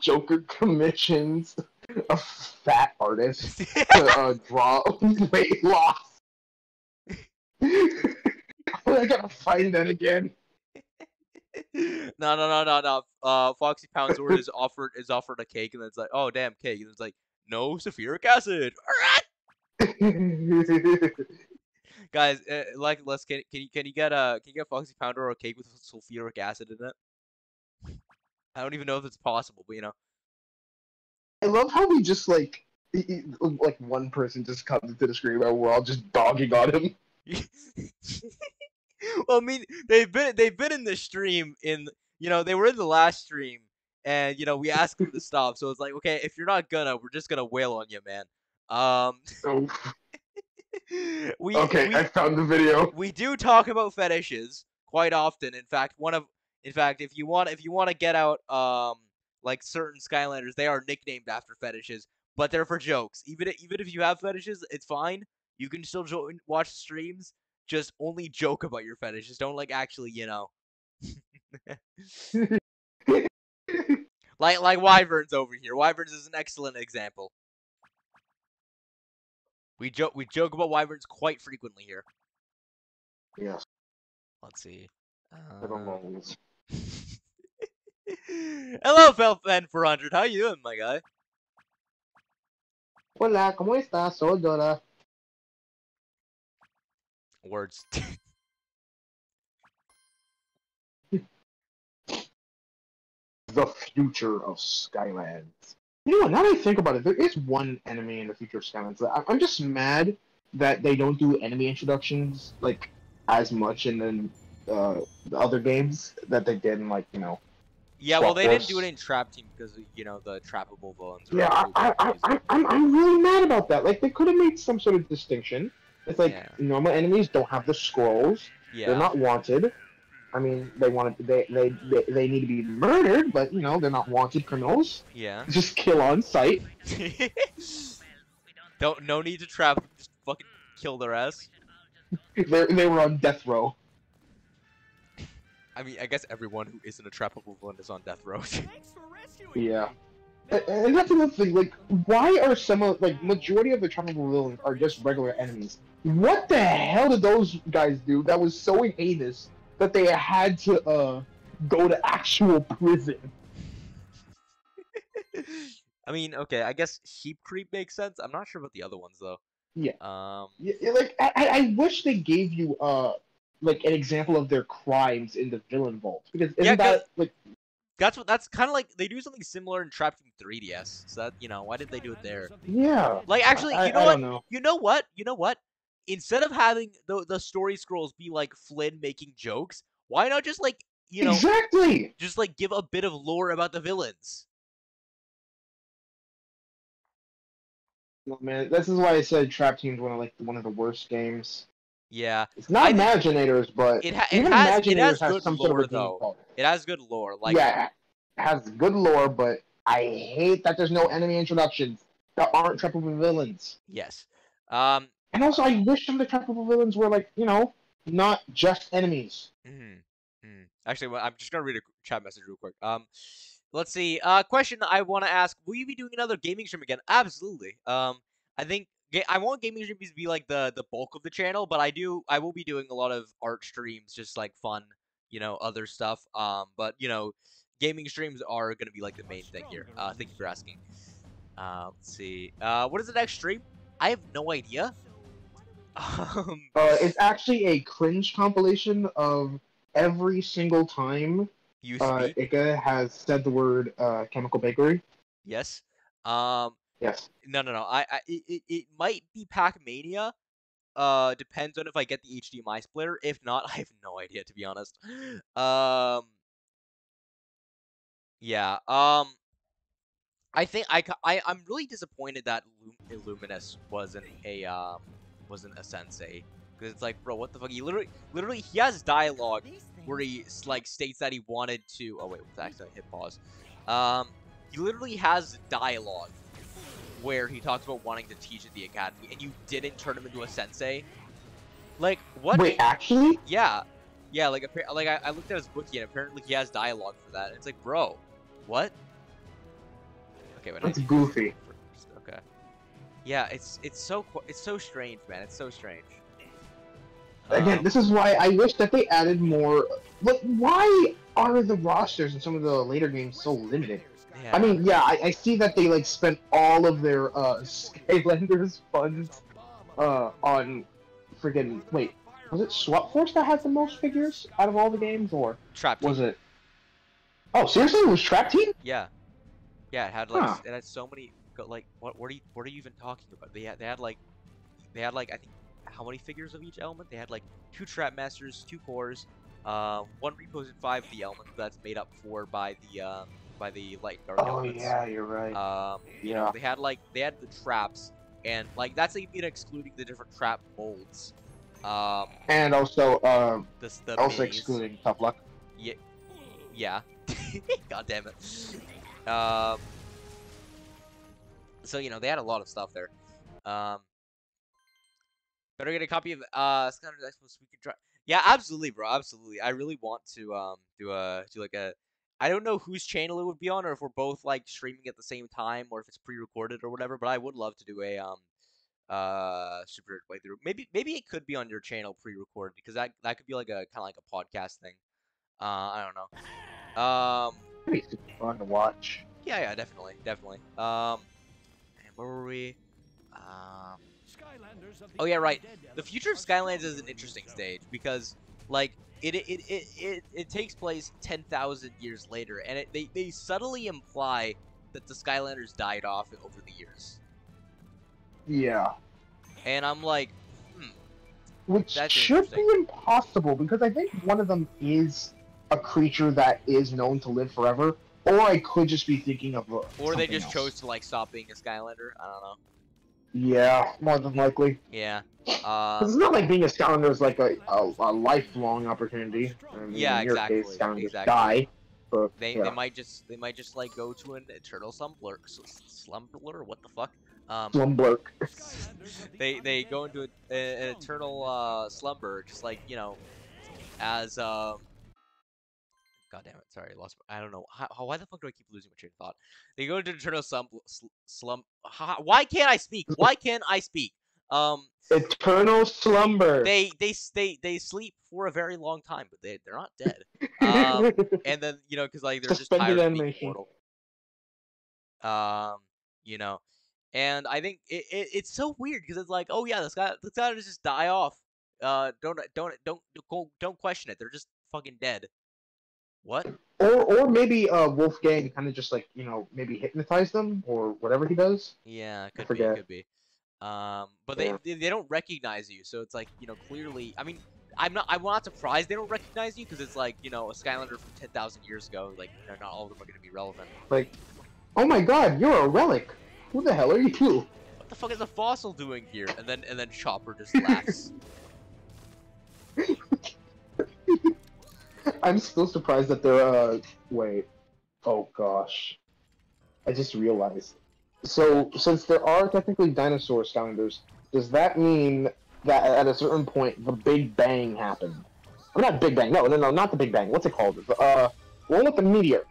Joker commissions a fat artist to uh, draw weight loss. I gotta find that again. no, no, no, no, no. Uh, Foxy Poundzor is offered is offered a cake, and it's like, oh damn, cake, and it's like, no sulfuric acid. Guys, uh, like, let's can can you can you get a can you get Foxy Pounder a cake with sulfuric acid in it? I don't even know if it's possible, but you know. I love how we just like like one person just comes to the screen and we're all just dogging on him. well, I mean, they've been they've been in the stream in you know they were in the last stream, and you know we asked them to stop, so it's like okay, if you're not gonna, we're just gonna wail on you, man. Um, Oh, we okay, we, I found the video. we do talk about fetishes quite often. In fact, one of in fact, if you want if you want to get out um like certain Skylanders, they are nicknamed after fetishes, but they're for jokes. Even even if you have fetishes, it's fine. You can still join watch streams. Just only joke about your fetishes. Don't like actually, you know. like like Wyverns over here. Wyverns is an excellent example. We joke we joke about Wyverns quite frequently here. Yes, Let's see. Uh. Hello, Felfen 400. How you doing, my guy? Hola, ¿cómo estás? Soy Dora. Words. The future of Skylands. You know what? Now that I think about it, there is one enemy in the future of Skylands. I- I'm just mad that they don't do enemy introductions like as much in the, uh, the other games that they did in like you know. yeah, well, Swap they didn't do it in Trap Team because you know the trappable villains. Yeah, I, I, I. I, I'm, I'm really mad about that. Like they could have made some sort of distinction. It's like Yeah. normal enemies don't have the scrolls. yeah. They're not wanted. I mean, they wanted they, they they they need to be murdered, but you know they're not wanted criminals. Yeah. Just kill on sight. Don't no need to trap. Just fucking kill their ass. They they were on death row. I mean, I guess everyone who isn't a trappable villain is on death row. Thanks for rescuing Yeah. And, that's another thing. Like, why are some of like majority of the trappable villains are just regular enemies? What the hell did those guys do that was so heinous that they had to uh go to actual prison? I mean, okay, I guess Sheep Creep makes sense. I'm not sure about the other ones though. Yeah. Um. Yeah, like I, I wish they gave you uh like an example of their crimes in the villain vault because isn't Yeah, that like That's what. That's kind of like they do something similar in Trap Team 3DS. So that you know, why did they do it there? yeah? Like, actually, I, you know I what? know. You know what? You know what? Instead of having the the story scrolls be like Flynn making jokes, why not just like you know, exactly. just like give a bit of lore about the villains? Man, this is why I said Trap Team's one of like one of the worst games. Yeah, It's not I Imaginators, but it, ha- it even has it Imaginators has has good some sort of lore though. It has good lore. Like yeah, it has good lore, but I hate that there's no enemy introductions that aren't trappable villains. yes. Um. And also, I wish some of the trappable villains were like, you know, not just enemies. mhm, mhm. Actually, well, I'm just gonna read a chat message real quick. Um. Let's see. Uh, question I want to ask: Will you be doing another gaming stream again? Absolutely. Um, I think I want gaming streams to be like the the bulk of the channel, but I do I will be doing a lot of art streams, just like fun, you know, other stuff. Um, but you know, gaming streams are gonna be like the main thing here. Uh, thank you for asking. Uh, let's see. Uh, what is the next stream? I have no idea. Um, Uh, it's actually a cringe compilation of every single time you uh. Ika has said the word uh, chemical bakery. Yes. Um. Yes. No, no, no. I, I it, it, might be Pac-Mania. Uh, depends on if I get the HDMI splitter. If not, I have no idea to be honest. Um. Yeah. Um. I think I, I I'm really disappointed that Illum- Illuminus wasn't a um wasn't a sensei because it's like bro what the fuck he literally literally he has dialogue where he like states that he wanted to. Oh wait, was actually hit pause. Um, he literally has dialogue where he talks about wanting to teach at the academy, and you didn't turn him into a sensei. Like what? Wait, actually? Yeah, yeah. Like like I, I looked at his wiki, and apparently he has dialogue for that. It's like, bro, what? Okay, but That's goofy. Okay. Yeah, it's it's so it's so strange, man. It's so strange. Again, Um, this is why I wish that they added more. Like, why are the rosters in some of the later games so limited? Yeah. I mean, yeah, I, I see that they like spent all of their uh, Skylanders funds uh, on friggin' wait, was it Swap Force that had the most figures out of all the games, or Trap Team. was it? Oh, seriously, it was Trap Team? Yeah, yeah. It had like Huh. it had so many. Like what? What are you? What are you even talking about? They had they had like they had like I think how many figures of each element? They had like two trap masters, two cores, uh, one reposed five of the element that's made up for by the um, by the light dark Oh elements. yeah, you're right. Um, you know, they had like they had the traps and like that's even excluding the different trap molds. Um, and also, um, the s- the also maze. excluding Tough Luck. Yeah. Yeah. God damn it. Um. So you know they had a lot of stuff there. Um. Better get a copy of uh Skylanders Expo so we can try. Yeah, absolutely, bro. Absolutely. I really want to um do a do like a. I don't know whose channel it would be on, or if we're both like streaming at the same time, or if it's pre-recorded or whatever. But I would love to do a um uh super playthrough. Maybe maybe it could be on your channel pre-recorded because that that could be like a kind of like a podcast thing. Uh, I don't know. Um, Pretty super fun to watch. yeah, yeah, definitely, definitely. Um, and where were we? Um, Skylanders Oh, yeah, right. the future of Skylands is an interesting stage because, like, it it it it, it, takes place ten thousand years later, and it, they they subtly imply that the Skylanders died off over the years, Yeah. and I'm like, Which That's should be impossible because I think one of them is a creature that is known to live forever, or I could just be thinking of. Uh, or they just else. chose to like stop being a Skylander. I don't know. Yeah, more than likely. Yeah. Uh, it's not like being a Skylander is like a, a, a lifelong opportunity. I mean, Yeah, in your exactly, case, Skylanders exactly. die. But they yeah. they might just they might just like go to an eternal slumber slumber. What the fuck? Um, they they go into a, a- an eternal uh, slumber, just like you know, as um. God damn it! Sorry, I lost. My, I don't know how, how. Why the fuck do I keep losing my train of thought? They go into eternal slum. sl- slum why can't I speak? Why can't I speak? Um, Eternal slumber. they they they they sleep for a very long time, but they they're not dead. Um, and then you know, because like they're just Suspended tired of being animation. Um, you know, and I think it, it it's so weird because it's like, oh yeah, this guy this guy just die off. Uh, don't don't don't don't don't question it. They're just fucking dead. What? or or maybe uh, Wolfgang kind of just like you know maybe hypnotize them or whatever he does. Yeah, could be. Could be. Um, but they, Yeah. they they don't recognize you, so it's like you know clearly. I mean, I'm not I'm not surprised they don't recognize you because it's like you know a Skylander from ten thousand years ago. Like you know, not all of them are gonna be relevant. Like, oh my God, you're a relic. Who the hell are you? What the fuck is a fossil doing here? And then and then Chopper just laughs. I'm still surprised that they're uh wait. Oh gosh. I just realized. So since there are technically dinosaur sounders, does that mean that at a certain point the Big Bang happened? Or not Big Bang, no, no, no, not the Big Bang. What's it called? Uh one with the meteor.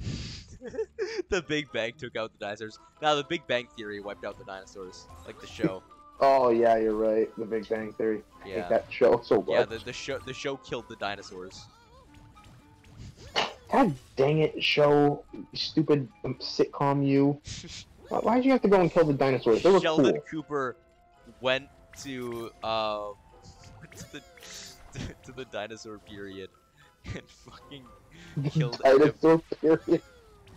the Big Bang took out the dinosaurs. Now the Big Bang Theory wiped out the dinosaurs, like the show. Oh yeah, you're right. The Big Bang Theory. Yeah. that show so much. Yeah, the, the show the show killed the dinosaurs. God dang it, show stupid um, sitcom you. Why- Why'd you have to go and kill the dinosaurs? They were Sheldon cool. Cooper went to um to the to the dinosaur period and fucking killed Dinosaur period.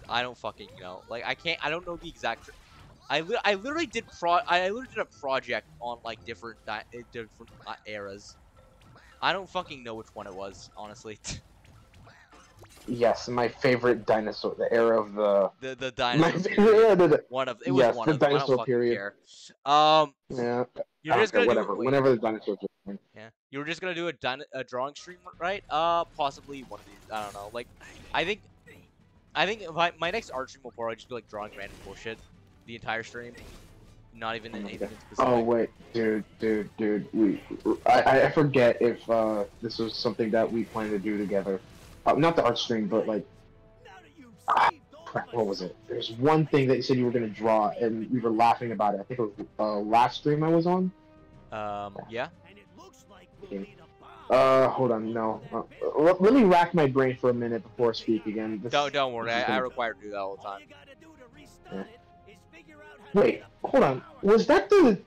I don't fucking know. Like I can't. I don't know the exact. I, li- I literally did pro. I literally did a project on like different di- uh, different uh, eras. I don't fucking know which one it was, honestly. Yes, my favorite dinosaur, the era of the. the the dinosaur. favorite, yeah, the- One of it was Yes, one the of dinosaur period. Um, yeah, you're just gonna whatever. do Whenever the dinosaurs. Yeah, you were just gonna do a din- a drawing stream, right? Uh, possibly one of these. I don't know. Like, I think, I think my, my next art stream will probably just be like drawing random bullshit, the entire stream, not even Oh anything Oh wait, dude, dude, dude. We, I, I forget if uh, this was something that we planned to do together. Uh, not the art stream, but like, ah, crap, what was it? There's one thing that you said you were gonna draw, and we were laughing about it. I think it was uh, last stream I was on. Um, yeah. And it looks like Okay. we'll need a. Uh, hold on, no. Uh, let, me rack my brain for a minute before I speak again. This- Don't don't worry. I, I require to do that all the time. you gotta do to restart it is figure out how to Wait, hold on. Was that the?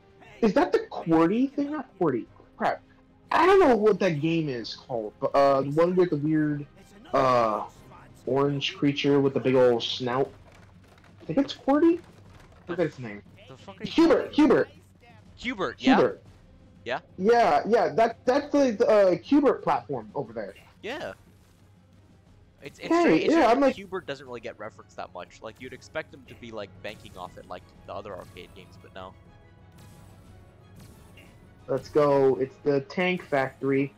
Is that the QWERTY thing? Not QWERTY. Crap. I don't know what that game is called, but uh, the one with the weird uh, one of those spots. orange creature with the big old snout. I think it's QWERTY. Forget its name. The fuck are you Q*bert. Q*bert. Q*bert, yeah, Q*bert. Yeah? Yeah, yeah. That that's the the, uh, Q*bert platform over there. yeah. It's it's Hey, strange, it's yeah, strange I'm like- Q*bert doesn't really get referenced that much. Like you'd expect him to be like banking off it like the other arcade games, but no. Let's go. It's the Tank Factory.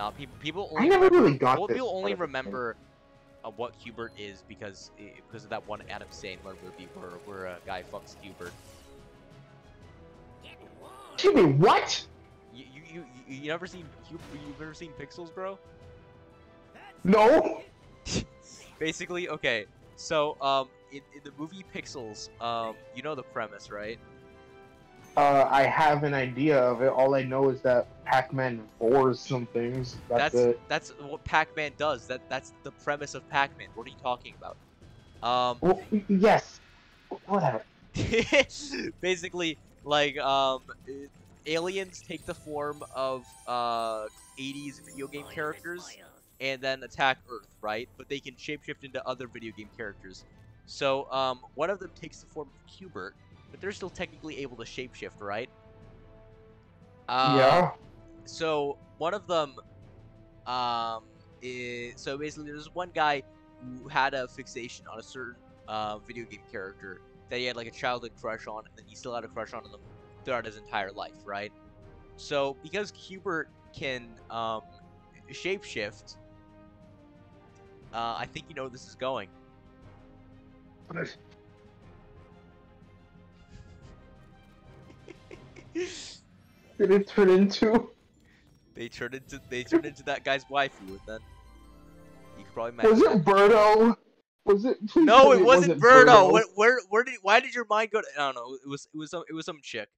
Nah, people people I only never remember, really got people only part of the thing. remember uh, what Q*bert is because eh, because of that one Adam Sandler movie where where a guy fucks Q*bert. Excuse me. What? You you you, you, you never seen Q*bert? You've never seen Pixels, bro? No. Basically, okay. So um, in, in the movie Pixels, um, you know the premise, right? Uh, I have an idea of it. All I know is that Pac-Man bores some things. That's, That's it. that's what Pac-Man does. That that's the premise of Pac-Man. What are you talking about? Um, Well, yes. Whatever. basically like um aliens take the form of uh 80s video game characters and then attack earth right but they can shapeshift into other video game characters so um one of them takes the form of Hubert but they're still technically able to shapeshift right? Uh, yeah. so one of them um is so basically there's one guy who had a fixation on a certain uh, video game character that he had like a childhood crush on and then he still had a crush on them throughout his entire life right? So because Q*bert can um shapeshift uh, I think you know where this is going Did it turn into? they turned into they turned into that guy's waifu and then you could probably imagine Was it Birdo? Was it? No, tell it me wasn't Birdo. Where, where, where did, why did your mind go? To, I don't know. It was, it was some, it was some chick.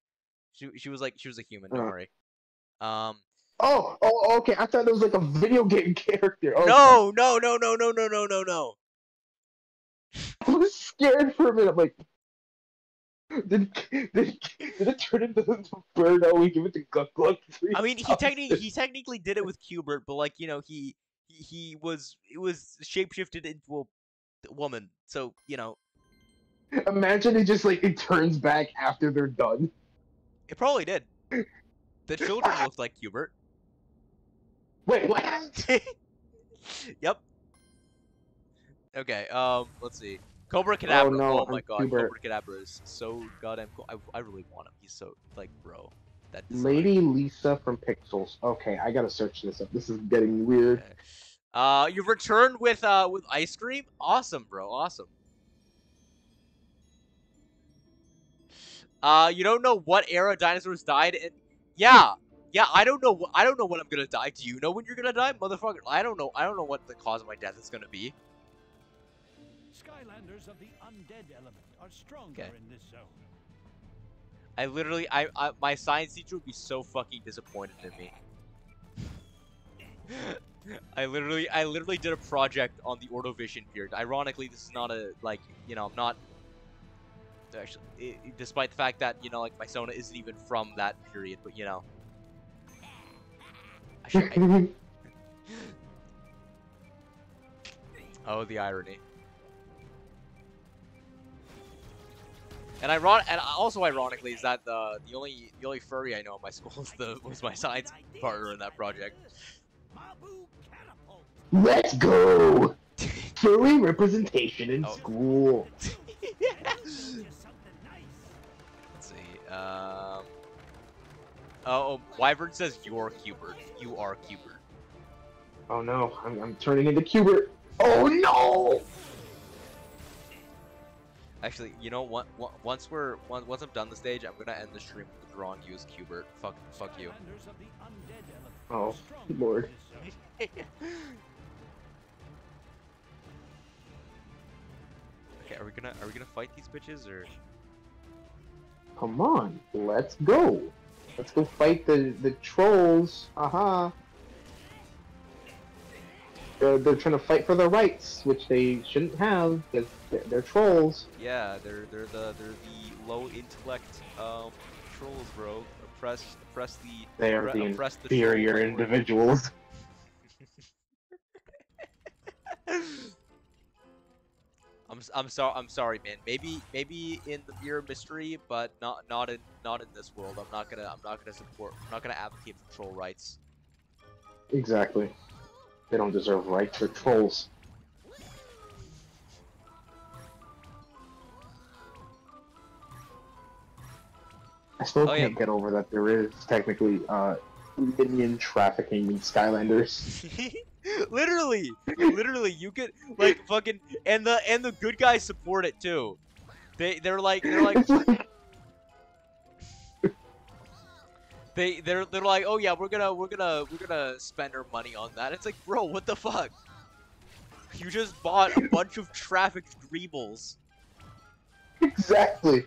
She, she was like, she was a human. Don't Uh. worry. Um, Oh, oh, okay. I thought it was like a video game character. No, no, no, no, no, no, no, no, no. I was scared for a minute. I'm like, did did, did it turn into Birdo? We give it to Gluck Gluck. I mean, he technically, he technically did it with Q*bert, but like, you know, he, he, he was, it was shapeshifted into a woman. So, you know, Imagine it just like it turns back after they're done. it probably did. The children looked like Q*bert. Wait, what? yep. Okay, um, let's see. Cobra Cadabra. Oh, no, oh my god, Q*bert. Cobra Cadabra is so goddamn cool. I, I really want him. He's so like, bro. that design. Lady Lisa from Pixels. Okay, I gotta search this up. This is getting weird. Okay. Uh, you've returned with uh with ice cream. Awesome, bro. Awesome. Uh, you don't know what era dinosaurs died in? Yeah, yeah. I don't know. I don't know when I'm gonna die. Do you know when you're gonna die, motherfucker? I don't know. I don't know what the cause of my death is gonna be. Skylanders of the undead element are stronger Okay. in this zone. I literally, I, I, my science teacher would be so fucking disappointed in me. I literally, I literally did a project on the Ordovician period. Ironically, this is not a like, you know, I'm not. Actually, i i- despite the fact that you know, like my Sona isn't even from that period, but you know. I should, I- oh, the irony. And iron and also ironically is that the the only the only furry I know in my school was the was my science partner in that project. Let's go! Furry representation in Oh. school. Let's Just something nice. see. Um. Oh, oh, Wyvern says you're Q*bert. You are Q*bert. Oh no, I'm, I'm turning into Q*bert. Oh no! Actually, you know what? Once we're once, I'm done the stage, I'm gonna end the stream with drawing you as Q*bert. Fuck, fuck you. Skylanders of the undead element Oh, are stronger in Lord. okay, are we gonna are we gonna fight these bitches or? Come on, let's go. Let's go fight the the trolls. Aha. They're, they're trying to fight for their rights, which they shouldn't have, because they're, they're trolls. Yeah, they're they're the they're the low intellect um trolls, bro. Oppress oppress the They are the oppress the inferior individuals. I'm I'm sorry I'm sorry, man. Maybe maybe in the mirror mystery, but not not in not in this world. I'm not gonna I'm not gonna support. I'm not gonna advocate for troll rights. Exactly. They don't deserve rights. They're trolls. I still Oh, can't get over that there is technically uh, minion trafficking in Skylanders. literally, literally, you could like fucking and the and the good guys support it too. They they're like they're like like, they they're they're like oh yeah we're gonna we're gonna we're gonna spend our money on that. It's like bro what the fuck. You just bought a bunch of trafficked greebles. exactly.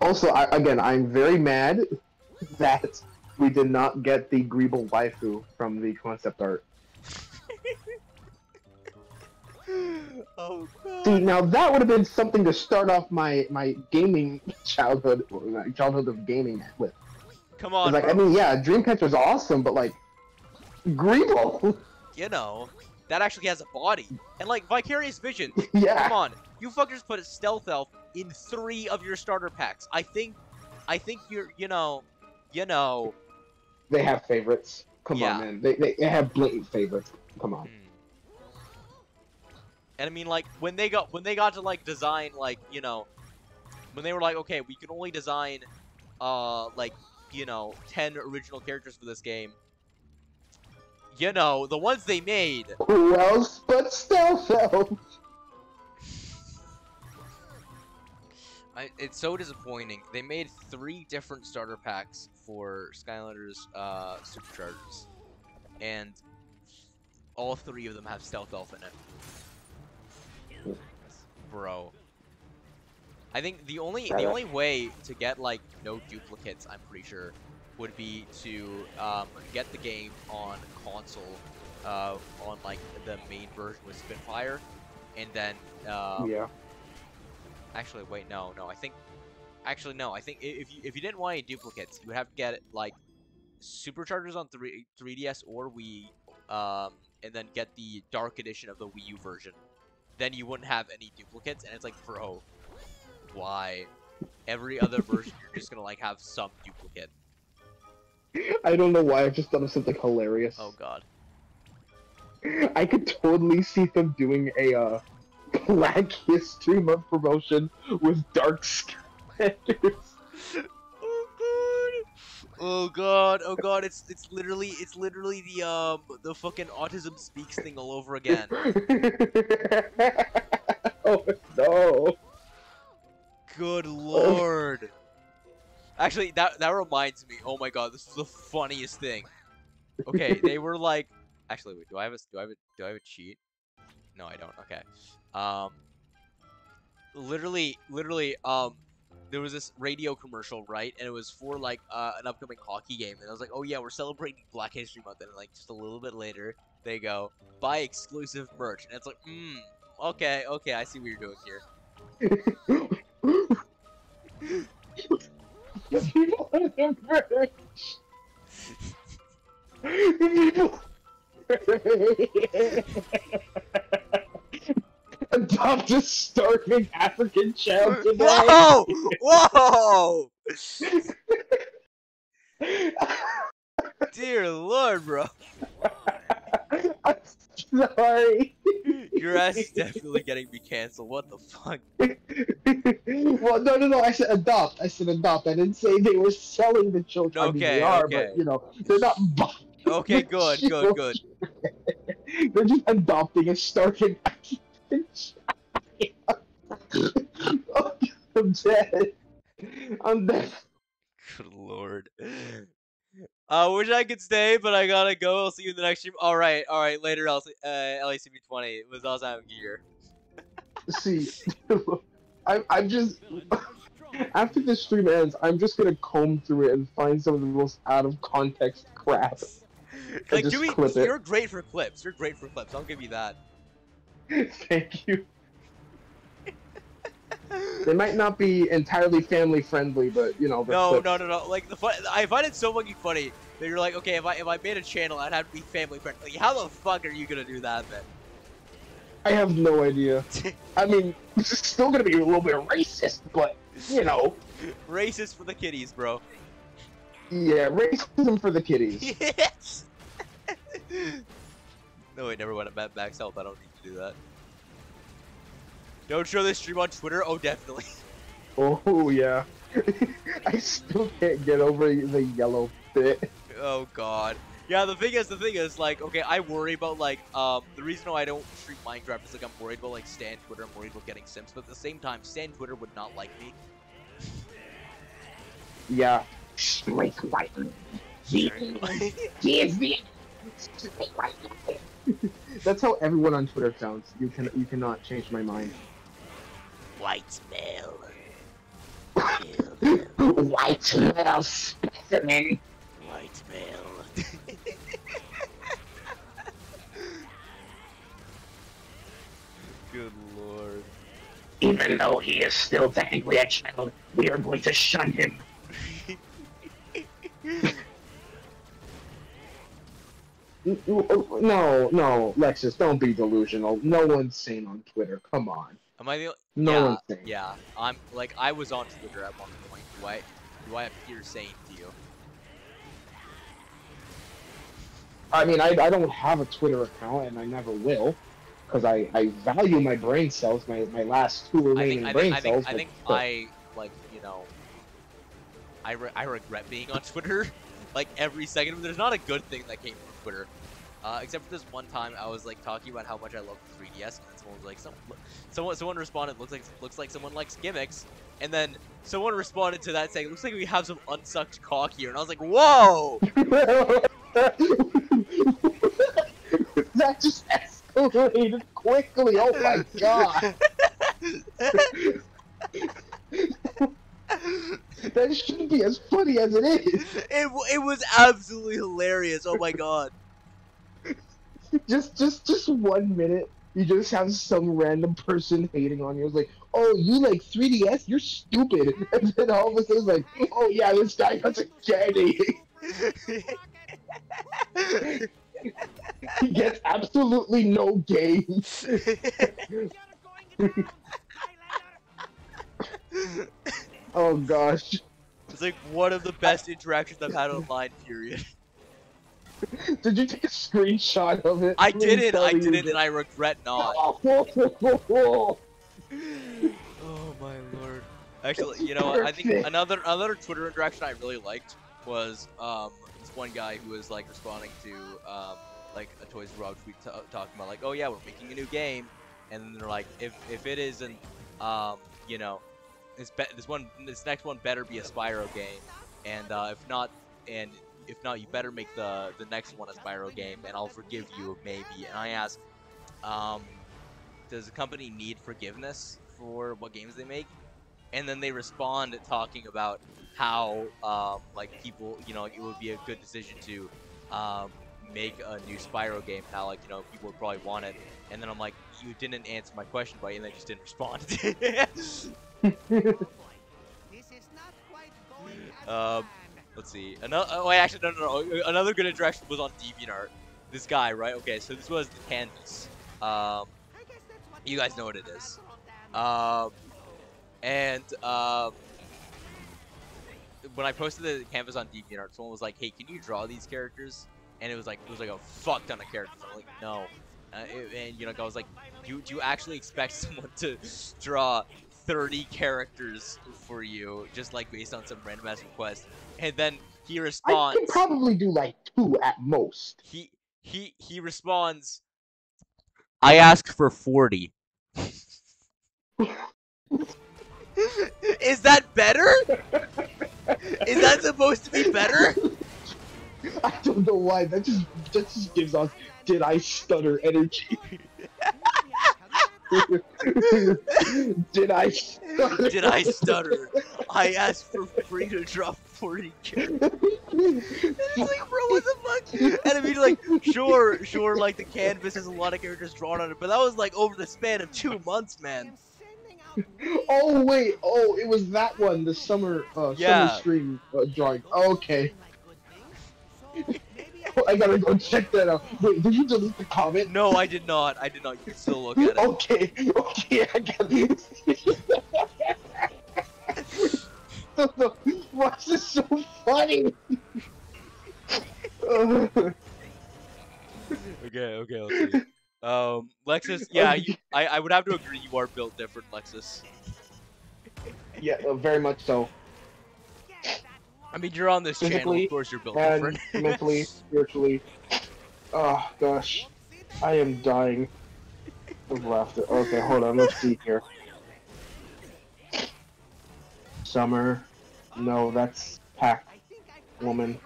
Also, I, again, I'm very mad that we did not get the Greeble waifu from the concept art. oh god. See, now that would have been something to start off my my gaming childhood, or my childhood of gaming with. Come on, like, I mean, yeah, Dreamcatcher's awesome, but like, Greeble, you know that actually has a body and like Vicarious Vision. yeah. Come on, you fuckers put a stealth elf in three of your starter packs. I think, I think you're, you know, you know. They have favorites. Come Yeah. on, man. They, they, they have blatant favorites. Come on. hmm. And I mean, like when they got when they got to like design like you know, when they were like, okay, we can only design, uh, like you know, ten original characters for this game. You know, the ones they made. Who else but Stealth Elf? I, it's so disappointing. They made three different starter packs for Skylanders uh, Superchargers, and all three of them have Stealth Elf in it. Bro, I think the only the only way to get like no duplicates, I'm pretty sure, would be to um, get the game on console, uh, on like the main version with Spitfire, and then uh, yeah. Actually, wait, no, no. I think, actually, no. I think if you if you didn't want any duplicates, you would have to get like superchargers on three 3DS or Wii, um, and then get the Dark Edition of the Wii U version. Then you wouldn't have any duplicates, and it's like, bro, why? Every other version, you're just gonna like have some duplicate. I don't know why. I've just thought of something hilarious. Oh God. I could totally see them doing a uh, Black History Month promotion with Dark Skylanders. Oh God. Oh god, oh god, it's it's literally it's literally the um the fucking autism speaks thing all over again. oh no. Good lord. Actually, that that reminds me. Oh my god, this is the funniest thing. Okay, they were like, actually, wait, do I have a do I have a do I have a cheat? No, I don't. Okay. Um, literally, literally, um, there was this radio commercial, right? And it was for like uh, an upcoming hockey game, and I was like, oh yeah, we're celebrating Black History Month, and like just a little bit later, they go buy exclusive merch, and it's like, hmm, okay, okay, I see what you're doing here. People on the bridge. Adopt a starving African child today. Whoa! Whoa! Dear lord, bro. I'm sorry. Your ass is definitely getting me canceled. What the fuck? well, no, no, no. I said adopt. I said adopt. I didn't say they were selling the children. I mean, Okay, they are, okay. but you know, they're not buying. Okay, good, good, good. They're just adopting a starving oh, I'm dead. I'm dead. Good lord. I wish I could stay, but I gotta go. I'll see you in the next stream. All right, all right. Later, LC, uh, LACB20. It was awesome having you here. See, I, I'm just after this stream ends, I'm just gonna comb through it and find some of the most out of context crap. Like, do we? You're great for clips. You're great for clips. I'll give you that. Thank you. They might not be entirely family friendly, but you know. No, clips. no, no, no. Like the fun, I find it so fucking funny that you're like, okay, if I if I made a channel, I'd have to be family friendly. Like, how the fuck are you gonna do that then? I have no idea. I mean, it's still gonna be a little bit racist, but you know, Racist for the kiddies, bro. yeah, racism for the kiddies. Yes. no, wait, never went back back south. I don't need to do that. Don't show this stream on Twitter. Oh, definitely. Oh yeah. I still can't get over the yellow bit. Oh God. Yeah, the thing is, the thing is, like, okay, I worry about like, um, the reason why I don't stream Minecraft is like I'm worried about like Stan Twitter. I'm worried about getting Sims, but at the same time, Stan Twitter would not like me. Yeah. Straight white. He, he is the. That's how everyone on Twitter sounds. You can you cannot change my mind. White male. White male specimen. White male. Good lord. Even though he is still technically a child, we are going to shun him. N- n- No, no, Lexus, don't be delusional. No one's sane on Twitter. Come on. Am I the? No yeah, one's sane. yeah. I'm like I was on Twitter at one point. Do I? Do I appear sane to you? I mean, I, I don't have a Twitter account, and I never will, because I, I value my brain cells, my, my last two I remaining think I brain think I think, cells. I, think still. I like you know. I, re- I regret being on Twitter, like every second. There's not a good thing that came from Twitter, uh, except for this one time I was like talking about how much I love the 3DS, and someone was like, some, someone someone responded, looks like looks like someone likes gimmicks, and then someone responded to that saying, looks like we have some unsucked cock here, and I was like, whoa. that just escalated quickly. Oh my god. that shouldn't be as funny as it is. It, it was absolutely hilarious. Oh my god. Just just just one minute. You just have some random person hating on you. It's like, oh, you like 3DS? You're stupid. And then all of a sudden, like, oh yeah, this guy doesn't get it. He gets absolutely no games. Oh gosh. it's like one of the best interactions I've had online, period. Did you take a screenshot of it? I did it, I did you it, and I regret not. Oh, my lord. Actually, you know, what, I think another another Twitter interaction I really liked was um, this one guy who was like responding to um, like a Toys for Bob tweet t- talking about like, oh yeah, we're making a new game, and then they're like, if if it isn't, um, you know, this be- this one this next one better be a Spyro game, and uh, if not, and if not, you better make the the next one a Spyro game, and I'll forgive you maybe. And I asked, um, does the company need forgiveness for what games they make? And then they respond talking about how um, like people, you know, it would be a good decision to um, make a new Spyro game. How like you know people would probably want it. And then I'm like, you didn't answer my question, buddy, and they just didn't respond. um, let's see. Another. Oh, actually, no, no, no. Another good interaction was on DeviantArt. This guy, right? Okay, so this was the canvas. Um, you guys know what it is. Um, and um, when I posted the canvas on DeviantArt, someone was like, "Hey, can you draw these characters?" And it was like it was like a fuck ton of characters. I'm like, no. Uh, and you know, I was like, "Do do you actually expect someone to draw 30 characters for you just like based on some random ass request?" And then he responds. I can probably do like two at most. he he he responds I asked for 40. Is that better? Is that supposed to be better? I don't know why. That just that just gives off did I stutter energy. did I stutter? Did I stutter? I asked for free to drop 40 characters. He's like, bro, what the fuck? And I mean, like, sure, sure, like the canvas has a lot of characters drawn on it, but that was like over the span of two months, man. Oh wait, oh it was that one, the summer uh Yeah. summer stream uh, drawing. Okay. I gotta go check that out. Wait, did you delete the comment? No, I did not. I did not. You can still look at it. Okay, okay, I got it. Why is this so funny? Okay, okay, let's see. Um, Lexus, yeah, you, I, I would have to agree you are built different, Lexus. yeah, uh, very much so. I mean, you're on this channel, of course you're built different. mentally, spiritually. Oh gosh, I am dying of laughter. Okay, hold on, let's see here. Summer. No, that's Pack Woman.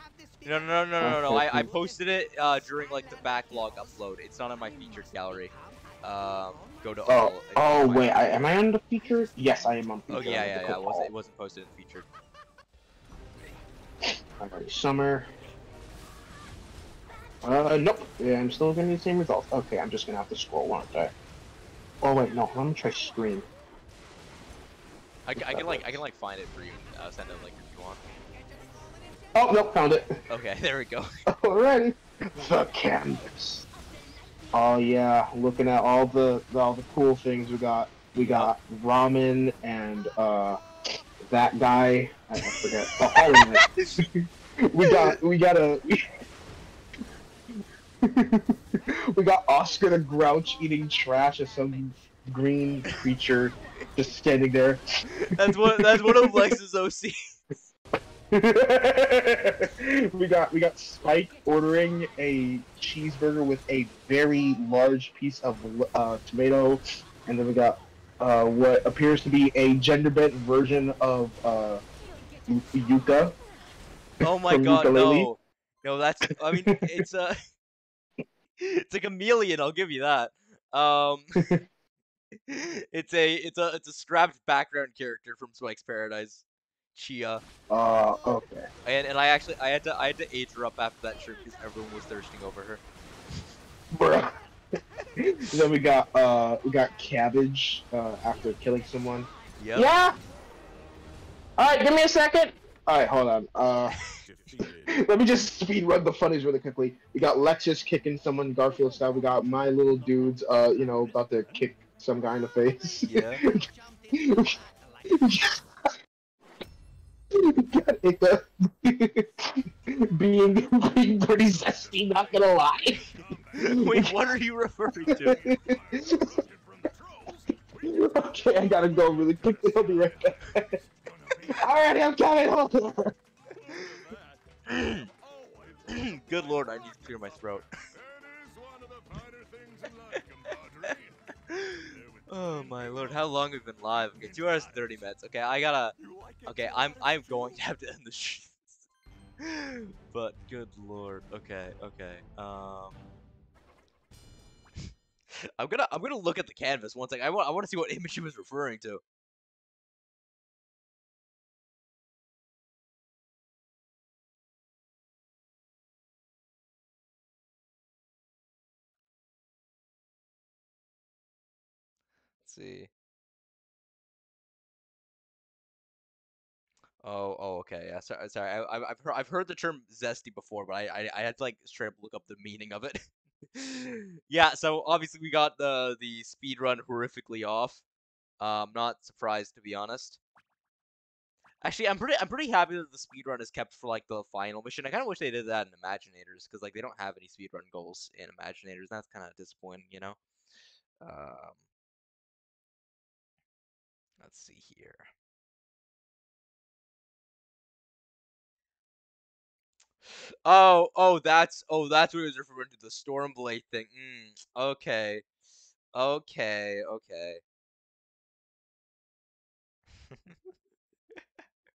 No, no, no, no, no, no. I, I posted it uh, during like the backlog upload. It's not in my featured gallery. Um, go to Oh, all. oh wait. I, am I on the feature? Yes, I am on feature. Oh yeah, yeah, yeah. It wasn't, it wasn't posted in featured. Alright, summer. Uh, nope. Yeah, I'm still getting the same results. Okay, I'm just gonna have to scroll, aren't I? Oh wait, no. Let me try stream. I can like I can like find it for you. and, Uh, send it like if you want. Oh nope, found it. Okay, there we go. Alrighty. The canvas. Oh yeah, looking at all the all the cool things we got. We got ramen and uh that guy. I, I forget. Oh, Iron Man. we got we got a we got Oscar the Grouch eating trash as some green creature just standing there. That's what that's one of Lex's OC. we got we got Spike ordering a cheeseburger with a very large piece of uh, tomato, and then we got uh, what appears to be a gender bent version of uh, Yu- Yooka. Oh my god, Ukulele? no. No, that's I mean it's a it's a chameleon, I'll give you that. Um It's a it's a it's a scrapped background character from Spike's Paradise. Chia. Uh, okay. And and I actually I had to I had to age her up after that shirt because everyone was thirsting over her. Bruh. Then we got uh we got cabbage uh after killing someone. Yep. Yeah. All right, give me a second. All right, hold on. Uh. Let me just speed run the funnies really quickly. We got Lexus kicking someone Garfield style. We got my little dudes, uh, you know, about to kick some guy in the face. Yeah. We got Ika being being pretty zesty, not gonna lie. Wait, what are you referring to? okay, I gotta go really quickly. I'll be right back. Alright, I'm coming. Hold on. Good lord, I need to clear my throat. Oh my lord, how long have we been live? Okay, two hours and thirty minutes. Okay, I gotta. Okay, I'm I'm going to have to end the stream. but good lord. Okay, okay. Um. I'm gonna I'm gonna look at the canvas one second. I want I want to see what image he was referring to. See. Oh, oh, okay. Yeah, sorry. Sorry. I, I- I've heard I've heard the term zesty before, but I I, I had to like straight up look up the meaning of it. yeah. So obviously we got the the speed run horrifically off. Um, not surprised to be honest. Actually, I'm pretty I'm pretty happy that the speed run is kept for like the final mission. I kind of wish they did that in Imaginators because like they don't have any speed run goals in Imaginators. That's kind of disappointing, you know. Um, let's see here. Oh, oh, that's oh, that's what he was referring to the Stormblade thing. Mm, okay, okay, okay.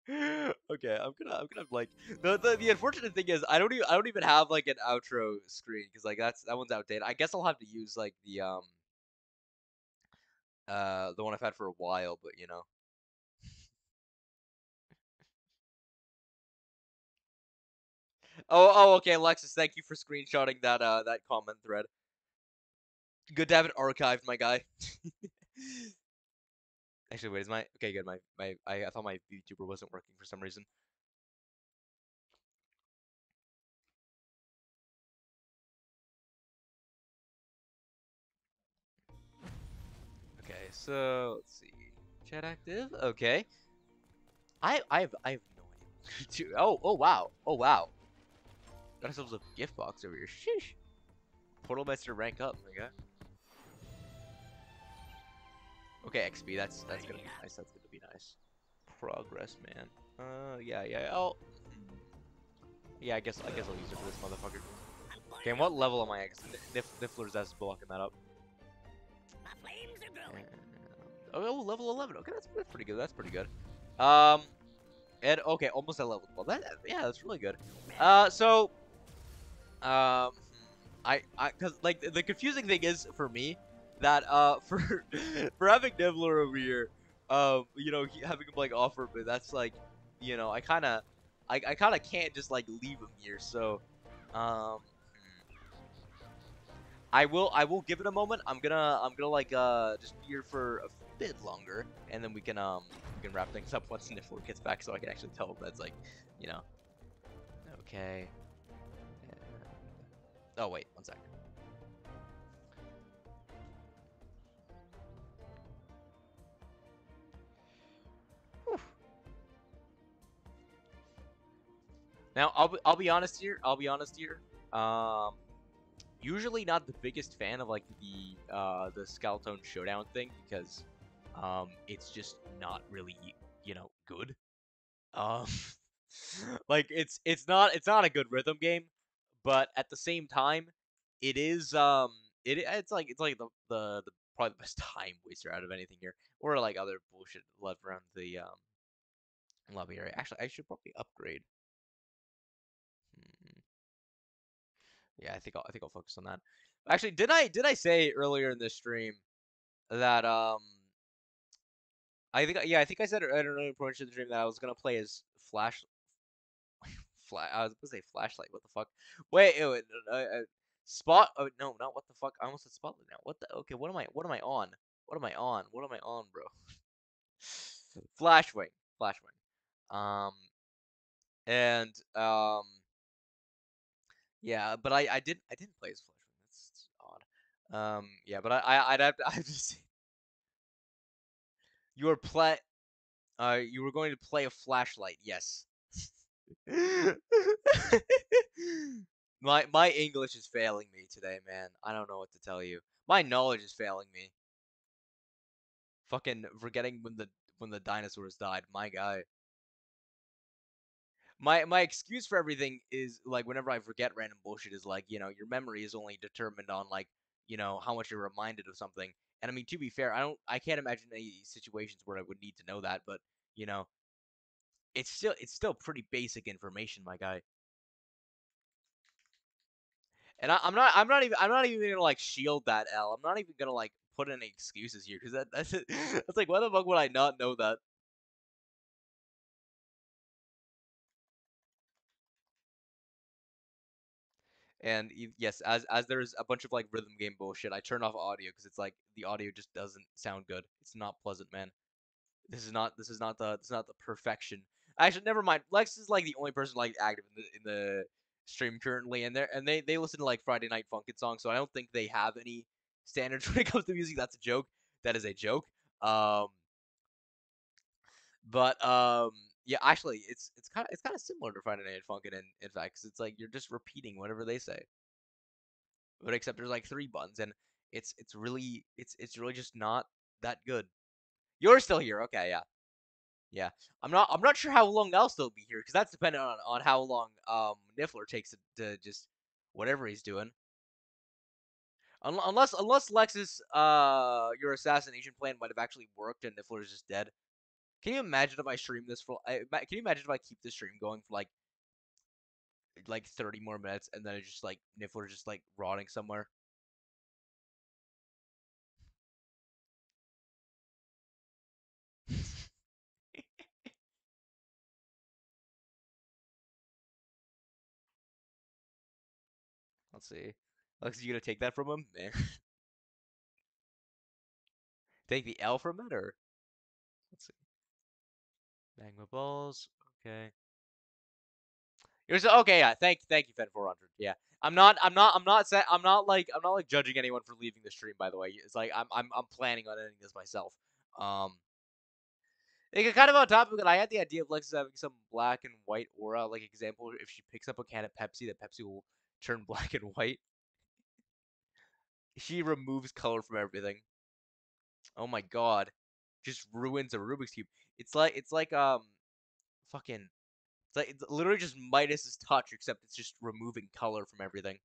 okay, I'm gonna, I'm gonna like the, the the unfortunate thing is I don't even I don't even have like an outro screen because like that's that one's outdated. I guess I'll have to use like the um uh the one I've had for a while, but you know. Oh, oh, okay, Alexis, thank you for screenshotting that uh that comment thread. Good to have it archived, my guy. Actually, wait, is my okay? Good, my my I, I thought my VTuber wasn't working for some reason. So let's see. Chat active. Okay. I I have I have no idea. oh oh wow oh wow. Got ourselves a gift box over here. Sheesh. Portal Master rank up, my guy. Okay, XP. That's that's gonna be nice. That's gonna be nice. Progress, man. Uh, yeah, yeah. Oh, hmm. yeah. I guess I guess I'll use it for this motherfucker. Okay, and what level am I? at? 'Cause Nif Niffler's ass blocking that up. Oh, level 11. Okay, that's, that's pretty good. That's pretty good. Um, and okay, almost at level 12. That, yeah, that's really good. Uh, so, um, I, I, cause like the confusing thing is for me that uh for for having Nibbler over here, um, you know, having him like offer, but that's like, you know, I kind of, I, I kind of can't just like leave him here. So, um. I will I will give it a moment. I'm gonna I'm gonna like uh just be here for a bit longer and then we can um we can wrap things up once Niffler gets back so I can actually tell that's like, you know. Okay. And- Oh wait, one sec. Whew. Now I'll be, I'll be honest here. I'll be honest here. Um, usually not the biggest fan of like the uh the Skeleton Showdown thing because um it's just not really you know good. Um, like it's it's not it's not a good rhythm game, but at the same time, it is um it it's like it's like the the, the probably the best time waster out of anything here, or like other bullshit left around the um lobby area. Actually, I should probably upgrade. Hmm. Yeah, I think I'll I think I'll focus on that. Actually, did I did I say earlier in this stream that um I think yeah I think I said at an earlier point in the dream that I was gonna play as Flash. Flash. I was gonna say flashlight. What the fuck? Wait, wait, wait uh, uh, spot. Oh no, not what the fuck. I almost said spotlight now. What the? Okay, what am I? What am I on? What am I on? What am I on, bro? Flashwing. Flashwing. Um. And um. Yeah, but I I didn't I didn't play as Flashwing. That's odd. Um. Yeah, but I, I I'd have to I have to say. You were play. Uh, you were going to play a flashlight. Yes. my my English is failing me today, man. I don't know what to tell you. My knowledge is failing me. Fucking forgetting when the when the dinosaurs died. My guy. my my excuse for everything is like whenever I forget random bullshit is like you know your memory is only determined on like you know how much you're reminded of something. And I mean to be fair, I don't I can't imagine any situations where I would need to know that, but you know, it's still it's still pretty basic information, my guy. And I, I'm not I'm not even I'm not even gonna like shield that L. I'm not even gonna like put any excuses here because that that's it. That's like why the fuck would I not know that? And yes, as as there's a bunch of like rhythm game bullshit, I turn off audio because it's like the audio just doesn't sound good. It's not pleasant, man. This is not this is not the this is not the perfection. Actually, never mind. Lex is like the only person like active in the in the stream currently, and they and they they listen to like Friday Night Funkin' songs, so I don't think they have any standards when it comes to music. That's a joke. That is a joke. Um, but um, yeah, actually, it's it's kind of it's kind of similar to Friday Night Funkin' in in fact, 'cause it's like you're just repeating whatever they say. But except there's like three buns, and it's it's really it's it's really just not that good. You're still here, okay? Yeah, yeah. I'm not I'm not sure how long I'll still be here because that's dependent on on how long um Niffler takes to, to just whatever he's doing. Un- unless unless Lexus uh your assassination plan might have actually worked and Niffler is just dead. Can you imagine if I stream this for? I, can you imagine if I keep this stream going for like like 30 more minutes and then it's just like Niffler just like rotting somewhere? Let's see. Alex, you gonna take that from him? Eh. take the L from it, or let's see. Bang my balls. Okay. You're so okay. Yeah. Thank, thank you, Fen 400. Yeah. I'm not. I'm not. I'm not. Sa- I'm not like. I'm not like judging anyone for leaving the stream. By the way, it's like I'm. I'm. I'm planning on ending this myself. Um. Like, kind of on top of it, I had the idea of Lexus having some black and white aura. Like example, if she picks up a can of Pepsi, that Pepsi will turn black and white. She removes color from everything. Oh my god. Just ruins a Rubik's Cube. It's like it's like um fucking it's like it's literally just Midas's touch, except it's just removing color from everything.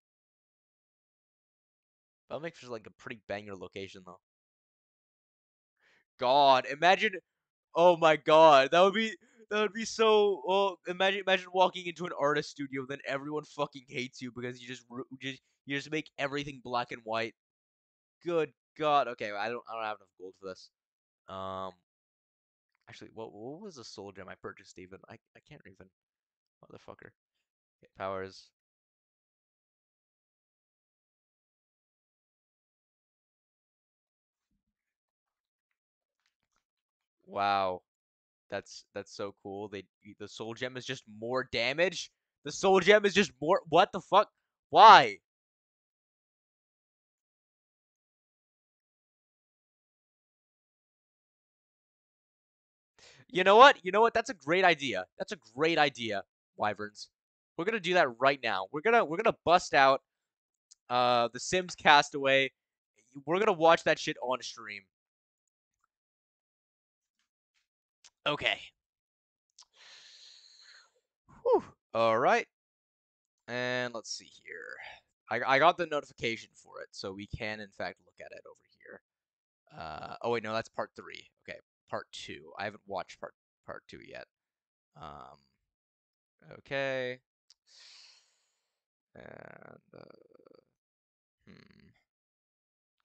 That makes for like a pretty banger location though. God, imagine oh my god, that would be that would be so oh imagine imagine walking into an artist studio then everyone fucking hates you because you just just you just make everything black and white. Good god. Okay, I don't I don't have enough gold for this. Um actually what what was the soul gem I purchased even? I I can't even motherfucker. Okay, powers. Wow. That's that's so cool. They the soul gem is just more damage. The soul gem is just more. What the fuck? Why? You know what? You know what? That's a great idea. That's a great idea, Wyverns. We're gonna do that right now. We're gonna we're gonna bust out uh the Sims Castaway. We're gonna watch that shit on stream. Okay. Whew. All right. And let's see here. I, I got the notification for it, so we can in fact look at it over here. Uh, oh wait, no, that's part three. Okay, part two. I haven't watched part part two yet. Um, okay. And uh, hmm.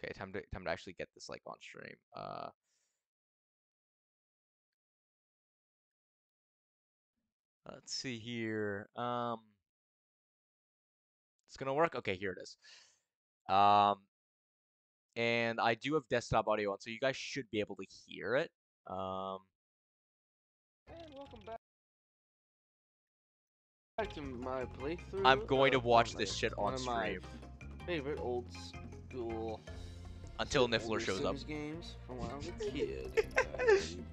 Okay, time to time to actually get this like on stream. Uh. Let's see here. Um, it's gonna work. Okay, here it is. Um, and I do have desktop audio on, so you guys should be able to hear it. Um, And welcome back. Back to my playthrough. I'm going to watch this shit on stream Favorite old school. until Niffler shows up. Sims games from when I was a kid.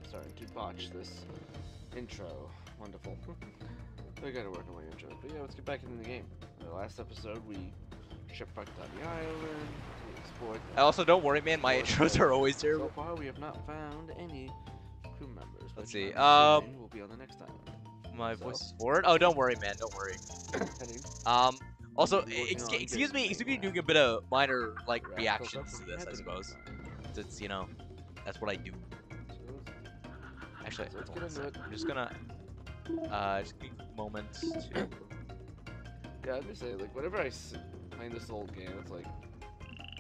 Starting to botch this intro. Wonderful. we gotta work on my intros. But yeah, let's get back into the game. The last episode, we shipwrecked on the island. The- Also, don't worry, man. My intros are always terrible. So far, we have not found any crew members. Let's see, um, will be on the next island. My So- voice is forward. Oh, don't worry, man. Don't worry. Um. Also, ex- excuse me, excuse me, doing a bit of minor like reactions to this, I suppose. It's- you know, that's what I do. Actually, So let's get on a into sec. it. I'm just gonna uh just give a moment to. Yeah, I just say like whenever I s- play this old game, it's like,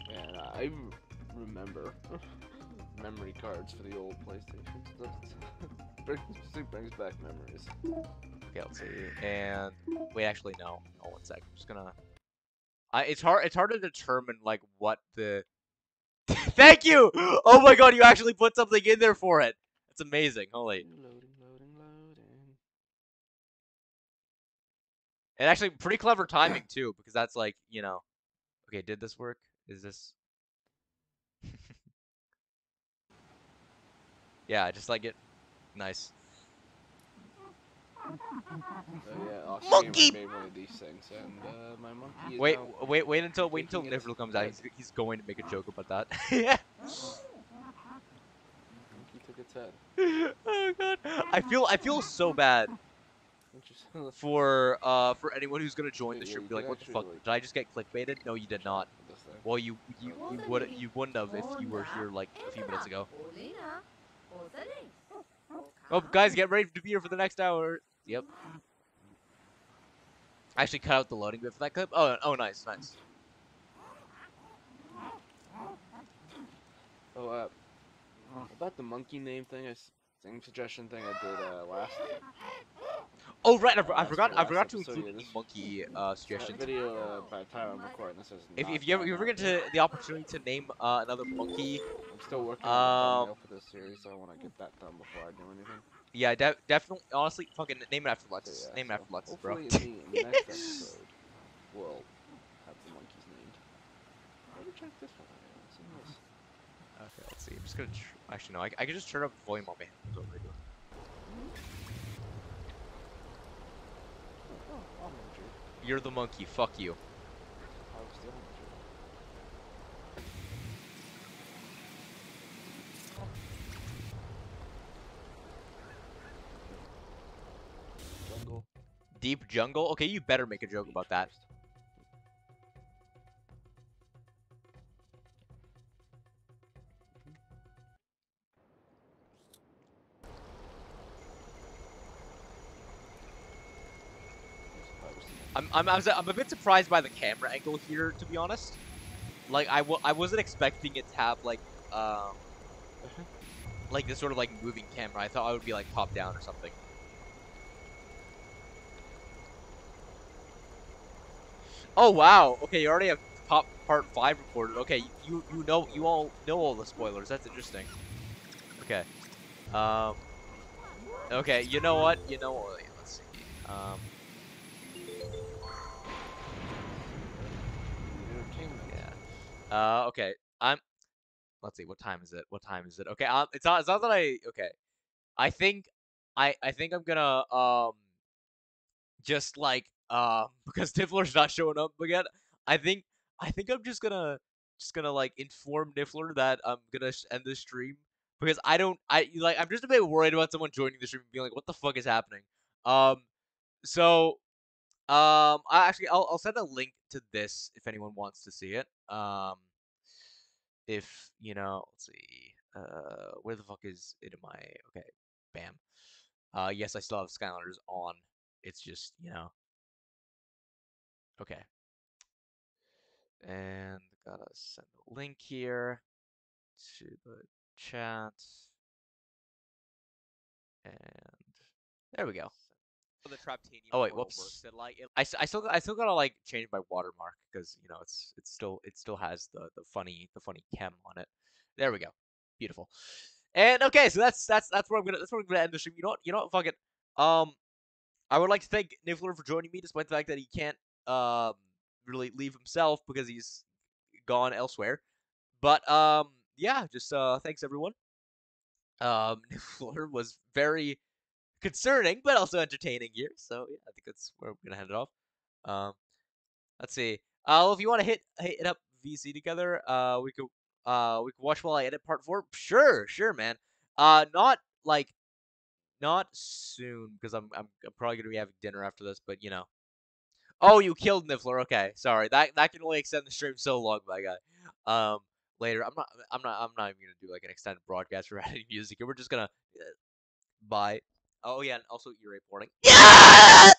man, I r- remember memory cards for the old PlayStation stuff. It brings, it brings back memories. Okay, let's see. And wait, actually, no. Hold one sec. I'm just gonna. I it's hard. It's hard to determine like what the. Thank you. Oh my god, you actually put something in there for it. That's amazing. Holy. Loading, loading, loading. And actually, pretty clever timing too, because that's like you know. Okay, did this work? Is this? yeah, I just like it. Nice. So yeah, off Monkey! stream I made one of these things, and uh, my monkey Wait, wait, wait until wait until taking Nifl comes out. He's, he's going to make a joke about that. yeah. monkey took its head. oh god. I feel I feel so bad for uh for anyone who's gonna join Yeah, the stream. you Be like, what the fuck? like- Did I just get clickbaited? No, you did not. This thing. Well, you you you would you wouldn't have if you were here like a few minutes ago. Oh, guys, get ready to be here for the next hour. Yep. I actually cut out the loading bit for that clip. Oh, oh, nice, nice. Oh, uh, about the monkey name thing, I same suggestion thing I did uh, last Oh, right, I, I forgot. I forgot to include the this- monkey uh, that video. Uh, by the time I'm recording this is If, if you ever you ever get to the opportunity to name uh, another monkey, I'm still working on Um, the for this series, so I want to get that done before I do anything. yeah, de- definitely, honestly, fucking name it after So, Lux. yeah, name it after Lux, bro. Hopefully in the, in the next episode, we'll have the monkeys named. Let me check this one. out. What's in this? Okay, let's see. I'm just gonna. Tr- Actually, no. I, I can just turn up the volume on my headphones. What am I doing? I'm injured. You're the monkey. Fuck you. I was still injured. Jungle. Deep jungle. Okay, you better make a joke about that. I'm I'm I'm, a bit surprised by the camera angle here, to be honest. Like I w- I wasn't expecting it to have like um like this sort of like moving camera. I thought I would be like top down or something. Oh wow. Okay, you already have top part five recorded. Okay, you you know you all know all the spoilers. That's interesting. Okay. Um. Okay, you know what? You know what? Let's see. Um. Uh. Okay. I'm. Let's see. What time is it? What time is it? Okay. Um. It's not. It's not that I. Okay. I think. I. I think I'm gonna. Um. Just like. Um. Because Niffler's not showing up again. I think. I think I'm just gonna. Just gonna like inform Niffler that I'm gonna end the stream because I don't. I like. I'm just a bit worried about someone joining the stream and being like, "What the fuck is happening?" Um. So. Um. I actually. I'll. I'll send a link to this if anyone wants to see it. Um if you know let's see uh where the fuck is it in my okay bam uh yes i still have skylanders on it's just you know okay and gotta send a link here to the chat and there we go the Traptanium Oh, wait, whoops. and, like it- I, I still I still gotta like change my watermark because you know it's it's still it still has the the funny the funny chem on it. There we go, beautiful. And okay, so that's that's that's where I'm gonna that's where I'm gonna end the stream. You know what? You know what? Fuck it. Um, I would like to thank Niffler for joining me, despite the fact that he can't um really leave himself because he's gone elsewhere. But um, yeah, just uh, thanks everyone. Um, Niffler was very concerning, but also entertaining here. So yeah, I think that's where we're gonna hand it off. Um, let's see. Uh, well, if you want to hit hit up VC together, uh, we could uh we could watch while I edit part four. Sure, sure, man. Uh, not like not soon because I'm, I'm I'm probably gonna be having dinner after this. But you know. Oh, you killed Niffler. Okay, sorry. That that can only extend the stream so long, my guy. Um, later. I'm not. I'm not. I'm not even gonna do like an extended broadcast for adding music. We're just gonna uh, buy. Oh yeah, and also earache warning. Yeah.